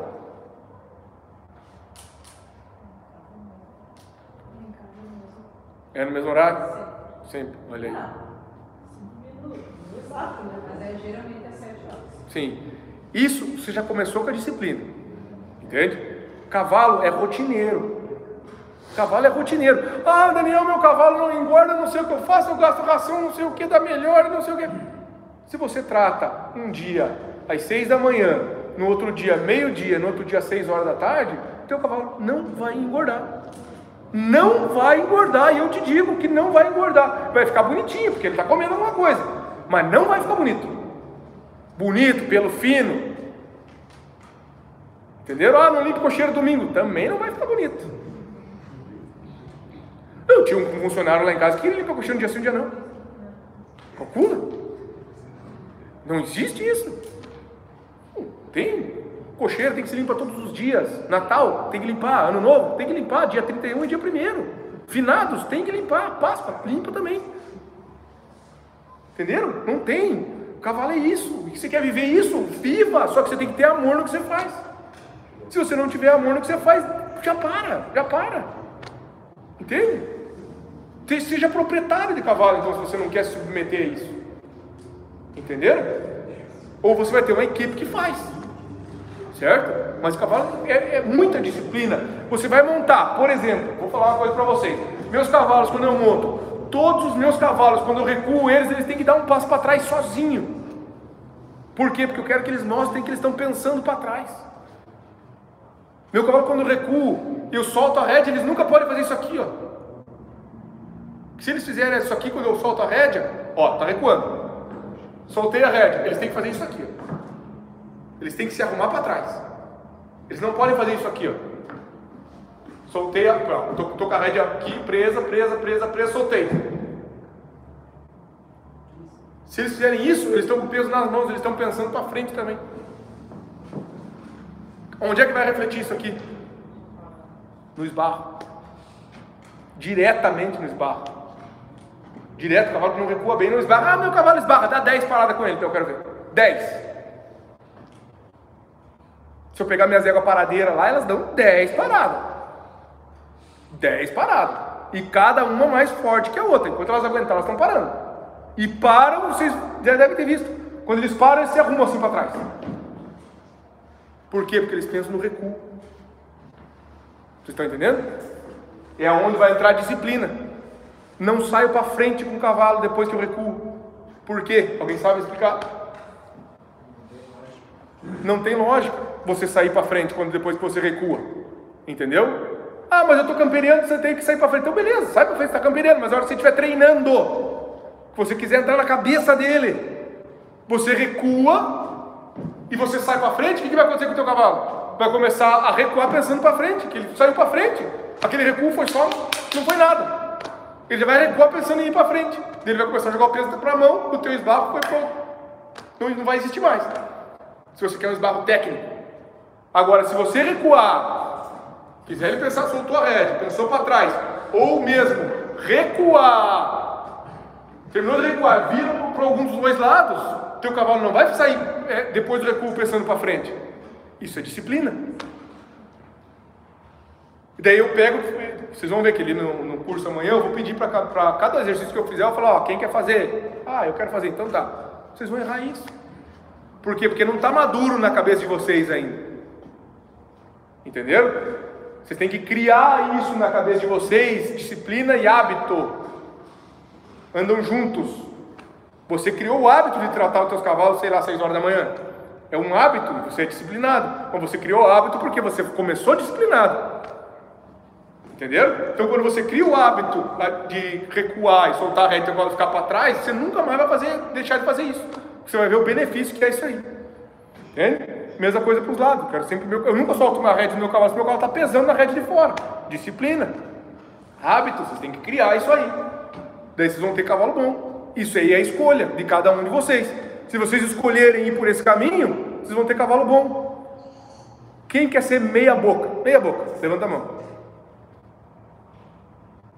É no mesmo horário? Sempre, olha aí. Exato, né? Mas é geralmente às 7 horas. Sim. Isso você já começou com a disciplina. Entende? Cavalo é rotineiro. Cavalo é rotineiro. Ah, Daniel, meu cavalo não engorda, não sei o que eu faço, eu gasto ração, não sei o que, dá melhor, não sei o que. Se você trata um dia às seis da manhã, no outro dia meio-dia, no outro dia seis horas da tarde, teu cavalo não vai engordar. Não vai engordar, e eu te digo que não vai engordar. Vai ficar bonitinho, porque ele está comendo alguma coisa, mas não vai ficar bonito. Bonito, pelo fino. Entenderam? Ah, não limpa cocheiro domingo. Também não vai ficar bonito. Eu tinha um funcionário lá em casa que limpa cocheiro um dia sim, um dia não. Calcula. Não existe isso. Tem. Cocheiro tem que se limpar todos os dias. Natal tem que limpar. Ano novo tem que limpar. Dia 31 e dia 1 Finados tem que limpar. Páscoa limpa também. Entenderam? Não tem. O cavalo é isso. E você quer viver isso? Viva! Só que você tem que ter amor no que você faz. Se você não tiver amor no que você faz, já para, já para. Entende? Seja proprietário de cavalo, então, se você não quer se submeter a isso. Entenderam? Ou você vai ter uma equipe que faz. Certo? Mas cavalo é, é muita disciplina. Você vai montar, por exemplo, vou falar uma coisa para vocês. Meus cavalos, quando eu monto, todos os meus cavalos, quando eu recuo eles, eles têm que dar um passo para trás sozinho. Por quê? Porque eu quero que eles mostrem que eles estão pensando para trás. Meu cavalo, quando eu recuo, eu solto a rédea, eles nunca podem fazer isso aqui, ó. Se eles fizerem isso aqui quando eu solto a rédea, ó, tá recuando. Soltei a rédea, eles têm que fazer isso aqui, ó. Eles têm que se arrumar para trás. Eles não podem fazer isso aqui, ó. Soltei a. Tô, tô com a rédea aqui, presa, presa, presa, presa, soltei. Se eles fizerem isso, eles estão com peso nas mãos, eles estão pensando para frente também. Onde é que vai refletir isso aqui? No esbarro. Diretamente no esbarro. Direto, o cavalo não recua bem no esbarro. Ah, meu cavalo esbarra, dá 10 paradas com ele, então eu quero ver. 10. Se eu pegar minhas éguas paradeiras lá, elas dão 10 paradas. 10 paradas. E cada uma mais forte que a outra. Enquanto elas aguentam, elas estão parando. E param, vocês já devem ter visto. Quando eles param, eles se arrumam assim para trás. Por quê? Porque eles pensam no recuo. Vocês estão entendendo? É onde vai entrar a disciplina. Não saio para frente com o cavalo depois que eu recuo. Por quê? Alguém sabe explicar? Não tem lógica você sair para frente quando depois que você recua. Entendeu? Ah, mas eu estou campeando, você tem que sair para frente. Então beleza, sai para frente, está campeando, mas a hora que você estiver treinando, você quiser entrar na cabeça dele, você recua e você sai para frente, o que, que vai acontecer com o teu cavalo? Vai começar a recuar pensando para frente, que ele saiu para frente. Aquele recuo foi só, não foi nada. Ele vai recuar pensando em ir para frente. Ele vai começar a jogar o peso para a mão, o teu esbarro foi pronto. Não, não vai existir mais. Se você quer um esbarro técnico. Agora, se você recuar, quiser ele pensar, soltou a rédea, pensou para trás, ou mesmo recuar Terminou de recuar, vira para algum dos dois lados, teu cavalo não vai sair é, depois do recuo pensando para frente. Isso é disciplina. E daí eu pego, vocês vão ver que ali no, no curso amanhã eu vou pedir para cada exercício que eu fizer, eu falar, ó, quem quer fazer? Ah, eu quero fazer, então tá. Vocês vão errar isso. Por quê? Porque não está maduro na cabeça de vocês ainda. Entenderam? Vocês têm que criar isso na cabeça de vocês, disciplina e hábito andam juntos. Você criou o hábito de tratar os seus cavalos, sei lá, 6 horas da manhã. É um hábito, você é disciplinado. Mas você criou o hábito porque você começou disciplinado. Entenderam? Então, quando você cria o hábito de recuar e soltar a reta e ficar para trás, você nunca mais vai fazer, deixar de fazer isso. Você vai ver o benefício que é isso aí. Entende? Mesma coisa para os lados. Quero sempre, eu nunca solto uma rede no meu cavalo se meu cavalo está pesando na rede de fora. Disciplina. Hábito, vocês têm que criar isso aí. Daí vocês vão ter cavalo bom. Isso aí é a escolha de cada um de vocês. Se vocês escolherem ir por esse caminho, vocês vão ter cavalo bom. Quem quer ser meia boca? Meia boca, levanta a mão.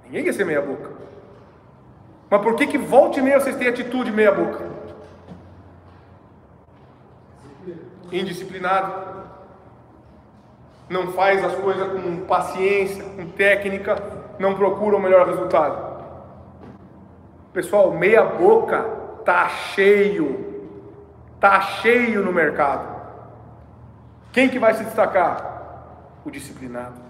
Ninguém quer ser meia boca. Mas por que que volte e meia vocês têm atitude meia boca? Indisciplinado. Não faz as coisas com paciência, com técnica, não procura o melhor resultado. Pessoal, meia boca tá cheio. Tá cheio no mercado. Quem que vai se destacar? O disciplinado.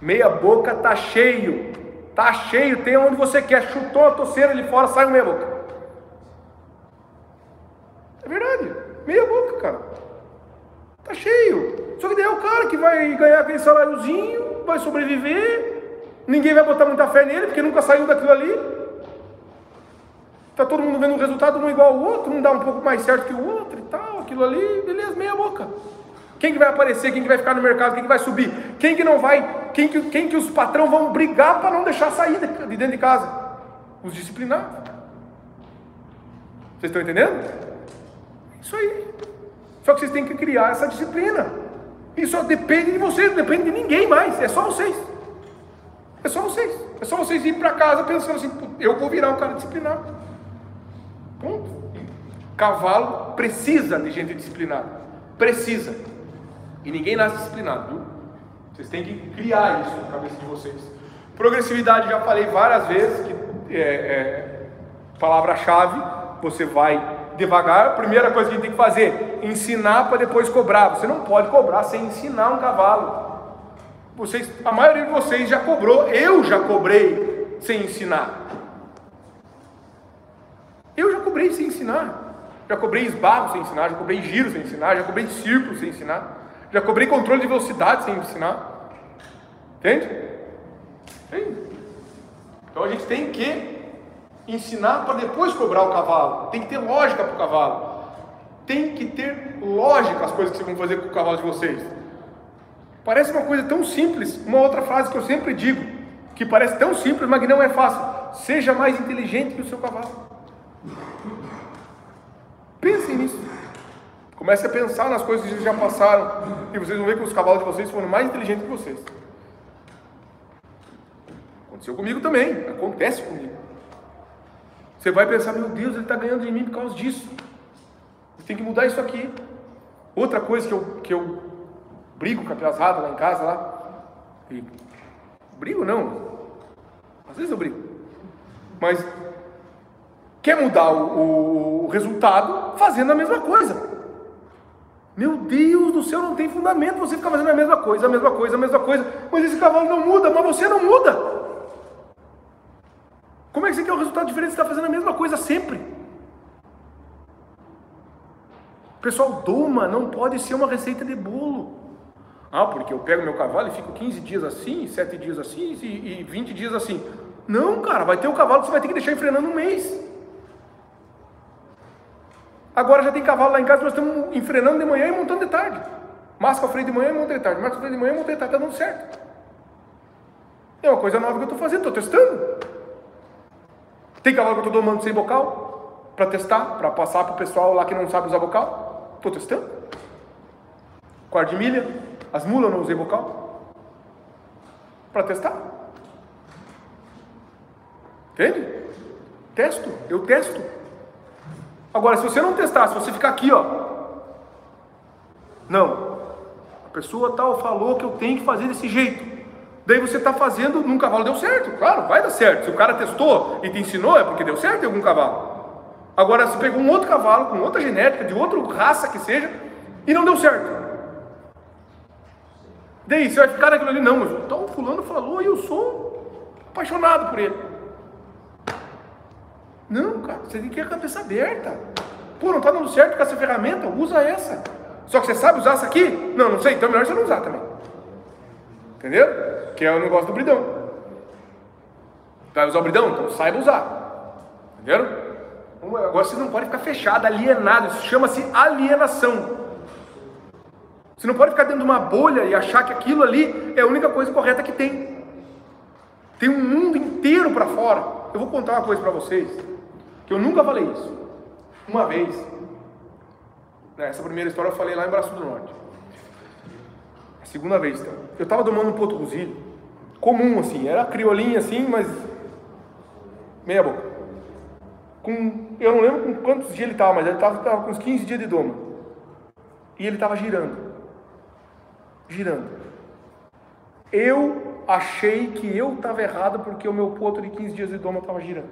Meia boca tá cheio. Tá cheio, tem onde você quer. Chutou a toceira ali fora, sai meia boca. É verdade. Meia boca, cara. Tá cheio. Só que daí é o cara que vai ganhar aquele saláriozinho, vai sobreviver, Ninguém vai botar muita fé nele, porque nunca saiu daquilo ali. Está todo mundo vendo um resultado um igual ao outro, um dá um pouco mais certo que o outro e tal, aquilo ali, beleza, meia boca. Quem que vai aparecer, quem que vai ficar no mercado, quem que vai subir, quem que não vai, quem que, quem que os patrão vão brigar para não deixar sair de, de dentro de casa? Os disciplinados. Vocês estão entendendo? Isso aí. Só que vocês têm que criar essa disciplina. Isso depende de vocês, não depende de ninguém mais, é só vocês. É só vocês. É só vocês irem para casa pensando assim, eu vou virar um cara disciplinado. Ponto. Cavalo precisa de gente disciplinada. Precisa. E ninguém nasce disciplinado, viu? Vocês têm que criar isso na cabeça de vocês. Progressividade, já falei várias vezes que é, é, Palavra-chave, você vai devagar. A primeira coisa que a gente tem que fazer, ensinar para depois cobrar. Você não pode cobrar sem ensinar um cavalo. Vocês, a maioria de vocês já cobrou, eu já cobrei sem ensinar. Eu já cobrei sem ensinar. Já cobrei esbarro sem ensinar, já cobrei giro sem ensinar, já cobrei círculo sem ensinar, já cobrei controle de velocidade sem ensinar. Entende? Entende? Então a gente tem que ensinar para depois cobrar o cavalo. Tem que ter lógica para o cavalo. Tem que ter lógica as coisas que vocês vão fazer com o cavalo de vocês. Parece uma coisa tão simples. Uma outra frase que eu sempre digo, que parece tão simples, mas que não é fácil. Seja mais inteligente que o seu cavalo. Pensem nisso. Comece a pensar nas coisas que vocês já passaram. E vocês vão ver que os cavalos de vocês foram mais inteligentes que vocês. Aconteceu comigo também. Acontece comigo. Você vai pensar, meu Deus, ele está ganhando de mim por causa disso. Você tem que mudar isso aqui. Outra coisa que eu, que eu brigo com a piazada lá em casa, lá. E, brigo não. Às vezes eu brigo. Mas quer mudar o, o resultado fazendo a mesma coisa. Meu Deus do céu, não tem fundamento você ficar fazendo a mesma coisa, a mesma coisa, a mesma coisa. Mas esse cavalo não muda, mas você não muda. Como é que você quer um resultado diferente se está fazendo a mesma coisa sempre? Pessoal, doma não pode ser uma receita de bolo. Ah, porque eu pego meu cavalo e fico 15 dias assim, 7 dias assim e, e 20 dias assim. Não, cara, vai ter um cavalo que você vai ter que deixar enfrenando um mês. Agora já tem cavalo lá em casa, nós estamos enfrenando de manhã e montando de tarde. Masca freio de manhã e montando de tarde. Masca freio de manhã e montando de tarde. Está dando certo. É uma coisa nova que eu estou fazendo, estou testando. Tem cavalo que eu estou domando sem bocal, para testar, para passar para o pessoal lá que não sabe usar bocal. Estou testando. Quarto de milha, as mulas eu não usei bocal. Para testar. Entende? Testo, eu testo. Agora, se você não testar, se você ficar aqui, ó. Não. A pessoa tal falou que eu tenho que fazer desse jeito. Daí você está fazendo num cavalo deu certo, claro, vai dar certo. Se o cara testou e te ensinou, é porque deu certo em algum cavalo. Agora, se pegou um outro cavalo, com outra genética, de outra raça que seja, e não deu certo. Daí você vai ficar naquilo ali, não, mas então o fulano falou e eu sou apaixonado por ele. Não, cara, você tem que ter a cabeça aberta. Pô, não está dando certo com essa ferramenta? Usa essa. Só que você sabe usar essa aqui? Não, não sei, então é melhor você não usar também. Entendeu? Que é o negócio do bridão. Vai usar o bridão? Então saiba usar. Entendeu? Agora vocês não podem ficar fechados, alienados. Isso chama-se alienação. Você não pode ficar dentro de uma bolha e achar que aquilo ali é a única coisa correta que tem. Tem um mundo inteiro para fora. Eu vou contar uma coisa para vocês, que eu nunca falei isso. Uma vez, nessa primeira história eu falei lá em Braço do Norte. A segunda vez, então. Eu estava domando um Porto Rosilho, comum assim, era criolinha assim, mas meia boca. Com, eu não lembro com quantos dias ele estava, mas ele estava com uns 15 dias de doma. E ele estava girando. Girando. Eu achei que eu estava errado porque o meu potro de 15 dias de doma estava girando.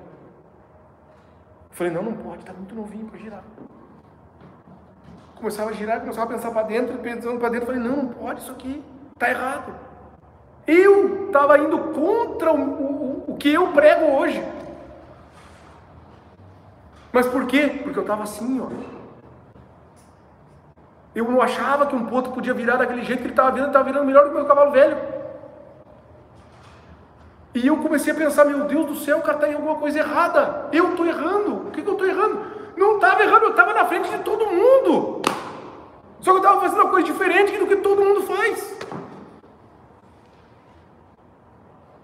Falei, não, não pode, está muito novinho para girar. Começava a girar, começava a pensar para dentro, pensando para dentro, falei, não, não pode isso aqui, está errado. Eu estava indo contra o, o, o que eu prego hoje. Mas por quê? Porque eu estava assim, ó. Eu não achava que um potro podia virar daquele jeito que ele estava virando, estava virando melhor do que o meu cavalo velho. E eu comecei a pensar, meu Deus do céu, o cara está em alguma coisa errada. Eu estou errando. O que, que eu estou errando? Não estava errando, eu estava na frente de todo mundo. Só que eu estava fazendo uma coisa diferente do que todo mundo faz.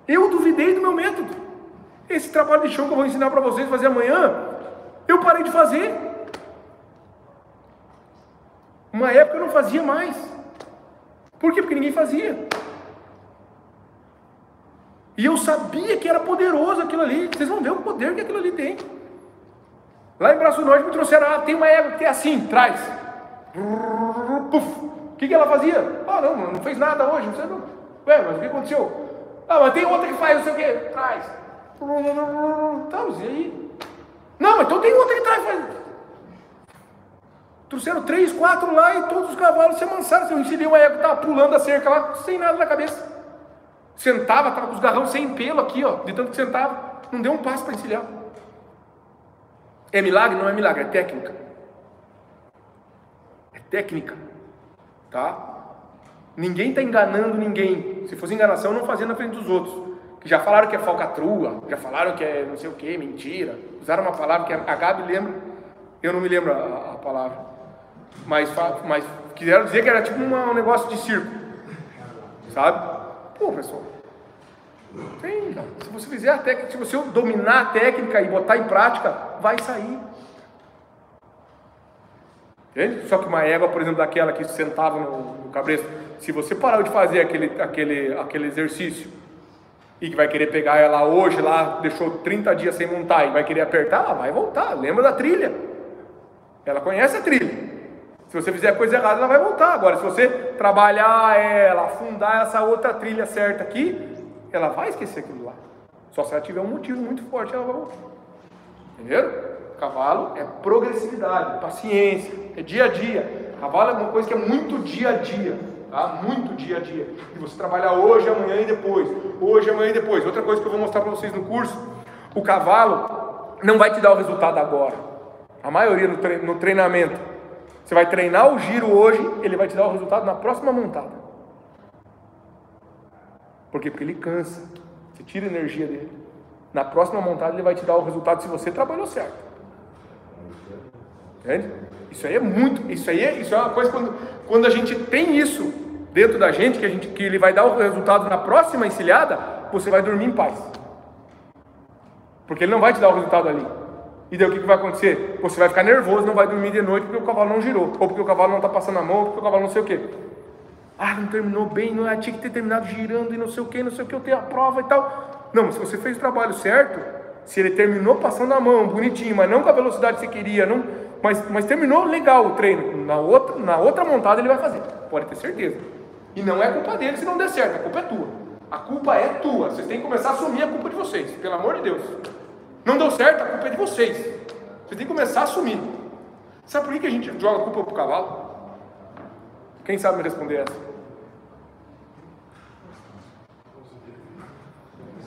Eu duvidei do meu método. Esse trabalho de chão que eu vou ensinar para vocês fazer amanhã, eu parei de fazer. Uma época eu não fazia mais. Por quê? Porque ninguém fazia. E eu sabia que era poderoso aquilo ali. Vocês vão ver o poder que aquilo ali tem. Lá em Braço Norte me trouxeram, ah, tem uma égua que é assim, traz. O que, que ela fazia? Ah, não, não fez nada hoje, não sei não. Ué, mas o que aconteceu? Ah, mas tem outra que faz, não sei o que, traz. Tá, e aí? Não, então tem outra que traz. Faz... Trouxeram três, quatro lá e todos os cavalos se amansaram. Eu ensinei uma égua estava pulando a cerca lá, sem nada na cabeça. Sentava, estava com os garrão sem pelo aqui, ó, de tanto que sentava. Não deu um passo para encilhar. É milagre? Não é milagre, é técnica. É técnica. Tá? Ninguém está enganando ninguém. Se fosse enganação, não fazia na frente dos outros. Que já falaram que é falcatrua, já falaram que é não sei o que, mentira. Usaram uma palavra que a Gabi lembra, eu não me lembro a, a palavra. Mas, mas quiseram dizer que era tipo uma, um negócio de circo. Sabe? Pô, pessoal. Tem. Se você fizer a técnica, se você dominar a técnica e botar em prática, vai sair. Entende? Só que uma égua, por exemplo, daquela que sentava no, no cabresto, se você parar de fazer aquele, aquele, aquele exercício e que vai querer pegar ela hoje lá, deixou 30 dias sem montar e vai querer apertar, ela vai voltar. Lembra da trilha? Ela conhece a trilha. Se você fizer a coisa errada, ela vai voltar. Agora, se você trabalhar ela, afundar essa outra trilha certa aqui, ela vai esquecer aquilo lá. Só se ela tiver um motivo muito forte, ela vai voltar. Entenderam? Cavalo é progressividade, paciência, é dia a dia. Cavalo é uma coisa que é muito dia a dia, tá? Muito dia a dia. E você trabalhar hoje, amanhã e depois. Hoje, amanhã e depois. Outra coisa que eu vou mostrar para vocês no curso: o cavalo não vai te dar o resultado agora. A maioria no treinamento você vai treinar o giro hoje, ele vai te dar o resultado na próxima montada. Por quê? Porque ele cansa. Você tira a energia dele. Na próxima montada ele vai te dar o resultado se você trabalhou certo. Entende? Isso aí é muito, isso aí é, isso é uma coisa quando, quando a gente tem isso dentro da gente, que, a gente, que ele vai dar o resultado na próxima encilhada, você vai dormir em paz. Porque ele não vai te dar o resultado ali. E daí o que, que vai acontecer? Você vai ficar nervoso, não vai dormir de noite porque o cavalo não girou, ou porque o cavalo não está passando a mão, ou porque o cavalo não sei o quê. Ah, não terminou bem, não é, tinha que ter terminado girando e não sei o que, não sei o que, eu tenho a prova e tal. Não, se você fez o trabalho certo, se ele terminou passando a mão, bonitinho, mas não com a velocidade que você queria, não, mas, mas terminou legal o treino, na outra, na outra montada ele vai fazer, pode ter certeza. E não é culpa dele se não der certo, a culpa é tua. A culpa é tua, vocês têm que começar a assumir a culpa de vocês, pelo amor de Deus. Não deu certo, a culpa é de vocês. Vocês têm que começar a assumir. Sabe por que a gente joga a culpa para o cavalo? Quem sabe me responder essa?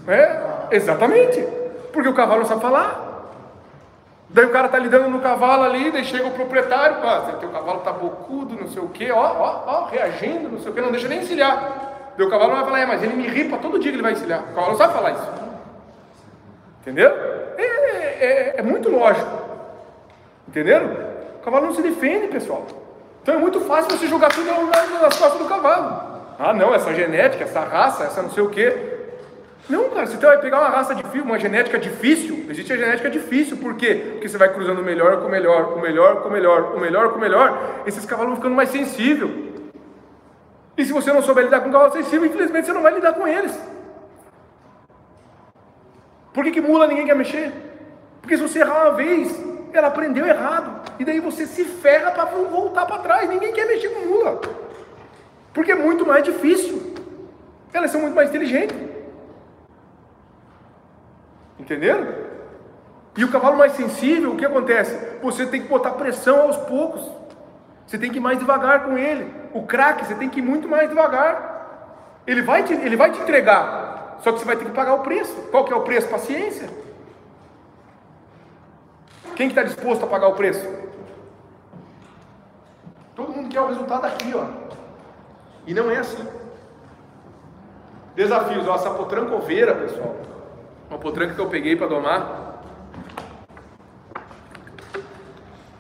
É, exatamente. Porque o cavalo não sabe falar. Daí o cara tá lidando no cavalo ali, daí chega o proprietário, pá, teu cavalo tá bocudo, não sei o que, ó, ó, ó, reagindo, não sei o que, não deixa nem encilhar. Daí o cavalo vai falar, é, mas ele me ripa todo dia que ele vai encilhar. O cavalo não sabe falar isso. Entendeu? É, é, é muito lógico. Entenderam? O cavalo não se defende, pessoal. Então é muito fácil você jogar tudo nas costas do cavalo. Ah, não, essa genética, essa raça, essa não sei o quê. Não, cara, você vai pegar uma raça difícil, uma genética difícil, existe a genética difícil, por quê? Porque você vai cruzando o melhor com o melhor, o melhor com o melhor, o melhor com o melhor, esses cavalos vão ficando mais sensíveis. E se você não souber lidar com um cavalo sensível, infelizmente você não vai lidar com eles. Por que, que mula ninguém quer mexer? Porque se você errar uma vez, ela aprendeu errado. E daí você se ferra para voltar para trás. Ninguém quer mexer com mula. Porque é muito mais difícil. Elas são muito mais inteligentes. Entenderam? E o cavalo mais sensível, o que acontece? Você tem que botar pressão aos poucos. Você tem que ir mais devagar com ele. O craque, você tem que ir muito mais devagar. Ele vai te, ele vai te entregar. Só que você vai ter que pagar o preço. Qual que é o preço? Paciência. Quem que está disposto a pagar o preço? Todo mundo quer o resultado aqui, ó. E não é assim. Desafios, ó, essa potrancoveira, pessoal. Uma potranca que eu peguei para domar.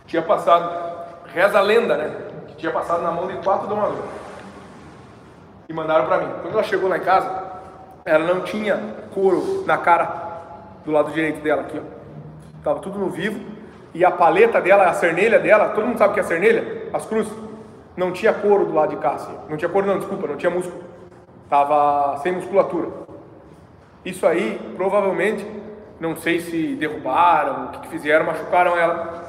Tinha passado, reza a lenda, né? Que tinha passado na mão de quatro domadores. E mandaram para mim. Quando ela chegou lá em casa, ela não tinha couro na cara do lado direito dela aqui, ó. Tava tudo no vivo. E a paleta dela, a cernelha dela, todo mundo sabe o que é cernelha? As cruzes. Não tinha couro do lado de cá, assim. Não tinha couro não, desculpa, não tinha músculo. Tava sem musculatura. Isso aí, provavelmente, não sei se derrubaram, o que, que fizeram, machucaram ela.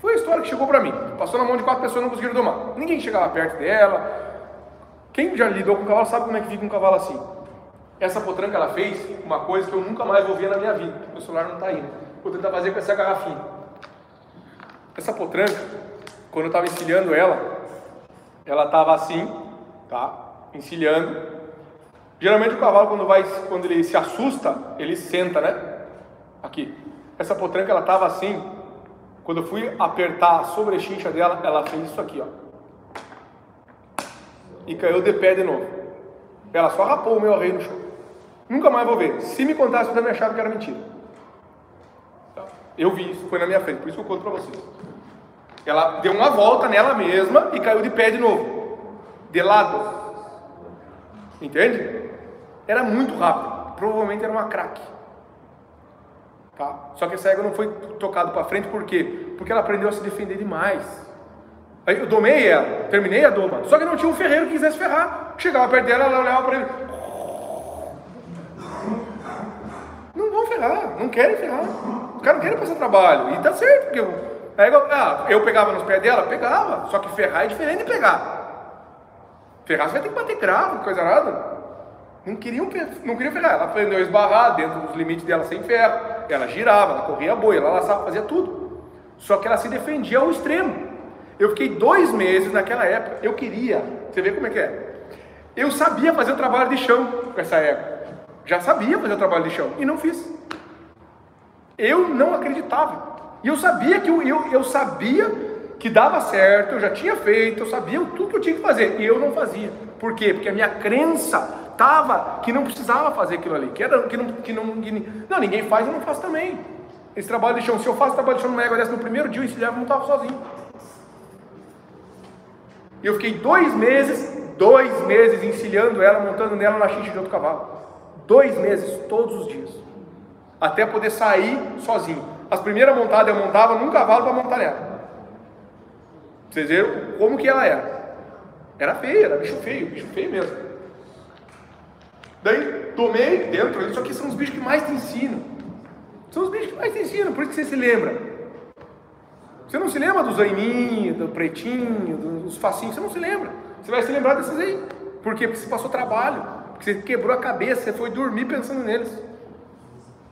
Foi a história que chegou para mim. Passou na mão de quatro pessoas e não conseguiram domar. Ninguém chegava perto dela. Quem já lidou com cavalo sabe como é que fica um cavalo assim. Essa potranca ela fez uma coisa que eu nunca mais vou ver na minha vida. Meu celular não está aí. Vou tentar fazer com essa garrafinha. Essa potranca, quando eu estava encilhando ela, ela estava assim, tá? Encilhando. Geralmente o cavalo quando vai, quando ele se assusta, ele senta, né? Aqui. Essa potranca ela estava assim. Quando eu fui apertar a sobrechincha dela, ela fez isso aqui, ó. E caiu de pé de novo. Ela só rapou o meu arreio no chão. Nunca mais vou ver. Se me contasse, eu também achava que era mentira. Eu vi isso, foi na minha frente, por isso que eu conto para vocês. Ela deu uma volta nela mesma e caiu de pé de novo. De lado. Entende? Era muito rápido. Provavelmente era uma craque. Tá? Só que essa égua não foi tocada para frente, por quê? Porque ela aprendeu a se defender demais. Aí eu domei ela, terminei a doma. Só que não tinha um ferreiro que quisesse ferrar. Chegava perto dela, ela olhava para ele. Não vão ferrar, não querem ferrar. Os caras não querem passar trabalho. E tá certo, porque eu, aí eu, ah, eu pegava nos pés dela, pegava. Só que ferrar é diferente de pegar. Ferrar você vai ter que bater cravo, coisa nada. Não queriam, não queriam ferrar. Ela aprendeu a esbarrar dentro dos limites dela sem ferro. Ela girava, ela corria boi, ela laçava, fazia tudo. Só que ela se defendia ao extremo. Eu fiquei dois meses naquela época. Eu queria. Você vê como é que é? Eu sabia fazer o trabalho de chão com essa época. Já sabia fazer o trabalho de chão. E não fiz. Eu não acreditava. E eu sabia que eu, eu, eu sabia que dava certo, eu já tinha feito, eu sabia tudo que eu tinha que fazer. E eu não fazia. Por quê? Porque a minha crença estava que não precisava fazer aquilo ali. Que, era, que, não, que, não, que não, ninguém faz, eu não faço também. Esse trabalho de chão, se eu faço trabalho de chão numa égua dessa no primeiro dia, eu encilhava, eu não estava sozinho. E eu fiquei dois meses, dois meses encilhando ela, montando nela na xixi de outro cavalo. Dois meses, todos os dias. Até poder sair sozinho. As primeiras montadas eu montava num cavalo para montar nela. Vocês viram como que ela era? Era feia, era bicho feio, bicho feio mesmo. Daí tomei dentro, isso aqui são os bichos que mais te ensinam. São os bichos que mais te ensinam, por isso que você se lembra. Você não se lembra do zaininho, do pretinho, dos facinhos, você não se lembra. Você vai se lembrar desses aí. Por quê? Porque você passou trabalho, porque você quebrou a cabeça, você foi dormir pensando neles.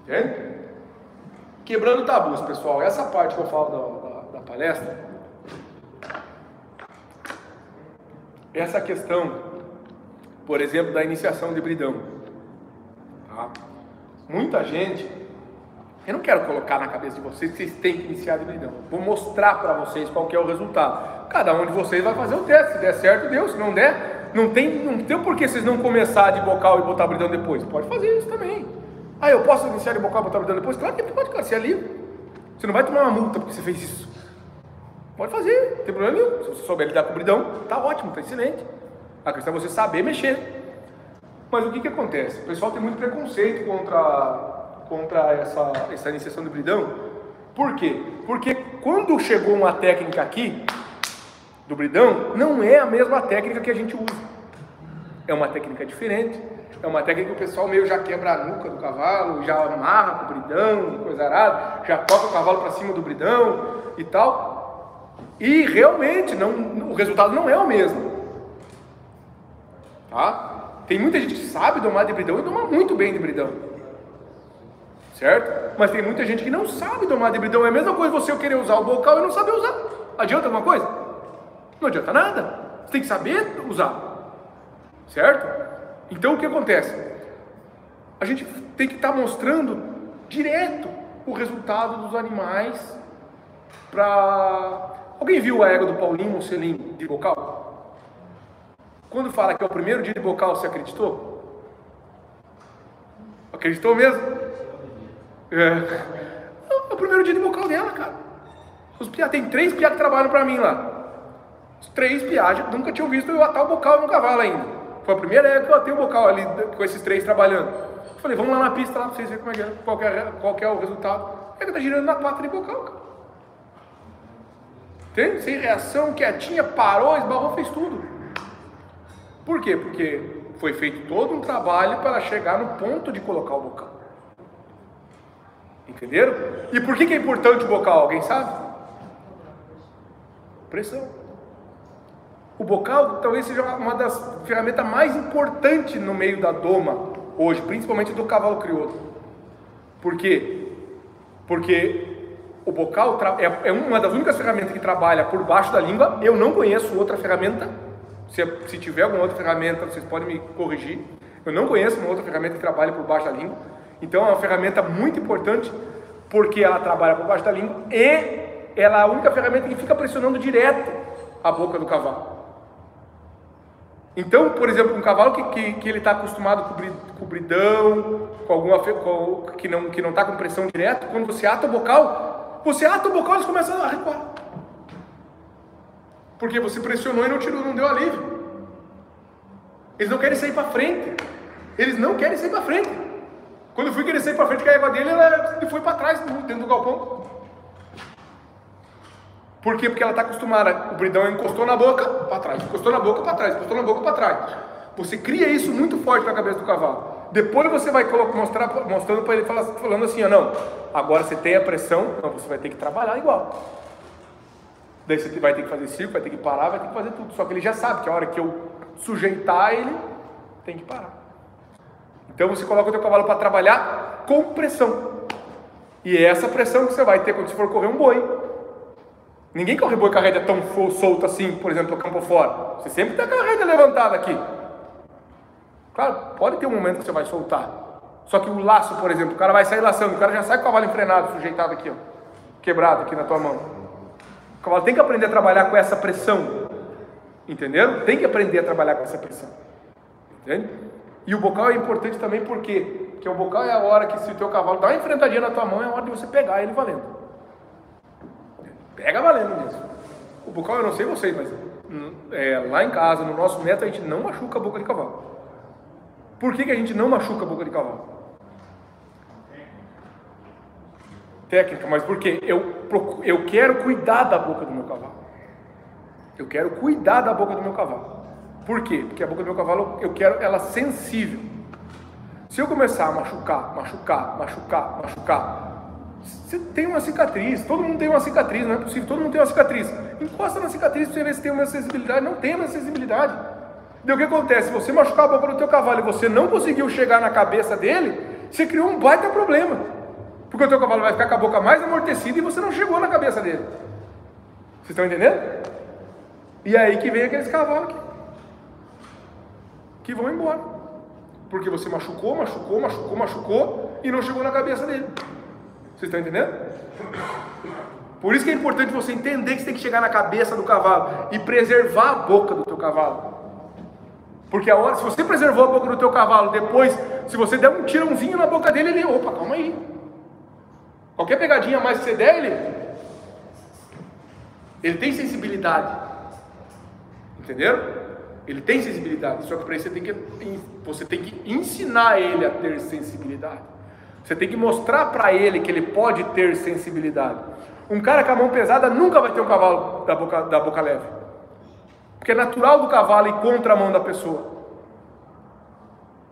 Entende? Quebrando tabus, pessoal. Essa parte que eu falo da, da, da palestra, essa questão, por exemplo, da iniciação de bridão. Tá? Muita gente eu não quero colocar na cabeça de vocês que vocês têm que iniciar a hibridão. Vou mostrar para vocês qual é o resultado. Cada um de vocês vai fazer o teste. Se der certo, deu. Se não der, não tem, não tem por que vocês não começar de bocal e botar bridão depois. Pode fazer isso também. Ah, eu posso iniciar de bocal e botar bridão depois? Claro que pode, cara. Você é livre. Você não vai tomar uma multa porque você fez isso. Pode fazer, não tem problema nenhum. Se você souber lidar com o bridão, tá ótimo, tá excelente. A questão é você saber mexer. Mas o que que acontece? O pessoal tem muito preconceito contra contra essa, essa iniciação do bridão. Por quê? Porque quando chegou uma técnica aqui, do bridão, não é a mesma técnica que a gente usa. É uma técnica diferente. É uma técnica que o pessoal meio já quebra a nuca do cavalo, já amarra com o bridão, coisa arada, já toca o cavalo para cima do bridão e tal. E realmente não, o resultado não é o mesmo. Tá? Tem muita gente que sabe domar de bridão e doma muito bem de bridão certo? Mas tem muita gente que não sabe domar de bridão. É a mesma coisa você querer usar o bocal e não saber usar. Adianta alguma coisa? Não adianta nada. Você tem que saber usar, certo? Então o que acontece? A gente tem que estar tá mostrando direto o resultado dos animais para. Alguém viu a égua do Paulinho Moncelim de bocal? Quando fala que é o primeiro dia de bocal, você acreditou? Acreditou mesmo? É. é o primeiro dia de vocal dela, cara. Os piá, tem três piá que trabalham para mim lá. Três piá, nunca tinham visto eu atar o bocal no cavalo ainda. Foi a primeira época que eu atei o bocal ali com esses três trabalhando. Falei, vamos lá na pista lá pra vocês verem como é que é, qual, que é, qual que é o resultado. É que tá girando na pata de bocal, cara. Entende? Sem reação, quietinha, parou, esbarrou, fez tudo. Por quê? Porque foi feito todo um trabalho para chegar no ponto de colocar o bocal. Entenderam? E por que, que é importante o bocal? Alguém sabe? Pressão. O bocal talvez seja uma das ferramentas mais importantes no meio da doma hoje, principalmente do cavalo crioulo. Por quê? Porque o bocal é, é uma das únicas ferramentas que trabalha por baixo da língua. Eu não conheço outra ferramenta. Se, se tiver alguma outra ferramenta, vocês podem me corrigir. Eu não conheço uma outra ferramenta que trabalhe por baixo da língua. Então é uma ferramenta muito importante porque ela trabalha por baixo da língua e ela é a única ferramenta que fica pressionando direto a boca do cavalo. Então, por exemplo, um cavalo que, que, que ele está acostumado com, com bridão, com alguma com, que não que não está com pressão direta, quando você ata o bocal, você ata o bocal, eles começam a recuar. Porque você pressionou e não tirou, não deu alívio. Eles não querem sair para frente. Eles não querem sair para frente. Quando eu fui querer sair para frente com a égua dele, ela ele foi para trás, dentro do galpão. Por quê? Porque ela está acostumada, o bridão encostou na boca, para trás, encostou na boca, para trás, encostou na boca, para trás. Você cria isso muito forte na cabeça do cavalo. Depois você vai mostrar, mostrando para ele, fala- falando assim, ó, não, agora você tem a pressão, não, você vai ter que trabalhar igual. Daí você vai ter que fazer circo, vai ter que parar, vai ter que fazer tudo. Só que ele já sabe que a hora que eu sujeitar ele, tem que parar. Então você coloca o teu cavalo para trabalhar com pressão. E é essa pressão que você vai ter quando você for correr um boi. Ninguém corre boi com a rédea tão solta assim, por exemplo, campo fora. Você sempre tem a rédea levantada aqui. Claro, pode ter um momento que você vai soltar. Só que o laço, por exemplo, o cara vai sair laçando, o cara já sai com o cavalo enfrenado, sujeitado aqui, ó, quebrado aqui na tua mão. O cavalo tem que aprender a trabalhar com essa pressão. Entenderam? Tem que aprender a trabalhar com essa pressão. Entende? E o bocal é importante também por quê? Porque o bocal é a hora que se o teu cavalo dá uma enfrentadinha na tua mão, é a hora de você pegar ele valendo. Pega valendo mesmo. O bocal eu não sei vocês, mas hum, é, lá em casa, no nosso método, a gente não machuca a boca de cavalo. Por que, que a gente não machuca a boca de cavalo? Técnica, mas porque eu, procu- eu quero cuidar da boca do meu cavalo. Eu quero cuidar da boca do meu cavalo. Por quê? Porque a boca do meu cavalo eu quero ela sensível. Se eu começar a machucar, machucar, machucar, machucar, você tem uma cicatriz, todo mundo tem uma cicatriz, não é possível, todo mundo tem uma cicatriz. Encosta na cicatriz para você ver se tem uma sensibilidade, não tem uma sensibilidade. Daí o que acontece? Você machucar a boca do teu cavalo e você não conseguiu chegar na cabeça dele, você criou um baita problema. Porque o teu cavalo vai ficar com a boca mais amortecida e você não chegou na cabeça dele. Vocês estão entendendo? E é aí que vem aqueles cavalos que vão embora. Porque você machucou, machucou, machucou, machucou e não chegou na cabeça dele. Vocês estão entendendo? Por isso que é importante você entender que você tem que chegar na cabeça do cavalo e preservar a boca do teu cavalo. Porque a hora, se você preservou a boca do teu cavalo, depois, se você der um tirãozinho na boca dele, ele, opa, calma aí. Qualquer pegadinha a mais que você der, ele, ele tem sensibilidade. Entenderam? Ele tem sensibilidade. Só que para isso você tem que você tem que ensinar ele a ter sensibilidade. Você tem que mostrar para ele que ele pode ter sensibilidade. Um cara com a mão pesada nunca vai ter um cavalo da boca, da boca leve. Porque é natural do cavalo ir contra a mão da pessoa.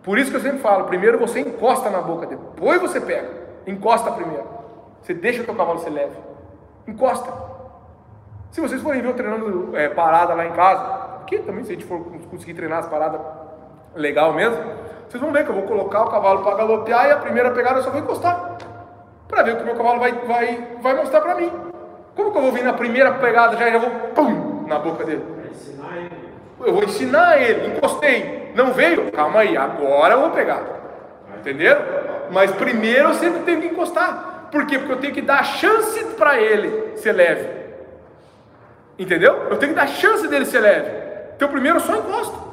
Por isso que eu sempre falo: primeiro você encosta na boca, depois você pega. Encosta primeiro. Você deixa o teu cavalo ser leve. Encosta. Se vocês forem ver eu treinando é, parada lá em casa, aqui também, se a gente for conseguir treinar as paradas legal mesmo, vocês vão ver que eu vou colocar o cavalo para galopear e a primeira pegada eu só vou encostar. Para ver o que o meu cavalo vai, vai, vai mostrar para mim. Como que eu vou vir na primeira pegada já, já vou pum, na boca dele? Eu vou ensinar ele, encostei, não veio? Calma aí, agora eu vou pegar. Entenderam? Mas primeiro eu sempre tenho que encostar. Por quê? Porque eu tenho que dar chance para ele ser leve. Entendeu? Eu tenho que dar chance dele ser leve. Então primeiro eu só encosto.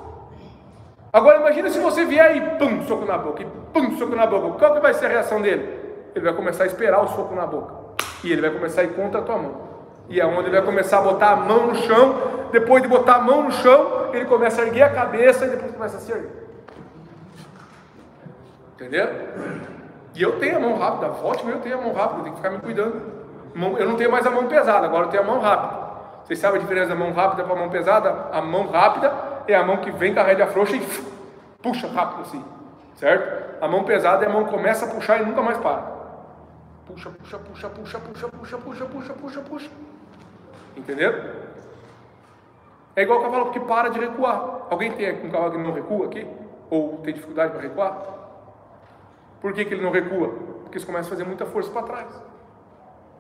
Agora imagina se você vier e pum, soco na boca, e pum, soco na boca. Qual que vai ser a reação dele? Ele vai começar a esperar o soco na boca. E ele vai começar a ir contra a tua mão. E é onde ele vai começar a botar a mão no chão. Depois de botar a mão no chão, ele começa a erguer a cabeça e depois começa a se erguer. Entendeu? E eu tenho a mão rápida, volte eu tenho a mão rápida, eu tenho que ficar me cuidando. Eu não tenho mais a mão pesada, agora eu tenho a mão rápida. Vocês sabem a diferença da mão rápida para a mão pesada? A mão rápida é a mão que vem com a rédea frouxa e puxa rápido assim, certo? A mão pesada é a mão que começa a puxar e nunca mais para. Puxa, puxa, puxa, puxa, puxa, puxa, puxa, puxa, puxa, puxa. Entenderam? É igual o cavalo que para de recuar. Alguém tem um cavalo que não recua aqui? Ou tem dificuldade para recuar? Por que, que ele não recua? Porque eles começam a fazer muita força para trás.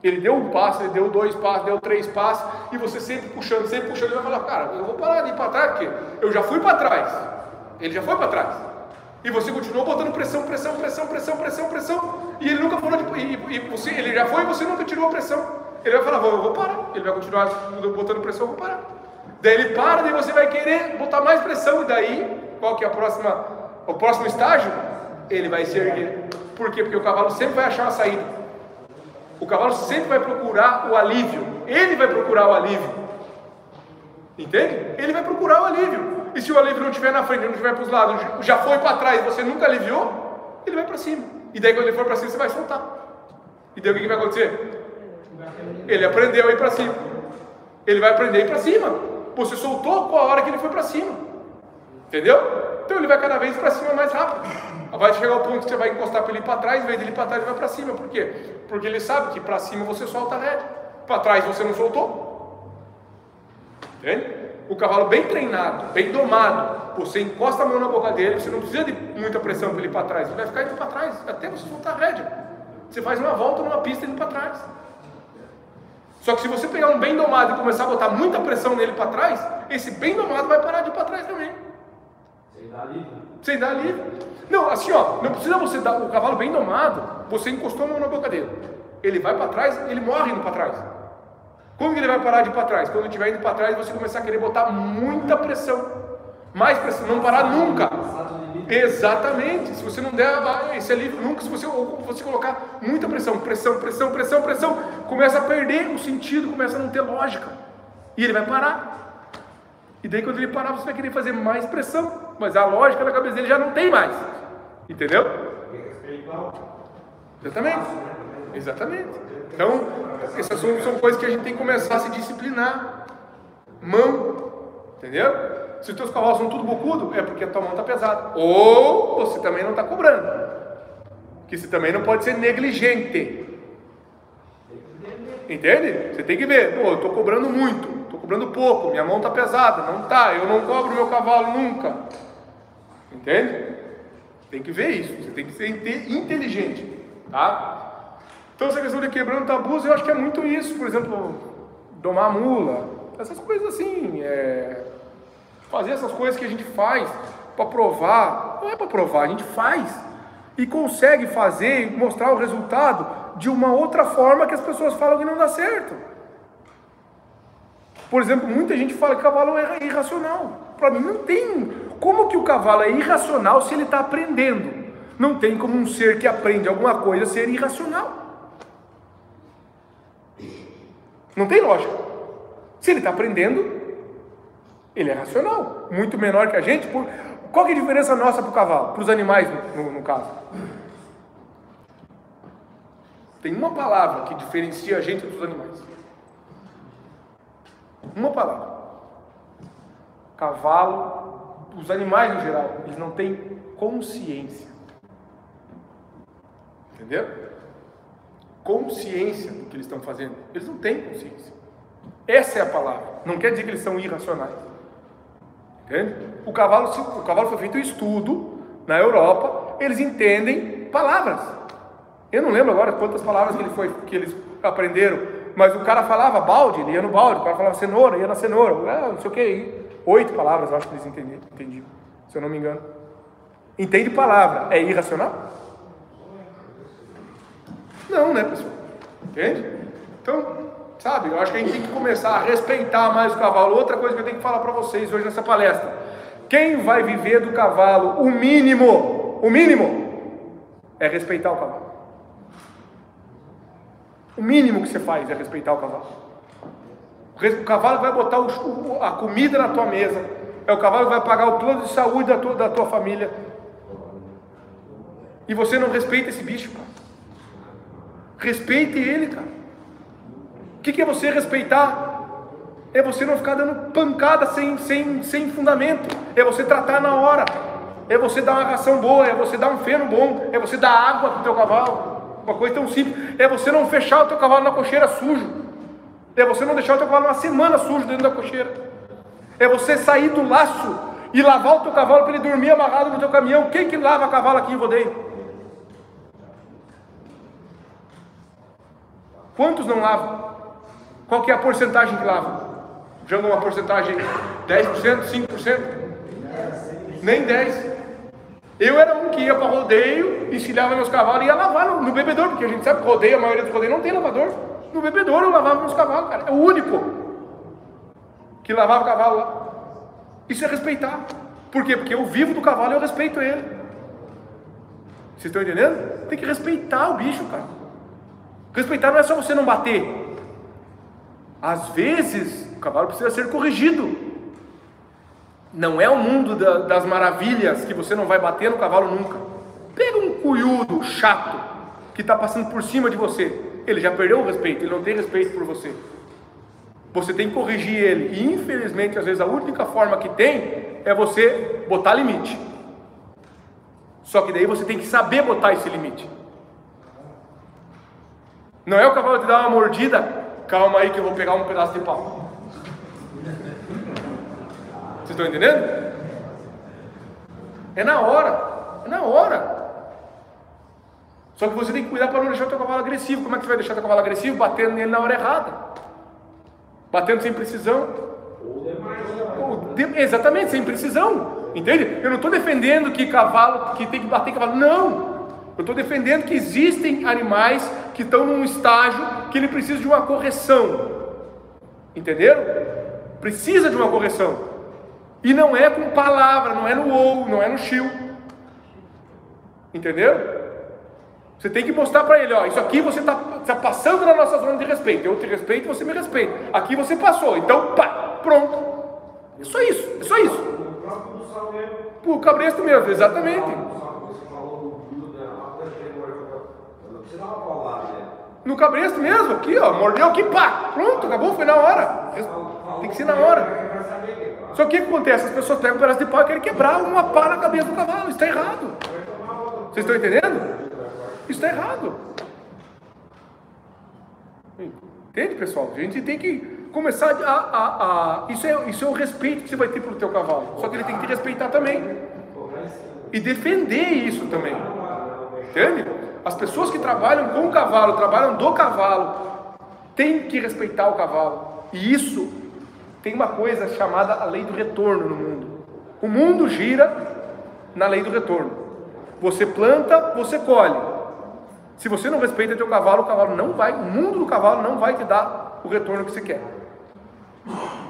Ele deu um passo, ele deu dois passos, deu três passos, e você sempre puxando, sempre puxando, ele vai falar, cara, eu vou parar de ir para trás, porque eu já fui para trás. Ele já foi para trás. E você continuou botando pressão, pressão, pressão, pressão, pressão, pressão, e ele nunca falou de. E, e você, ele já foi e você nunca tirou a pressão. Ele vai falar, "Vou- eu vou parar. Ele vai continuar botando pressão, eu vou parar. Daí ele para, daí você vai querer botar mais pressão, e daí, qual que é a próxima, o próximo estágio? Ele vai se erguer. Por quê? Porque o cavalo sempre vai achar uma saída. O cavalo sempre vai procurar o alívio. Ele vai procurar o alívio. Entende? Ele vai procurar o alívio. E se o alívio não estiver na frente, não estiver para os lados, já foi para trás, você nunca aliviou, ele vai para cima. E daí quando ele for para cima, você vai soltar. E daí o que, vai acontecer? Ele aprendeu a ir para cima. Ele vai aprender a ir para cima. Você soltou com a hora que ele foi para cima. Entendeu? Então ele vai cada vez para cima mais rápido. Vai chegar ao ponto que você vai encostar para ele para trás, em vez dele para trás, ele vai para cima. Por quê? Porque ele sabe que para cima você solta a rédea. Para trás você não soltou. Entende? O cavalo bem treinado, bem domado, você encosta a mão na boca dele, você não precisa de muita pressão para ele para trás, ele vai ficar indo para trás até você soltar a rédea. Você faz uma volta numa pista indo para trás. Só que se você pegar um bem domado e começar a botar muita pressão nele para trás, esse bem domado vai parar de ir para trás também. Sem dar livre. Não, assim ó, não precisa você dar o cavalo bem domado, você encostou a mão na boca dele. Ele vai para trás, ele morre indo para trás. Como que ele vai parar de ir para trás? Quando estiver indo para trás, você começar a querer botar muita pressão. Mais pressão, não parar nunca. Exatamente. Se você não der ah, esse alívio nunca, se você, você colocar muita pressão, pressão, pressão, pressão, pressão, começa a perder o sentido, começa a não ter lógica. E ele vai parar. E daí quando ele parar, você vai querer fazer mais pressão. Mas a lógica na cabeça dele já não tem mais. Entendeu? Exatamente. Exatamente. Então, essas são, são coisas que a gente tem que começar a se disciplinar. Mão, entendeu? Se os teus cavalos são tudo bocudo, é porque a tua mão está pesada. Ou você também não está cobrando. Que você também não pode ser negligente. Entende? Você tem que ver, pô, eu estou cobrando muito, estou cobrando pouco, minha mão está pesada, não está, eu não cobro meu cavalo nunca. Entende? Tem que ver isso, você tem que ser inte- inteligente, tá? Então essa questão de quebrando tabus, eu acho que é muito isso, por exemplo, domar mula, essas coisas assim, é, fazer essas coisas que a gente faz para provar, não é para provar, a gente faz e consegue fazer e mostrar o resultado de uma outra forma que as pessoas falam que não dá certo. Por exemplo, muita gente fala que cavalo é irracional. Para mim não tem. Como que o cavalo é irracional se ele está aprendendo? Não tem como um ser que aprende alguma coisa ser irracional. Não tem lógica. Se ele está aprendendo, ele é racional. Muito menor que a gente. Por... Qual que é a diferença nossa para o cavalo? Para os animais, no- no caso? Tem uma palavra que diferencia a gente dos animais. Uma palavra. Cavalo, os animais no geral, eles não têm consciência. Entendeu? Consciência do que eles estão fazendo. Eles não têm consciência. Essa é a palavra. Não quer dizer que eles são irracionais. Entende? O cavalo, o cavalo foi feito um estudo na Europa, eles entendem palavras. Eu não lembro agora quantas palavras que, ele foi, que eles aprenderam, mas o cara falava balde, ele ia no balde, o cara falava cenoura, ia na cenoura, ah, não sei o que, oito palavras eu acho que eles entendiam, se eu não me engano. Entende palavra, é irracional? Não, né, pessoal? Entende? Então, sabe, eu acho que a gente tem que começar a respeitar mais o cavalo. Outra coisa que eu tenho que falar para vocês hoje nessa palestra: quem vai viver do cavalo, o mínimo, o mínimo, é respeitar o cavalo. O mínimo que você faz é respeitar o cavalo. O O cavalo vai botar o- o- a comida na tua mesa. É o cavalo que vai pagar o plano de saúde da tua, da tua família. E você não respeita esse bicho, cara. Respeite ele, cara. O que, que é você respeitar? É você não ficar dando pancada sem, sem, sem fundamento. É você tratar na hora. É você dar uma ração boa. É você dar um feno bom. É você dar água pro teu cavalo. Uma coisa tão simples. É você não fechar o teu cavalo na cocheira sujo. É você não deixar o teu cavalo uma semana sujo dentro da cocheira. É você sair do laço e lavar o teu cavalo para ele dormir amarrado no teu caminhão. Quem que lava cavalo aqui em rodeio? Quantos não lavam? Qual que é a porcentagem que lavam? Joga uma porcentagem 10%, 5%? Nem 10%. Eu era um que ia para rodeio, ensilhava meus cavalos e ia lavar no, no bebedouro, porque a gente sabe que rodeio, a maioria dos rodeios não tem lavador. No bebedouro eu lavava meus cavalos, cara. É o único que lavava o cavalo lá. Isso é respeitar. Por quê? Porque eu vivo do cavalo e eu respeito ele. Vocês estão entendendo? Tem que respeitar o bicho, cara. Respeitar não é só você não bater. Às vezes, o cavalo precisa ser corrigido. Não é o mundo da, das maravilhas que você não vai bater no cavalo nunca. Pega um cuyudo chato que está passando por cima de você. Ele já perdeu o respeito, ele não tem respeito por você. Você tem que corrigir ele. E infelizmente, às vezes, a única forma que tem é você botar limite. Só que daí você tem que saber botar esse limite. Não é o cavalo te dar uma mordida, calma aí que eu vou pegar um pedaço de pau. Vocês estão entendendo? É na hora. É na hora. Só que você tem que cuidar para não deixar o teu cavalo agressivo. Como é que você vai deixar o teu cavalo agressivo? Batendo nele na hora errada. Batendo sem precisão. De- Exatamente, sem precisão. Entende? Eu não estou defendendo que cavalo, que tem que bater em cavalo. Não. Eu estou defendendo que existem animais que estão num estágio que ele precisa de uma correção. Entenderam? Precisa de uma correção. E não é com palavra, não é no ou, não é no chiu. Entenderam? Você tem que mostrar para ele, ó, isso aqui você está tá passando na nossa zona de respeito. Eu te respeito, você me respeita. Aqui você passou, então pá, pronto. É só isso, é só isso. O cabresto mesmo, exatamente. No cabresto mesmo, aqui, ó, mordeu aqui, pá, pronto, acabou, foi na hora. Tem que ser na hora. Só que o que acontece? As pessoas pegam um pedaço de pau e querem quebrar uma pá na cabeça do cavalo. Isso está errado. Vocês estão entendendo? Isso está errado. Entende, pessoal? A gente tem que começar a. a, a- isso, é, isso é o respeito que você vai ter pelo teu cavalo. Só que ele tem que te respeitar também. E defender isso também. Entende? As pessoas que trabalham com o cavalo, trabalham do cavalo, têm que respeitar o cavalo. E isso tem uma coisa chamada a lei do retorno no mundo. O mundo gira na lei do retorno. Você planta, você colhe. Se você não respeita teu cavalo, o cavalo não vai, o mundo do cavalo não vai te dar o retorno que você quer.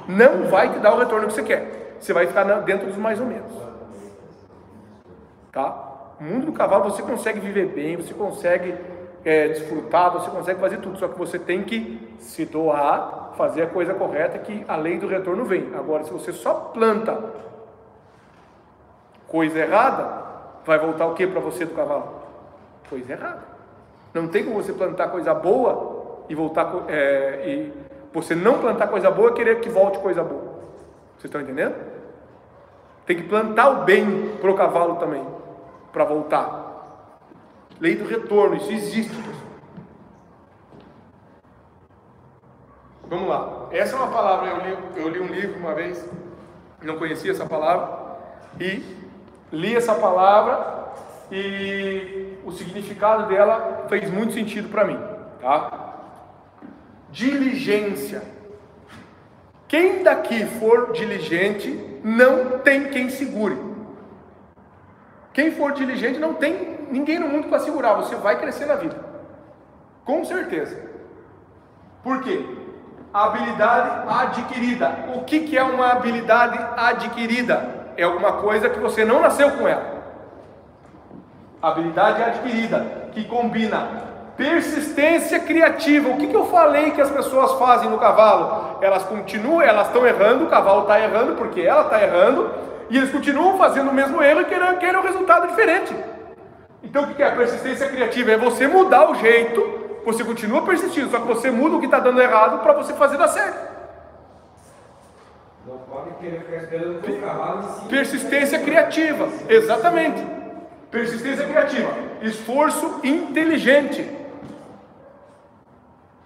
Não vai te dar o retorno que você quer. Você vai ficar dentro dos mais ou menos. Tá? O mundo do cavalo você consegue viver bem, você consegue é, desfrutar, você consegue fazer tudo, só que você tem que se doar, fazer a coisa correta, que a lei do retorno vem. Agora, se você só planta coisa errada, vai voltar o que para você do cavalo? Coisa errada. Não tem como você plantar coisa boa e voltar é, e você não plantar coisa boa e querer que volte coisa boa. Vocês estão entendendo? Tem que plantar o bem pro cavalo também, para voltar. Lei do retorno, isso existe. Vamos lá. Essa é uma palavra, eu li, eu li um livro uma vez, não conhecia essa palavra, e li essa palavra e o significado dela fez muito sentido para mim, tá? Diligência. Quem daqui for diligente, não tem quem segure. Quem for diligente, não tem ninguém no mundo para segurar. Você vai crescer na vida. Com certeza. Por quê? Habilidade adquirida. O que, que é uma habilidade adquirida? É alguma coisa que você não nasceu com ela. Habilidade adquirida, que combina persistência criativa. O que, que eu falei que as pessoas fazem no cavalo? Elas continuam, elas estão errando, o cavalo está errando porque ela está errando, e eles continuam fazendo o mesmo erro e querem, querem um resultado diferente. Então o que que é persistência criativa? É você mudar o jeito, você continua persistindo, só que você muda o que está dando errado para você fazer dar certo. Não pode querer ficar esperando que o cavalo. Persistência criativa, exatamente. Persistência criativa, esforço inteligente.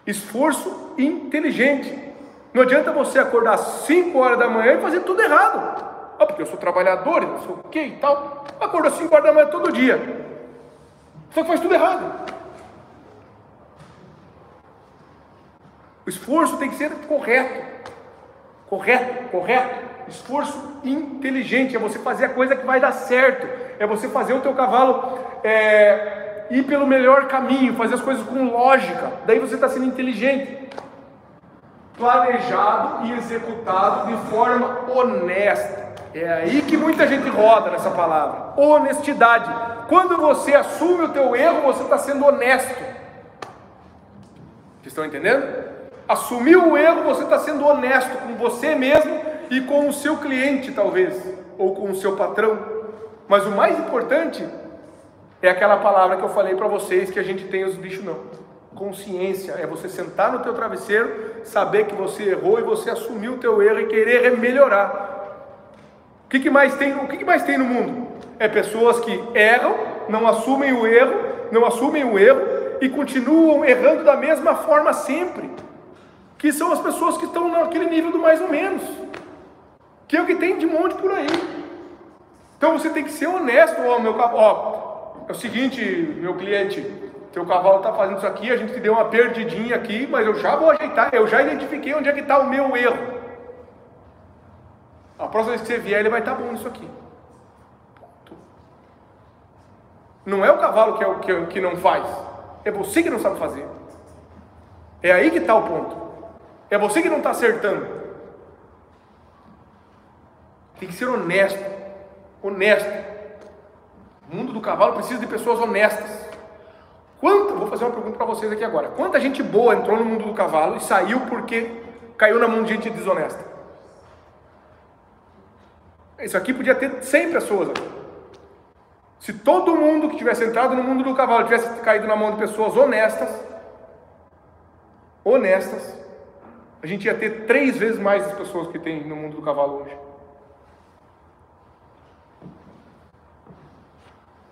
Esforço inteligente. Não adianta você acordar às 5 horas da manhã e fazer tudo errado. Ah, porque eu sou trabalhador, eu sou o quê e tal. Acorda às 5 horas da manhã todo dia. Só que faz tudo errado. O esforço tem que ser correto. Correto, correto. Esforço inteligente é você fazer a coisa que vai dar certo. É você fazer o teu cavalo é, ir pelo melhor caminho, fazer as coisas com lógica. Daí você está sendo inteligente. Planejado e executado de forma honesta. É aí que muita gente roda nessa palavra. Honestidade. Quando você assume o teu erro, você está sendo honesto. Vocês estão entendendo? Assumir o erro, você está sendo honesto com você mesmo e com o seu cliente, talvez, ou com o seu patrão. Mas o mais importante é aquela palavra que eu falei para vocês que a gente tem os bichos não. Consciência é você sentar no teu travesseiro, saber que você errou e você assumir o teu erro e querer melhorar. O que, que mais tem? O que, que mais tem no mundo? É pessoas que erram, não assumem o erro, não assumem o erro e continuam errando da mesma forma sempre. Que são as pessoas que estão naquele nível do mais ou menos. Que é o que tem de monte por aí. Então você tem que ser honesto, ó, meu cavalo. É o seguinte, meu cliente, teu cavalo está fazendo isso aqui, a gente te deu uma perdidinha aqui, mas eu já vou ajeitar, eu já identifiquei onde é que está o meu erro. A próxima vez que você vier, ele vai estar tá bom nisso aqui. Não é o cavalo que, é o, que, que não faz, é você que não sabe fazer. É aí que está o ponto. É você que não está acertando. Tem que ser honesto. Honesto. O mundo do cavalo precisa de pessoas honestas. Quanta, vou fazer uma pergunta para vocês aqui agora. Quanta gente boa entrou no mundo do cavalo e saiu porque caiu na mão de gente desonesta? Isso aqui podia ter 100 pessoas. Se todo mundo que tivesse entrado no mundo do cavalo tivesse caído na mão de pessoas honestas, honestas, a gente ia ter três vezes mais as pessoas que tem no mundo do cavalo hoje.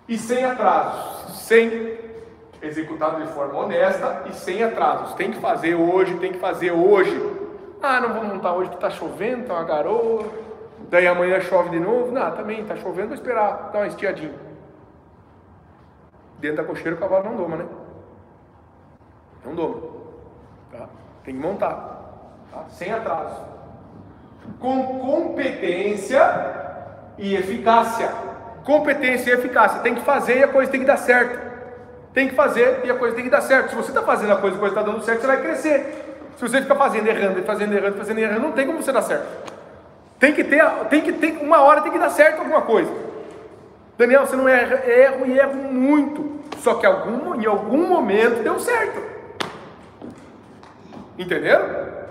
E sem atrasos, sem executado de forma honesta e sem atrasos. Tem que fazer hoje, tem que fazer hoje. Ah, não vou montar hoje porque está chovendo, está uma garoa. Daí amanhã chove de novo. Não, também está chovendo, vou esperar dar uma estiadinha. Dentro da cocheira o cavalo não doma, né? Não doma. Tá? Tem que montar. Tá? Sem atraso. Com competência e eficácia. Competência e eficácia. Tem que fazer e a coisa tem que dar certo. Tem que fazer e a coisa tem que dar certo. Se você está fazendo a coisa e a coisa está dando certo, você vai crescer. Se você ficar fazendo, errando, fazendo, errando, fazendo, errando, não tem como você dar certo. Tem que ter, tem que ter, uma hora tem que dar certo alguma coisa. Daniel, você não erra, erro e erro muito. Só que algum, em algum momento deu certo. Entenderam?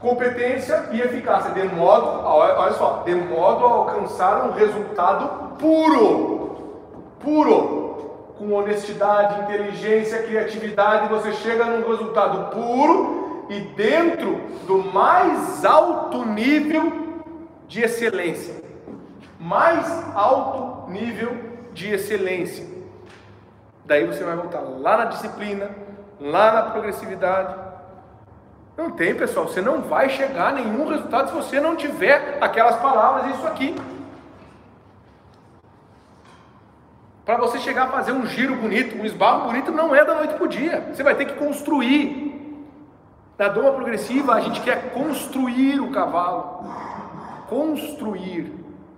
Competência e eficácia, de modo, olha só, de modo a alcançar um resultado puro. Puro. Com honestidade, inteligência, criatividade, você chega num resultado puro e dentro do mais alto nível de excelência. Mais alto nível de excelência. Daí você vai voltar lá na disciplina, lá na progressividade. Não tem, pessoal, você não vai chegar a nenhum resultado se você não tiver aquelas palavras, isso aqui. Para você chegar a fazer um giro bonito, um esbarro bonito, não é da noite para o dia. Você vai ter que construir. Na doma progressiva, a gente quer construir o cavalo. Construir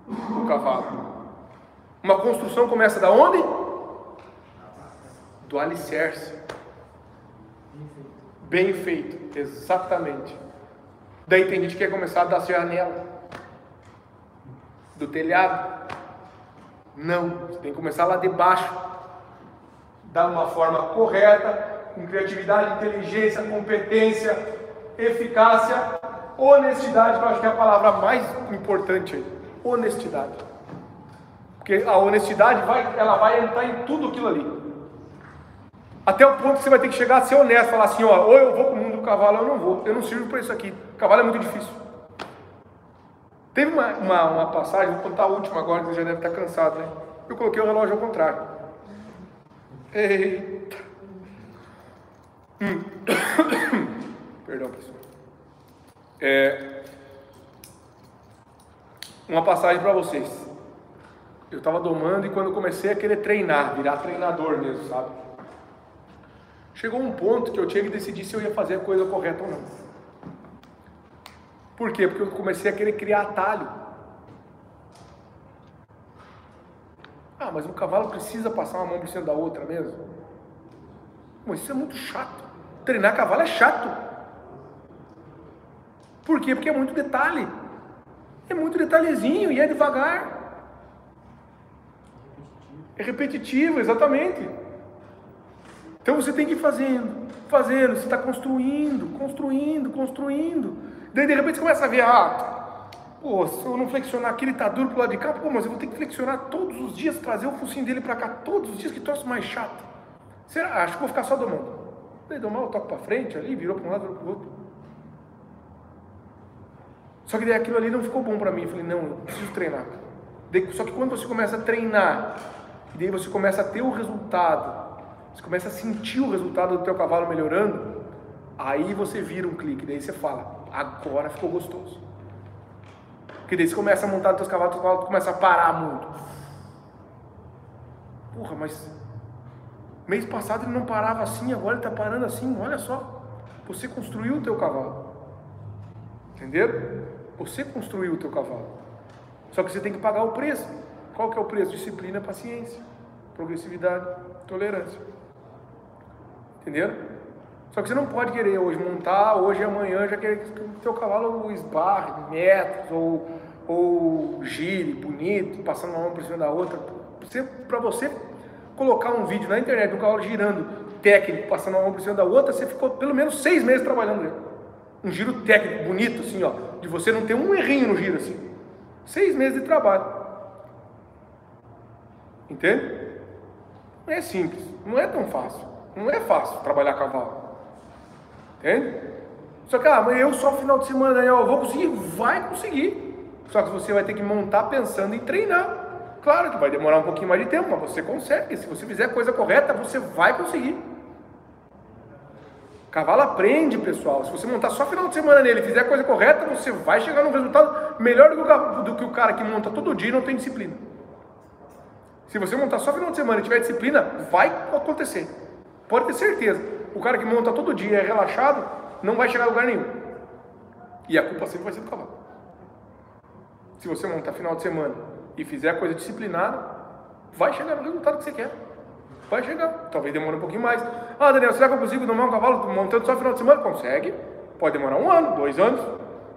o cavalo. Uma construção começa da onde? Do alicerce. Bem feito, exatamente. Daí tem gente que quer começar da janela, do telhado. Não, você tem que começar lá de baixo. Dar uma forma correta, com criatividade, inteligência, competência, eficácia, honestidade, eu acho que é a palavra mais importante aí. Honestidade. Porque a honestidade vai, ela vai entrar em tudo aquilo ali. Até o ponto que você vai ter que chegar a ser honesto, falar assim, ó, ou eu vou para o mundo do cavalo, ou eu não vou. Eu não sirvo para isso aqui. Cavalo é muito difícil. Teve uma, uma, uma passagem, vou contar a última agora, que você já deve estar cansado, né? Eu coloquei o relógio ao contrário. Eita. Hum. [coughs] Perdão, pessoal. É, uma passagem para vocês. Eu estava domando e quando comecei a querer treinar, virar treinador mesmo, sabe? Chegou um ponto que eu tinha que decidir se eu ia fazer a coisa correta ou não. Por quê? Porque eu comecei a querer criar atalho. Ah, mas o cavalo precisa passar uma mão por cima da outra mesmo? Mas isso é muito chato. Treinar cavalo é chato. Por quê? Porque é muito detalhe. É muito detalhezinho e é devagar. É repetitivo, exatamente. Então você tem que ir fazendo, fazendo, você está construindo, construindo, construindo. Daí de repente você começa a ver, ah, pô, se eu não flexionar aqui, ele está duro pro lado de cá, pô, mas eu vou ter que flexionar todos os dias, trazer o focinho dele para cá todos os dias, que troço mais chato. Será? Acho que vou ficar só domando. Daí domar, eu toco para frente ali, virou para um lado, virou para o outro. Só que daí aquilo ali não ficou bom para mim. Eu falei, não, eu preciso treinar. Só que quando você começa a treinar, e daí você começa a ter o resultado, você começa a sentir o resultado do teu cavalo melhorando, aí você vira um clique, daí você fala, agora ficou gostoso. Porque daí você começa a montar os teus cavalos, o cavalo começa a parar muito. Porra, mas mês passado ele não parava assim, agora ele está parando assim, olha só. Você construiu o teu cavalo. Entenderam? Você construiu o teu cavalo. Só que você tem que pagar o preço. Qual que é o preço? Disciplina, paciência, progressividade, tolerância. Entenderam? Só que você não pode querer hoje montar, hoje e amanhã já querer que o teu cavalo esbarre metros ou, ou gire bonito, passando uma mão por cima da outra. Para você colocar um vídeo na internet do cavalo girando técnico, passando uma mão por cima da outra, você ficou pelo menos seis meses trabalhando ele. Um giro técnico bonito, assim, ó, de você não ter um errinho no giro, assim. Seis meses de trabalho. Entende? Não é simples, não é tão fácil. Não é fácil trabalhar cavalo. Entende? Só que, ah, mas eu só final de semana, Daniel, eu vou conseguir? Vai conseguir. Só que você vai ter que montar pensando em treinar. Claro que vai demorar um pouquinho mais de tempo, mas você consegue. Se você fizer a coisa correta, você vai conseguir. Cavalo aprende, pessoal. Se você montar só final de semana nele e fizer a coisa correta, você vai chegar num resultado melhor do que, o, cara que monta todo dia e não tem disciplina. Se você montar só final de semana e tiver disciplina, vai acontecer. Pode ter certeza. O cara que monta todo dia é relaxado, não vai chegar a lugar nenhum. E a culpa sempre vai ser do cavalo. Se você montar final de semana e fizer a coisa disciplinada, vai chegar no resultado que você quer. Vai chegar. Talvez demore um pouquinho mais. Ah, Daniel, será que eu consigo domar um cavalo montando só final de semana? Consegue. Pode demorar um ano, dois anos,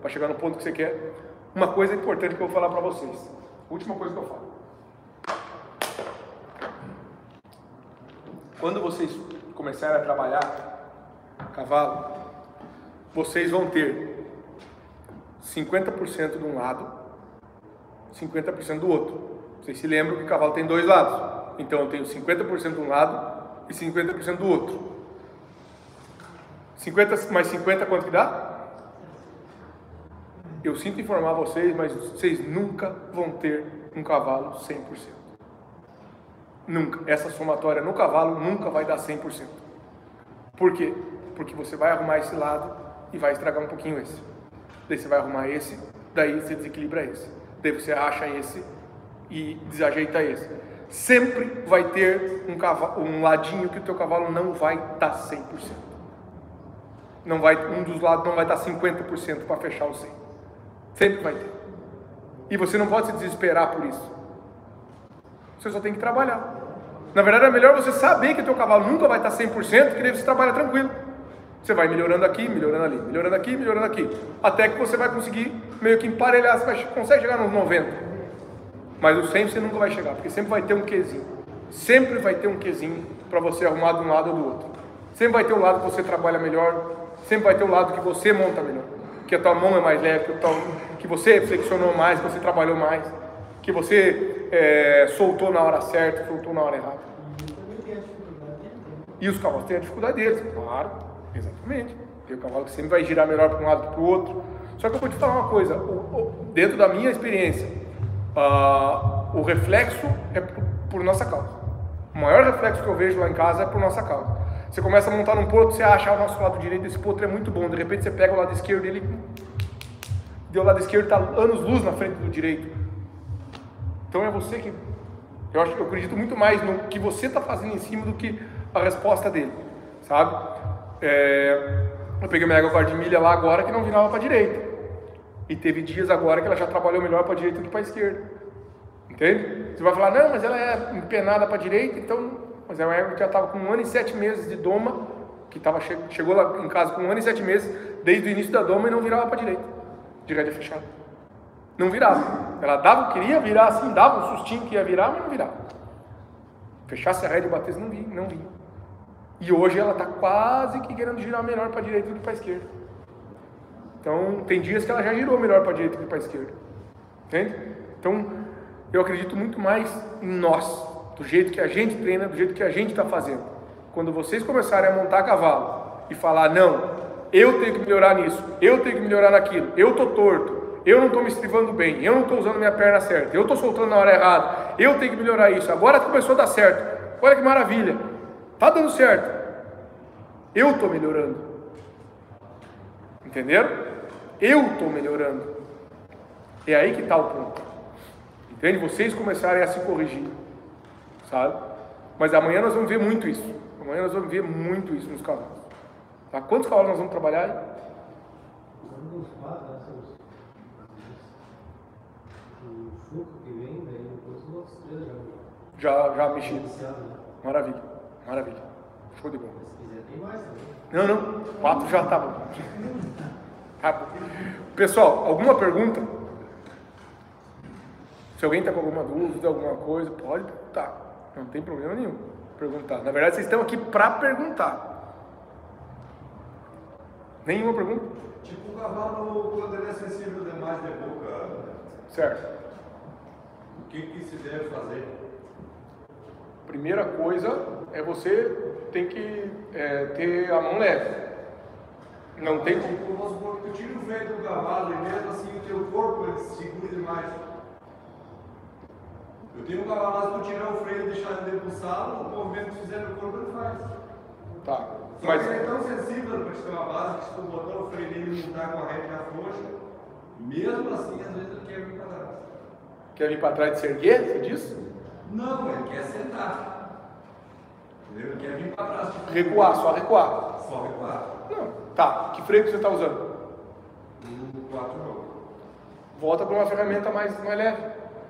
para chegar no ponto que você quer. Uma coisa importante que eu vou falar para vocês. Última coisa que eu falo. Quando vocês começarem a trabalhar cavalo, vocês vão ter 50% de um lado, 50% do outro. Vocês se lembram que o cavalo tem dois lados. Então eu tenho 50% de um lado e 50% do outro. 50 mais 50 quanto que dá? Eu sinto informar vocês, mas vocês nunca vão ter um cavalo 100%. Nunca. Essa somatória no cavalo nunca vai dar 100%. Por quê? Porque você vai arrumar esse lado e vai estragar um pouquinho esse. Daí você vai arrumar esse, daí você desequilibra esse. Daí você acha esse e desajeita esse. Sempre vai ter um, cavalo, um ladinho que o teu cavalo não vai dar 100%. Não vai, um dos lados não vai dar 50% para fechar o 100%. Sempre vai ter. E você não pode se desesperar por isso. Você só tem que trabalhar. Na verdade, é melhor você saber que o teu cavalo nunca vai estar 100%, que daí você trabalha tranquilo. Você vai melhorando aqui, melhorando ali, melhorando aqui, melhorando aqui. Até que você vai conseguir meio que emparelhar, você consegue chegar nos 90. Mas o 100 você nunca vai chegar, porque sempre vai ter um quezinho. Sempre vai ter um quezinho para você arrumar de um lado ou do outro. Sempre vai ter um lado que você trabalha melhor, sempre vai ter um lado que você monta melhor. Que a tua mão é mais leve, que, tua, que você flexionou mais, que você trabalhou mais, que você é, soltou na hora certa, soltou na hora errada. E os cavalos têm a dificuldade deles, claro, exatamente. Tem o cavalo que sempre vai girar melhor para um lado que para o outro. Só que eu vou te falar uma coisa, dentro da minha experiência, uh, o reflexo é por, nossa causa. O maior reflexo que eu vejo lá em casa é por nossa causa. Você começa a montar um potro, você acha ah, o nosso lado direito desse potro é muito bom, de repente você pega o lado esquerdo dele, deu o lado esquerdo está anos luz na frente do direito. Então é você que eu acho, eu acredito muito mais no que você está fazendo em cima do que a resposta dele. sabe? É, eu peguei minha égua de milha lá agora que não virava para direita. E teve dias agora que ela já trabalhou melhor para direita do que para esquerda. Entende? Você vai falar, não, mas ela é empenada para direita, então. Mas é uma égua que já estava com um ano e sete meses de doma, que tava, che- chegou lá em casa com um ano e sete meses, desde o início da doma e não virava para direita, de rédea fechada. Não virava. Ela dava, queria virar assim, dava um sustinho que ia virar, mas não virava. Fechasse a rédea e batesse, não vinha, não vinha. E hoje ela está quase que querendo girar melhor para a direita do que para a esquerda. Então, tem dias que ela já girou melhor para a direita do que para a esquerda. Entende? Então, eu acredito muito mais em nós, do jeito que a gente treina, do jeito que a gente está fazendo. Quando vocês começarem a montar cavalo e falar, não, eu tenho que melhorar nisso, eu tenho que melhorar naquilo, eu estou torto, eu não estou me estrivando bem, eu não estou usando minha perna certa, eu estou soltando na hora errada, eu tenho que melhorar isso, agora começou a dar certo, olha que maravilha, está dando certo, eu estou melhorando. Entenderam? Eu estou melhorando. É aí que está o ponto. Entende? Vocês começarem a se corrigir. Sabe? Mas amanhã nós vamos ver muito isso. Amanhã nós vamos ver muito isso nos cavalos. Tá? Quantos cavalos nós vamos trabalhar aí? Vamos quatro, né? Seus... O Chuco que vem, daí depois os outros três já Já, já mexi. iniciaram, né? Maravilha. Maravilha. Show de bola. Se quiser, tem mais também. Não, não. Quatro já tá bom. Tá bom. Pessoal, alguma pergunta? Se alguém está com alguma dúvida, alguma coisa, pode perguntar. Não tem problema nenhum. Perguntar. Na verdade, vocês estão aqui para perguntar. Nenhuma pergunta? Tipo um cavalo quando ele é sensível demais de boca, Certo. o que, que se deve fazer? Primeira coisa é você tem que é, ter a mão leve. Não tem como. Vamos supor que tu tira o freio do cavalo e mesmo assim o teu corpo segura demais. Eu tenho um cavalo se tu tirar o freio e deixar ele debruçado, o movimento que fizer no corpo ele faz. Tá. Só Mas que ele é tão sensível para te ter uma base que se tu botar o freio nele e tá com a rédea frouxa, mesmo assim às vezes ele quer vir para trás. quer vir para trás de se erguer? Você diz? Não, ele quer sentar. Entendeu? Ele quer vir para trás. Recuar, só recuar. Só recuar. Não. Tá. Que freio que você está usando? Um 4 não. volta para uma ferramenta mais, mais leve.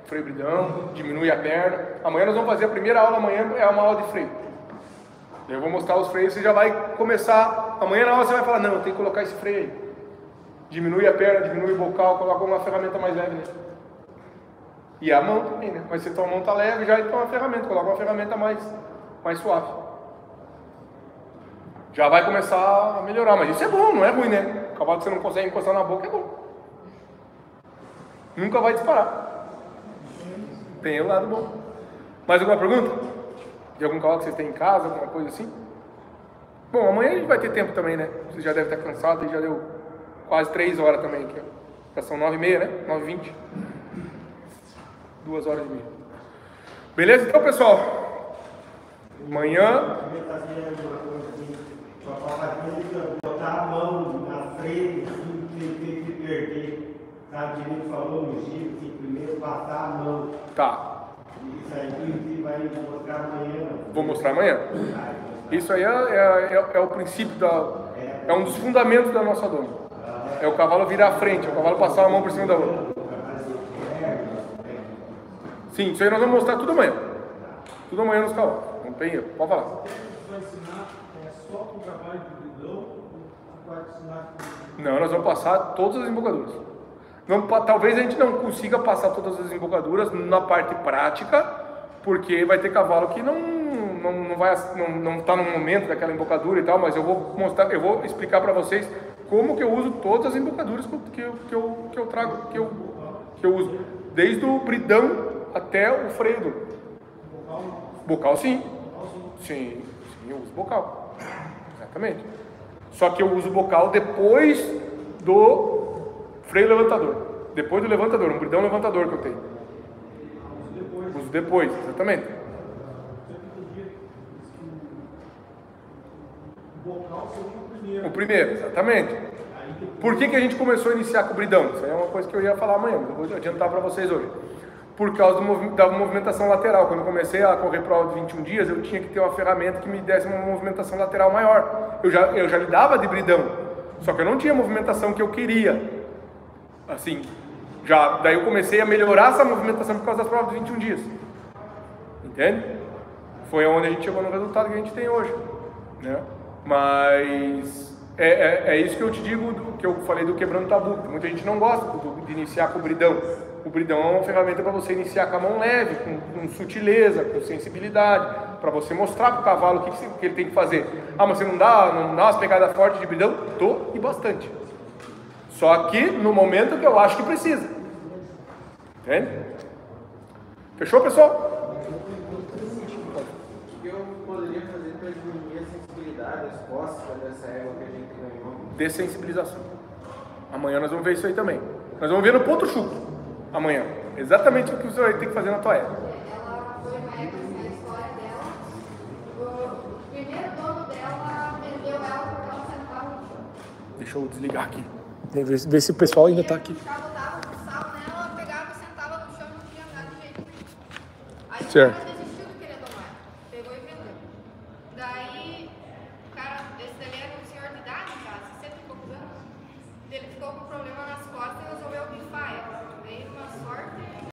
Freio bridão, diminui a perna. Amanhã nós vamos fazer a primeira aula, amanhã é uma aula de freio. Eu vou mostrar os freios, você já vai começar. Amanhã na aula você vai falar, não, tenho que colocar esse freio aí. Diminui a perna, diminui o bocal, coloca uma ferramenta mais leve nele. E a mão também, né? Mas se tua mão tá leve, já então uma ferramenta, coloca uma ferramenta mais, mais suave. Já vai começar a melhorar, mas isso é bom, não é ruim, né? O cavalo que você não consegue encostar na boca é bom. Nunca vai disparar. Tem o lado bom. Mais alguma pergunta? De algum cavalo que vocês têm em casa, alguma coisa assim? Bom, amanhã a gente vai ter tempo também, né? Você já deve estar cansado e já deu quase três horas também. Que já são nove e meia, né? Nove e vinte. Duas horas e meia. Beleza? Então, pessoal. Amanhã botar a mão na frente, tem que perder. Ele falou no giro, que primeiro passar a mão. Tá. Isso aí vai mostrar amanhã. Vou mostrar amanhã. Isso aí é, é- é- é o princípio da. É um dos fundamentos da nossa doma. É o cavalo virar à frente, é o cavalo passar a mão por cima da outra. Sim, isso aí nós vamos mostrar tudo amanhã. Tudo amanhã nos cavalos. Não tem erro. Pode falar. vai ensinar é só com o trabalho com Não, nós vamos passar todas as embocaduras. Pa- talvez a gente não consiga passar todas as embocaduras na parte prática, porque vai ter cavalo que não não, não vai não, não tá no momento daquela embocadura e tal, mas eu vou mostrar, eu vou explicar para vocês como que eu uso todas as embocaduras que eu, que eu, que eu, que eu trago, que eu, que eu uso, desde o bridão até o freio do bocal sim. Sim, sim, eu uso bocal. Exatamente. Só que eu uso bocal depois do freio levantador. Depois do levantador, um bridão levantador que eu tenho. Uso depois, exatamente. bocal o primeiro. O primeiro, exatamente. Por que, que a gente começou a iniciar com o bridão? Isso aí é uma coisa que eu ia falar amanhã, mas eu vou adiantar para vocês hoje. Por causa do movi- da movimentação lateral. Quando eu comecei a correr prova de 21 dias, eu tinha que ter uma ferramenta que me desse uma movimentação lateral maior. Eu já, eu já lidava de bridão, só que eu não tinha a movimentação que eu queria. Assim, já, daí eu comecei a melhorar essa movimentação por causa das provas de 21 dias. Entende? Foi onde a gente chegou no resultado que a gente tem hoje. Né? Mas é, é, é isso que eu te digo, do- que eu falei do quebrando tabu. Muita gente não gosta do- de iniciar com o bridão. O bridão é uma ferramenta para você iniciar com a mão leve, com, com sutileza, com sensibilidade, para você mostrar para o cavalo o que, que que ele tem que fazer. Ah, mas você não dá, não dá umas pegadas fortes de bridão? Tô e bastante. Só que no momento que eu acho que precisa. Entende? Fechou, pessoal? O que eu poderia fazer para diminuir a sensibilidade, as costas dessa égua que a gente ganhou? Dessensibilização. Amanhã nós vamos ver isso aí também. Nós vamos ver no ponto chuto. Amanhã. Exatamente o que você vai ter que fazer na tua época na história dela. O primeiro dono dela vendeu ela porque ela sentava no chão. Deixa eu desligar aqui. Ver, ver se o pessoal ainda está aqui. Certo.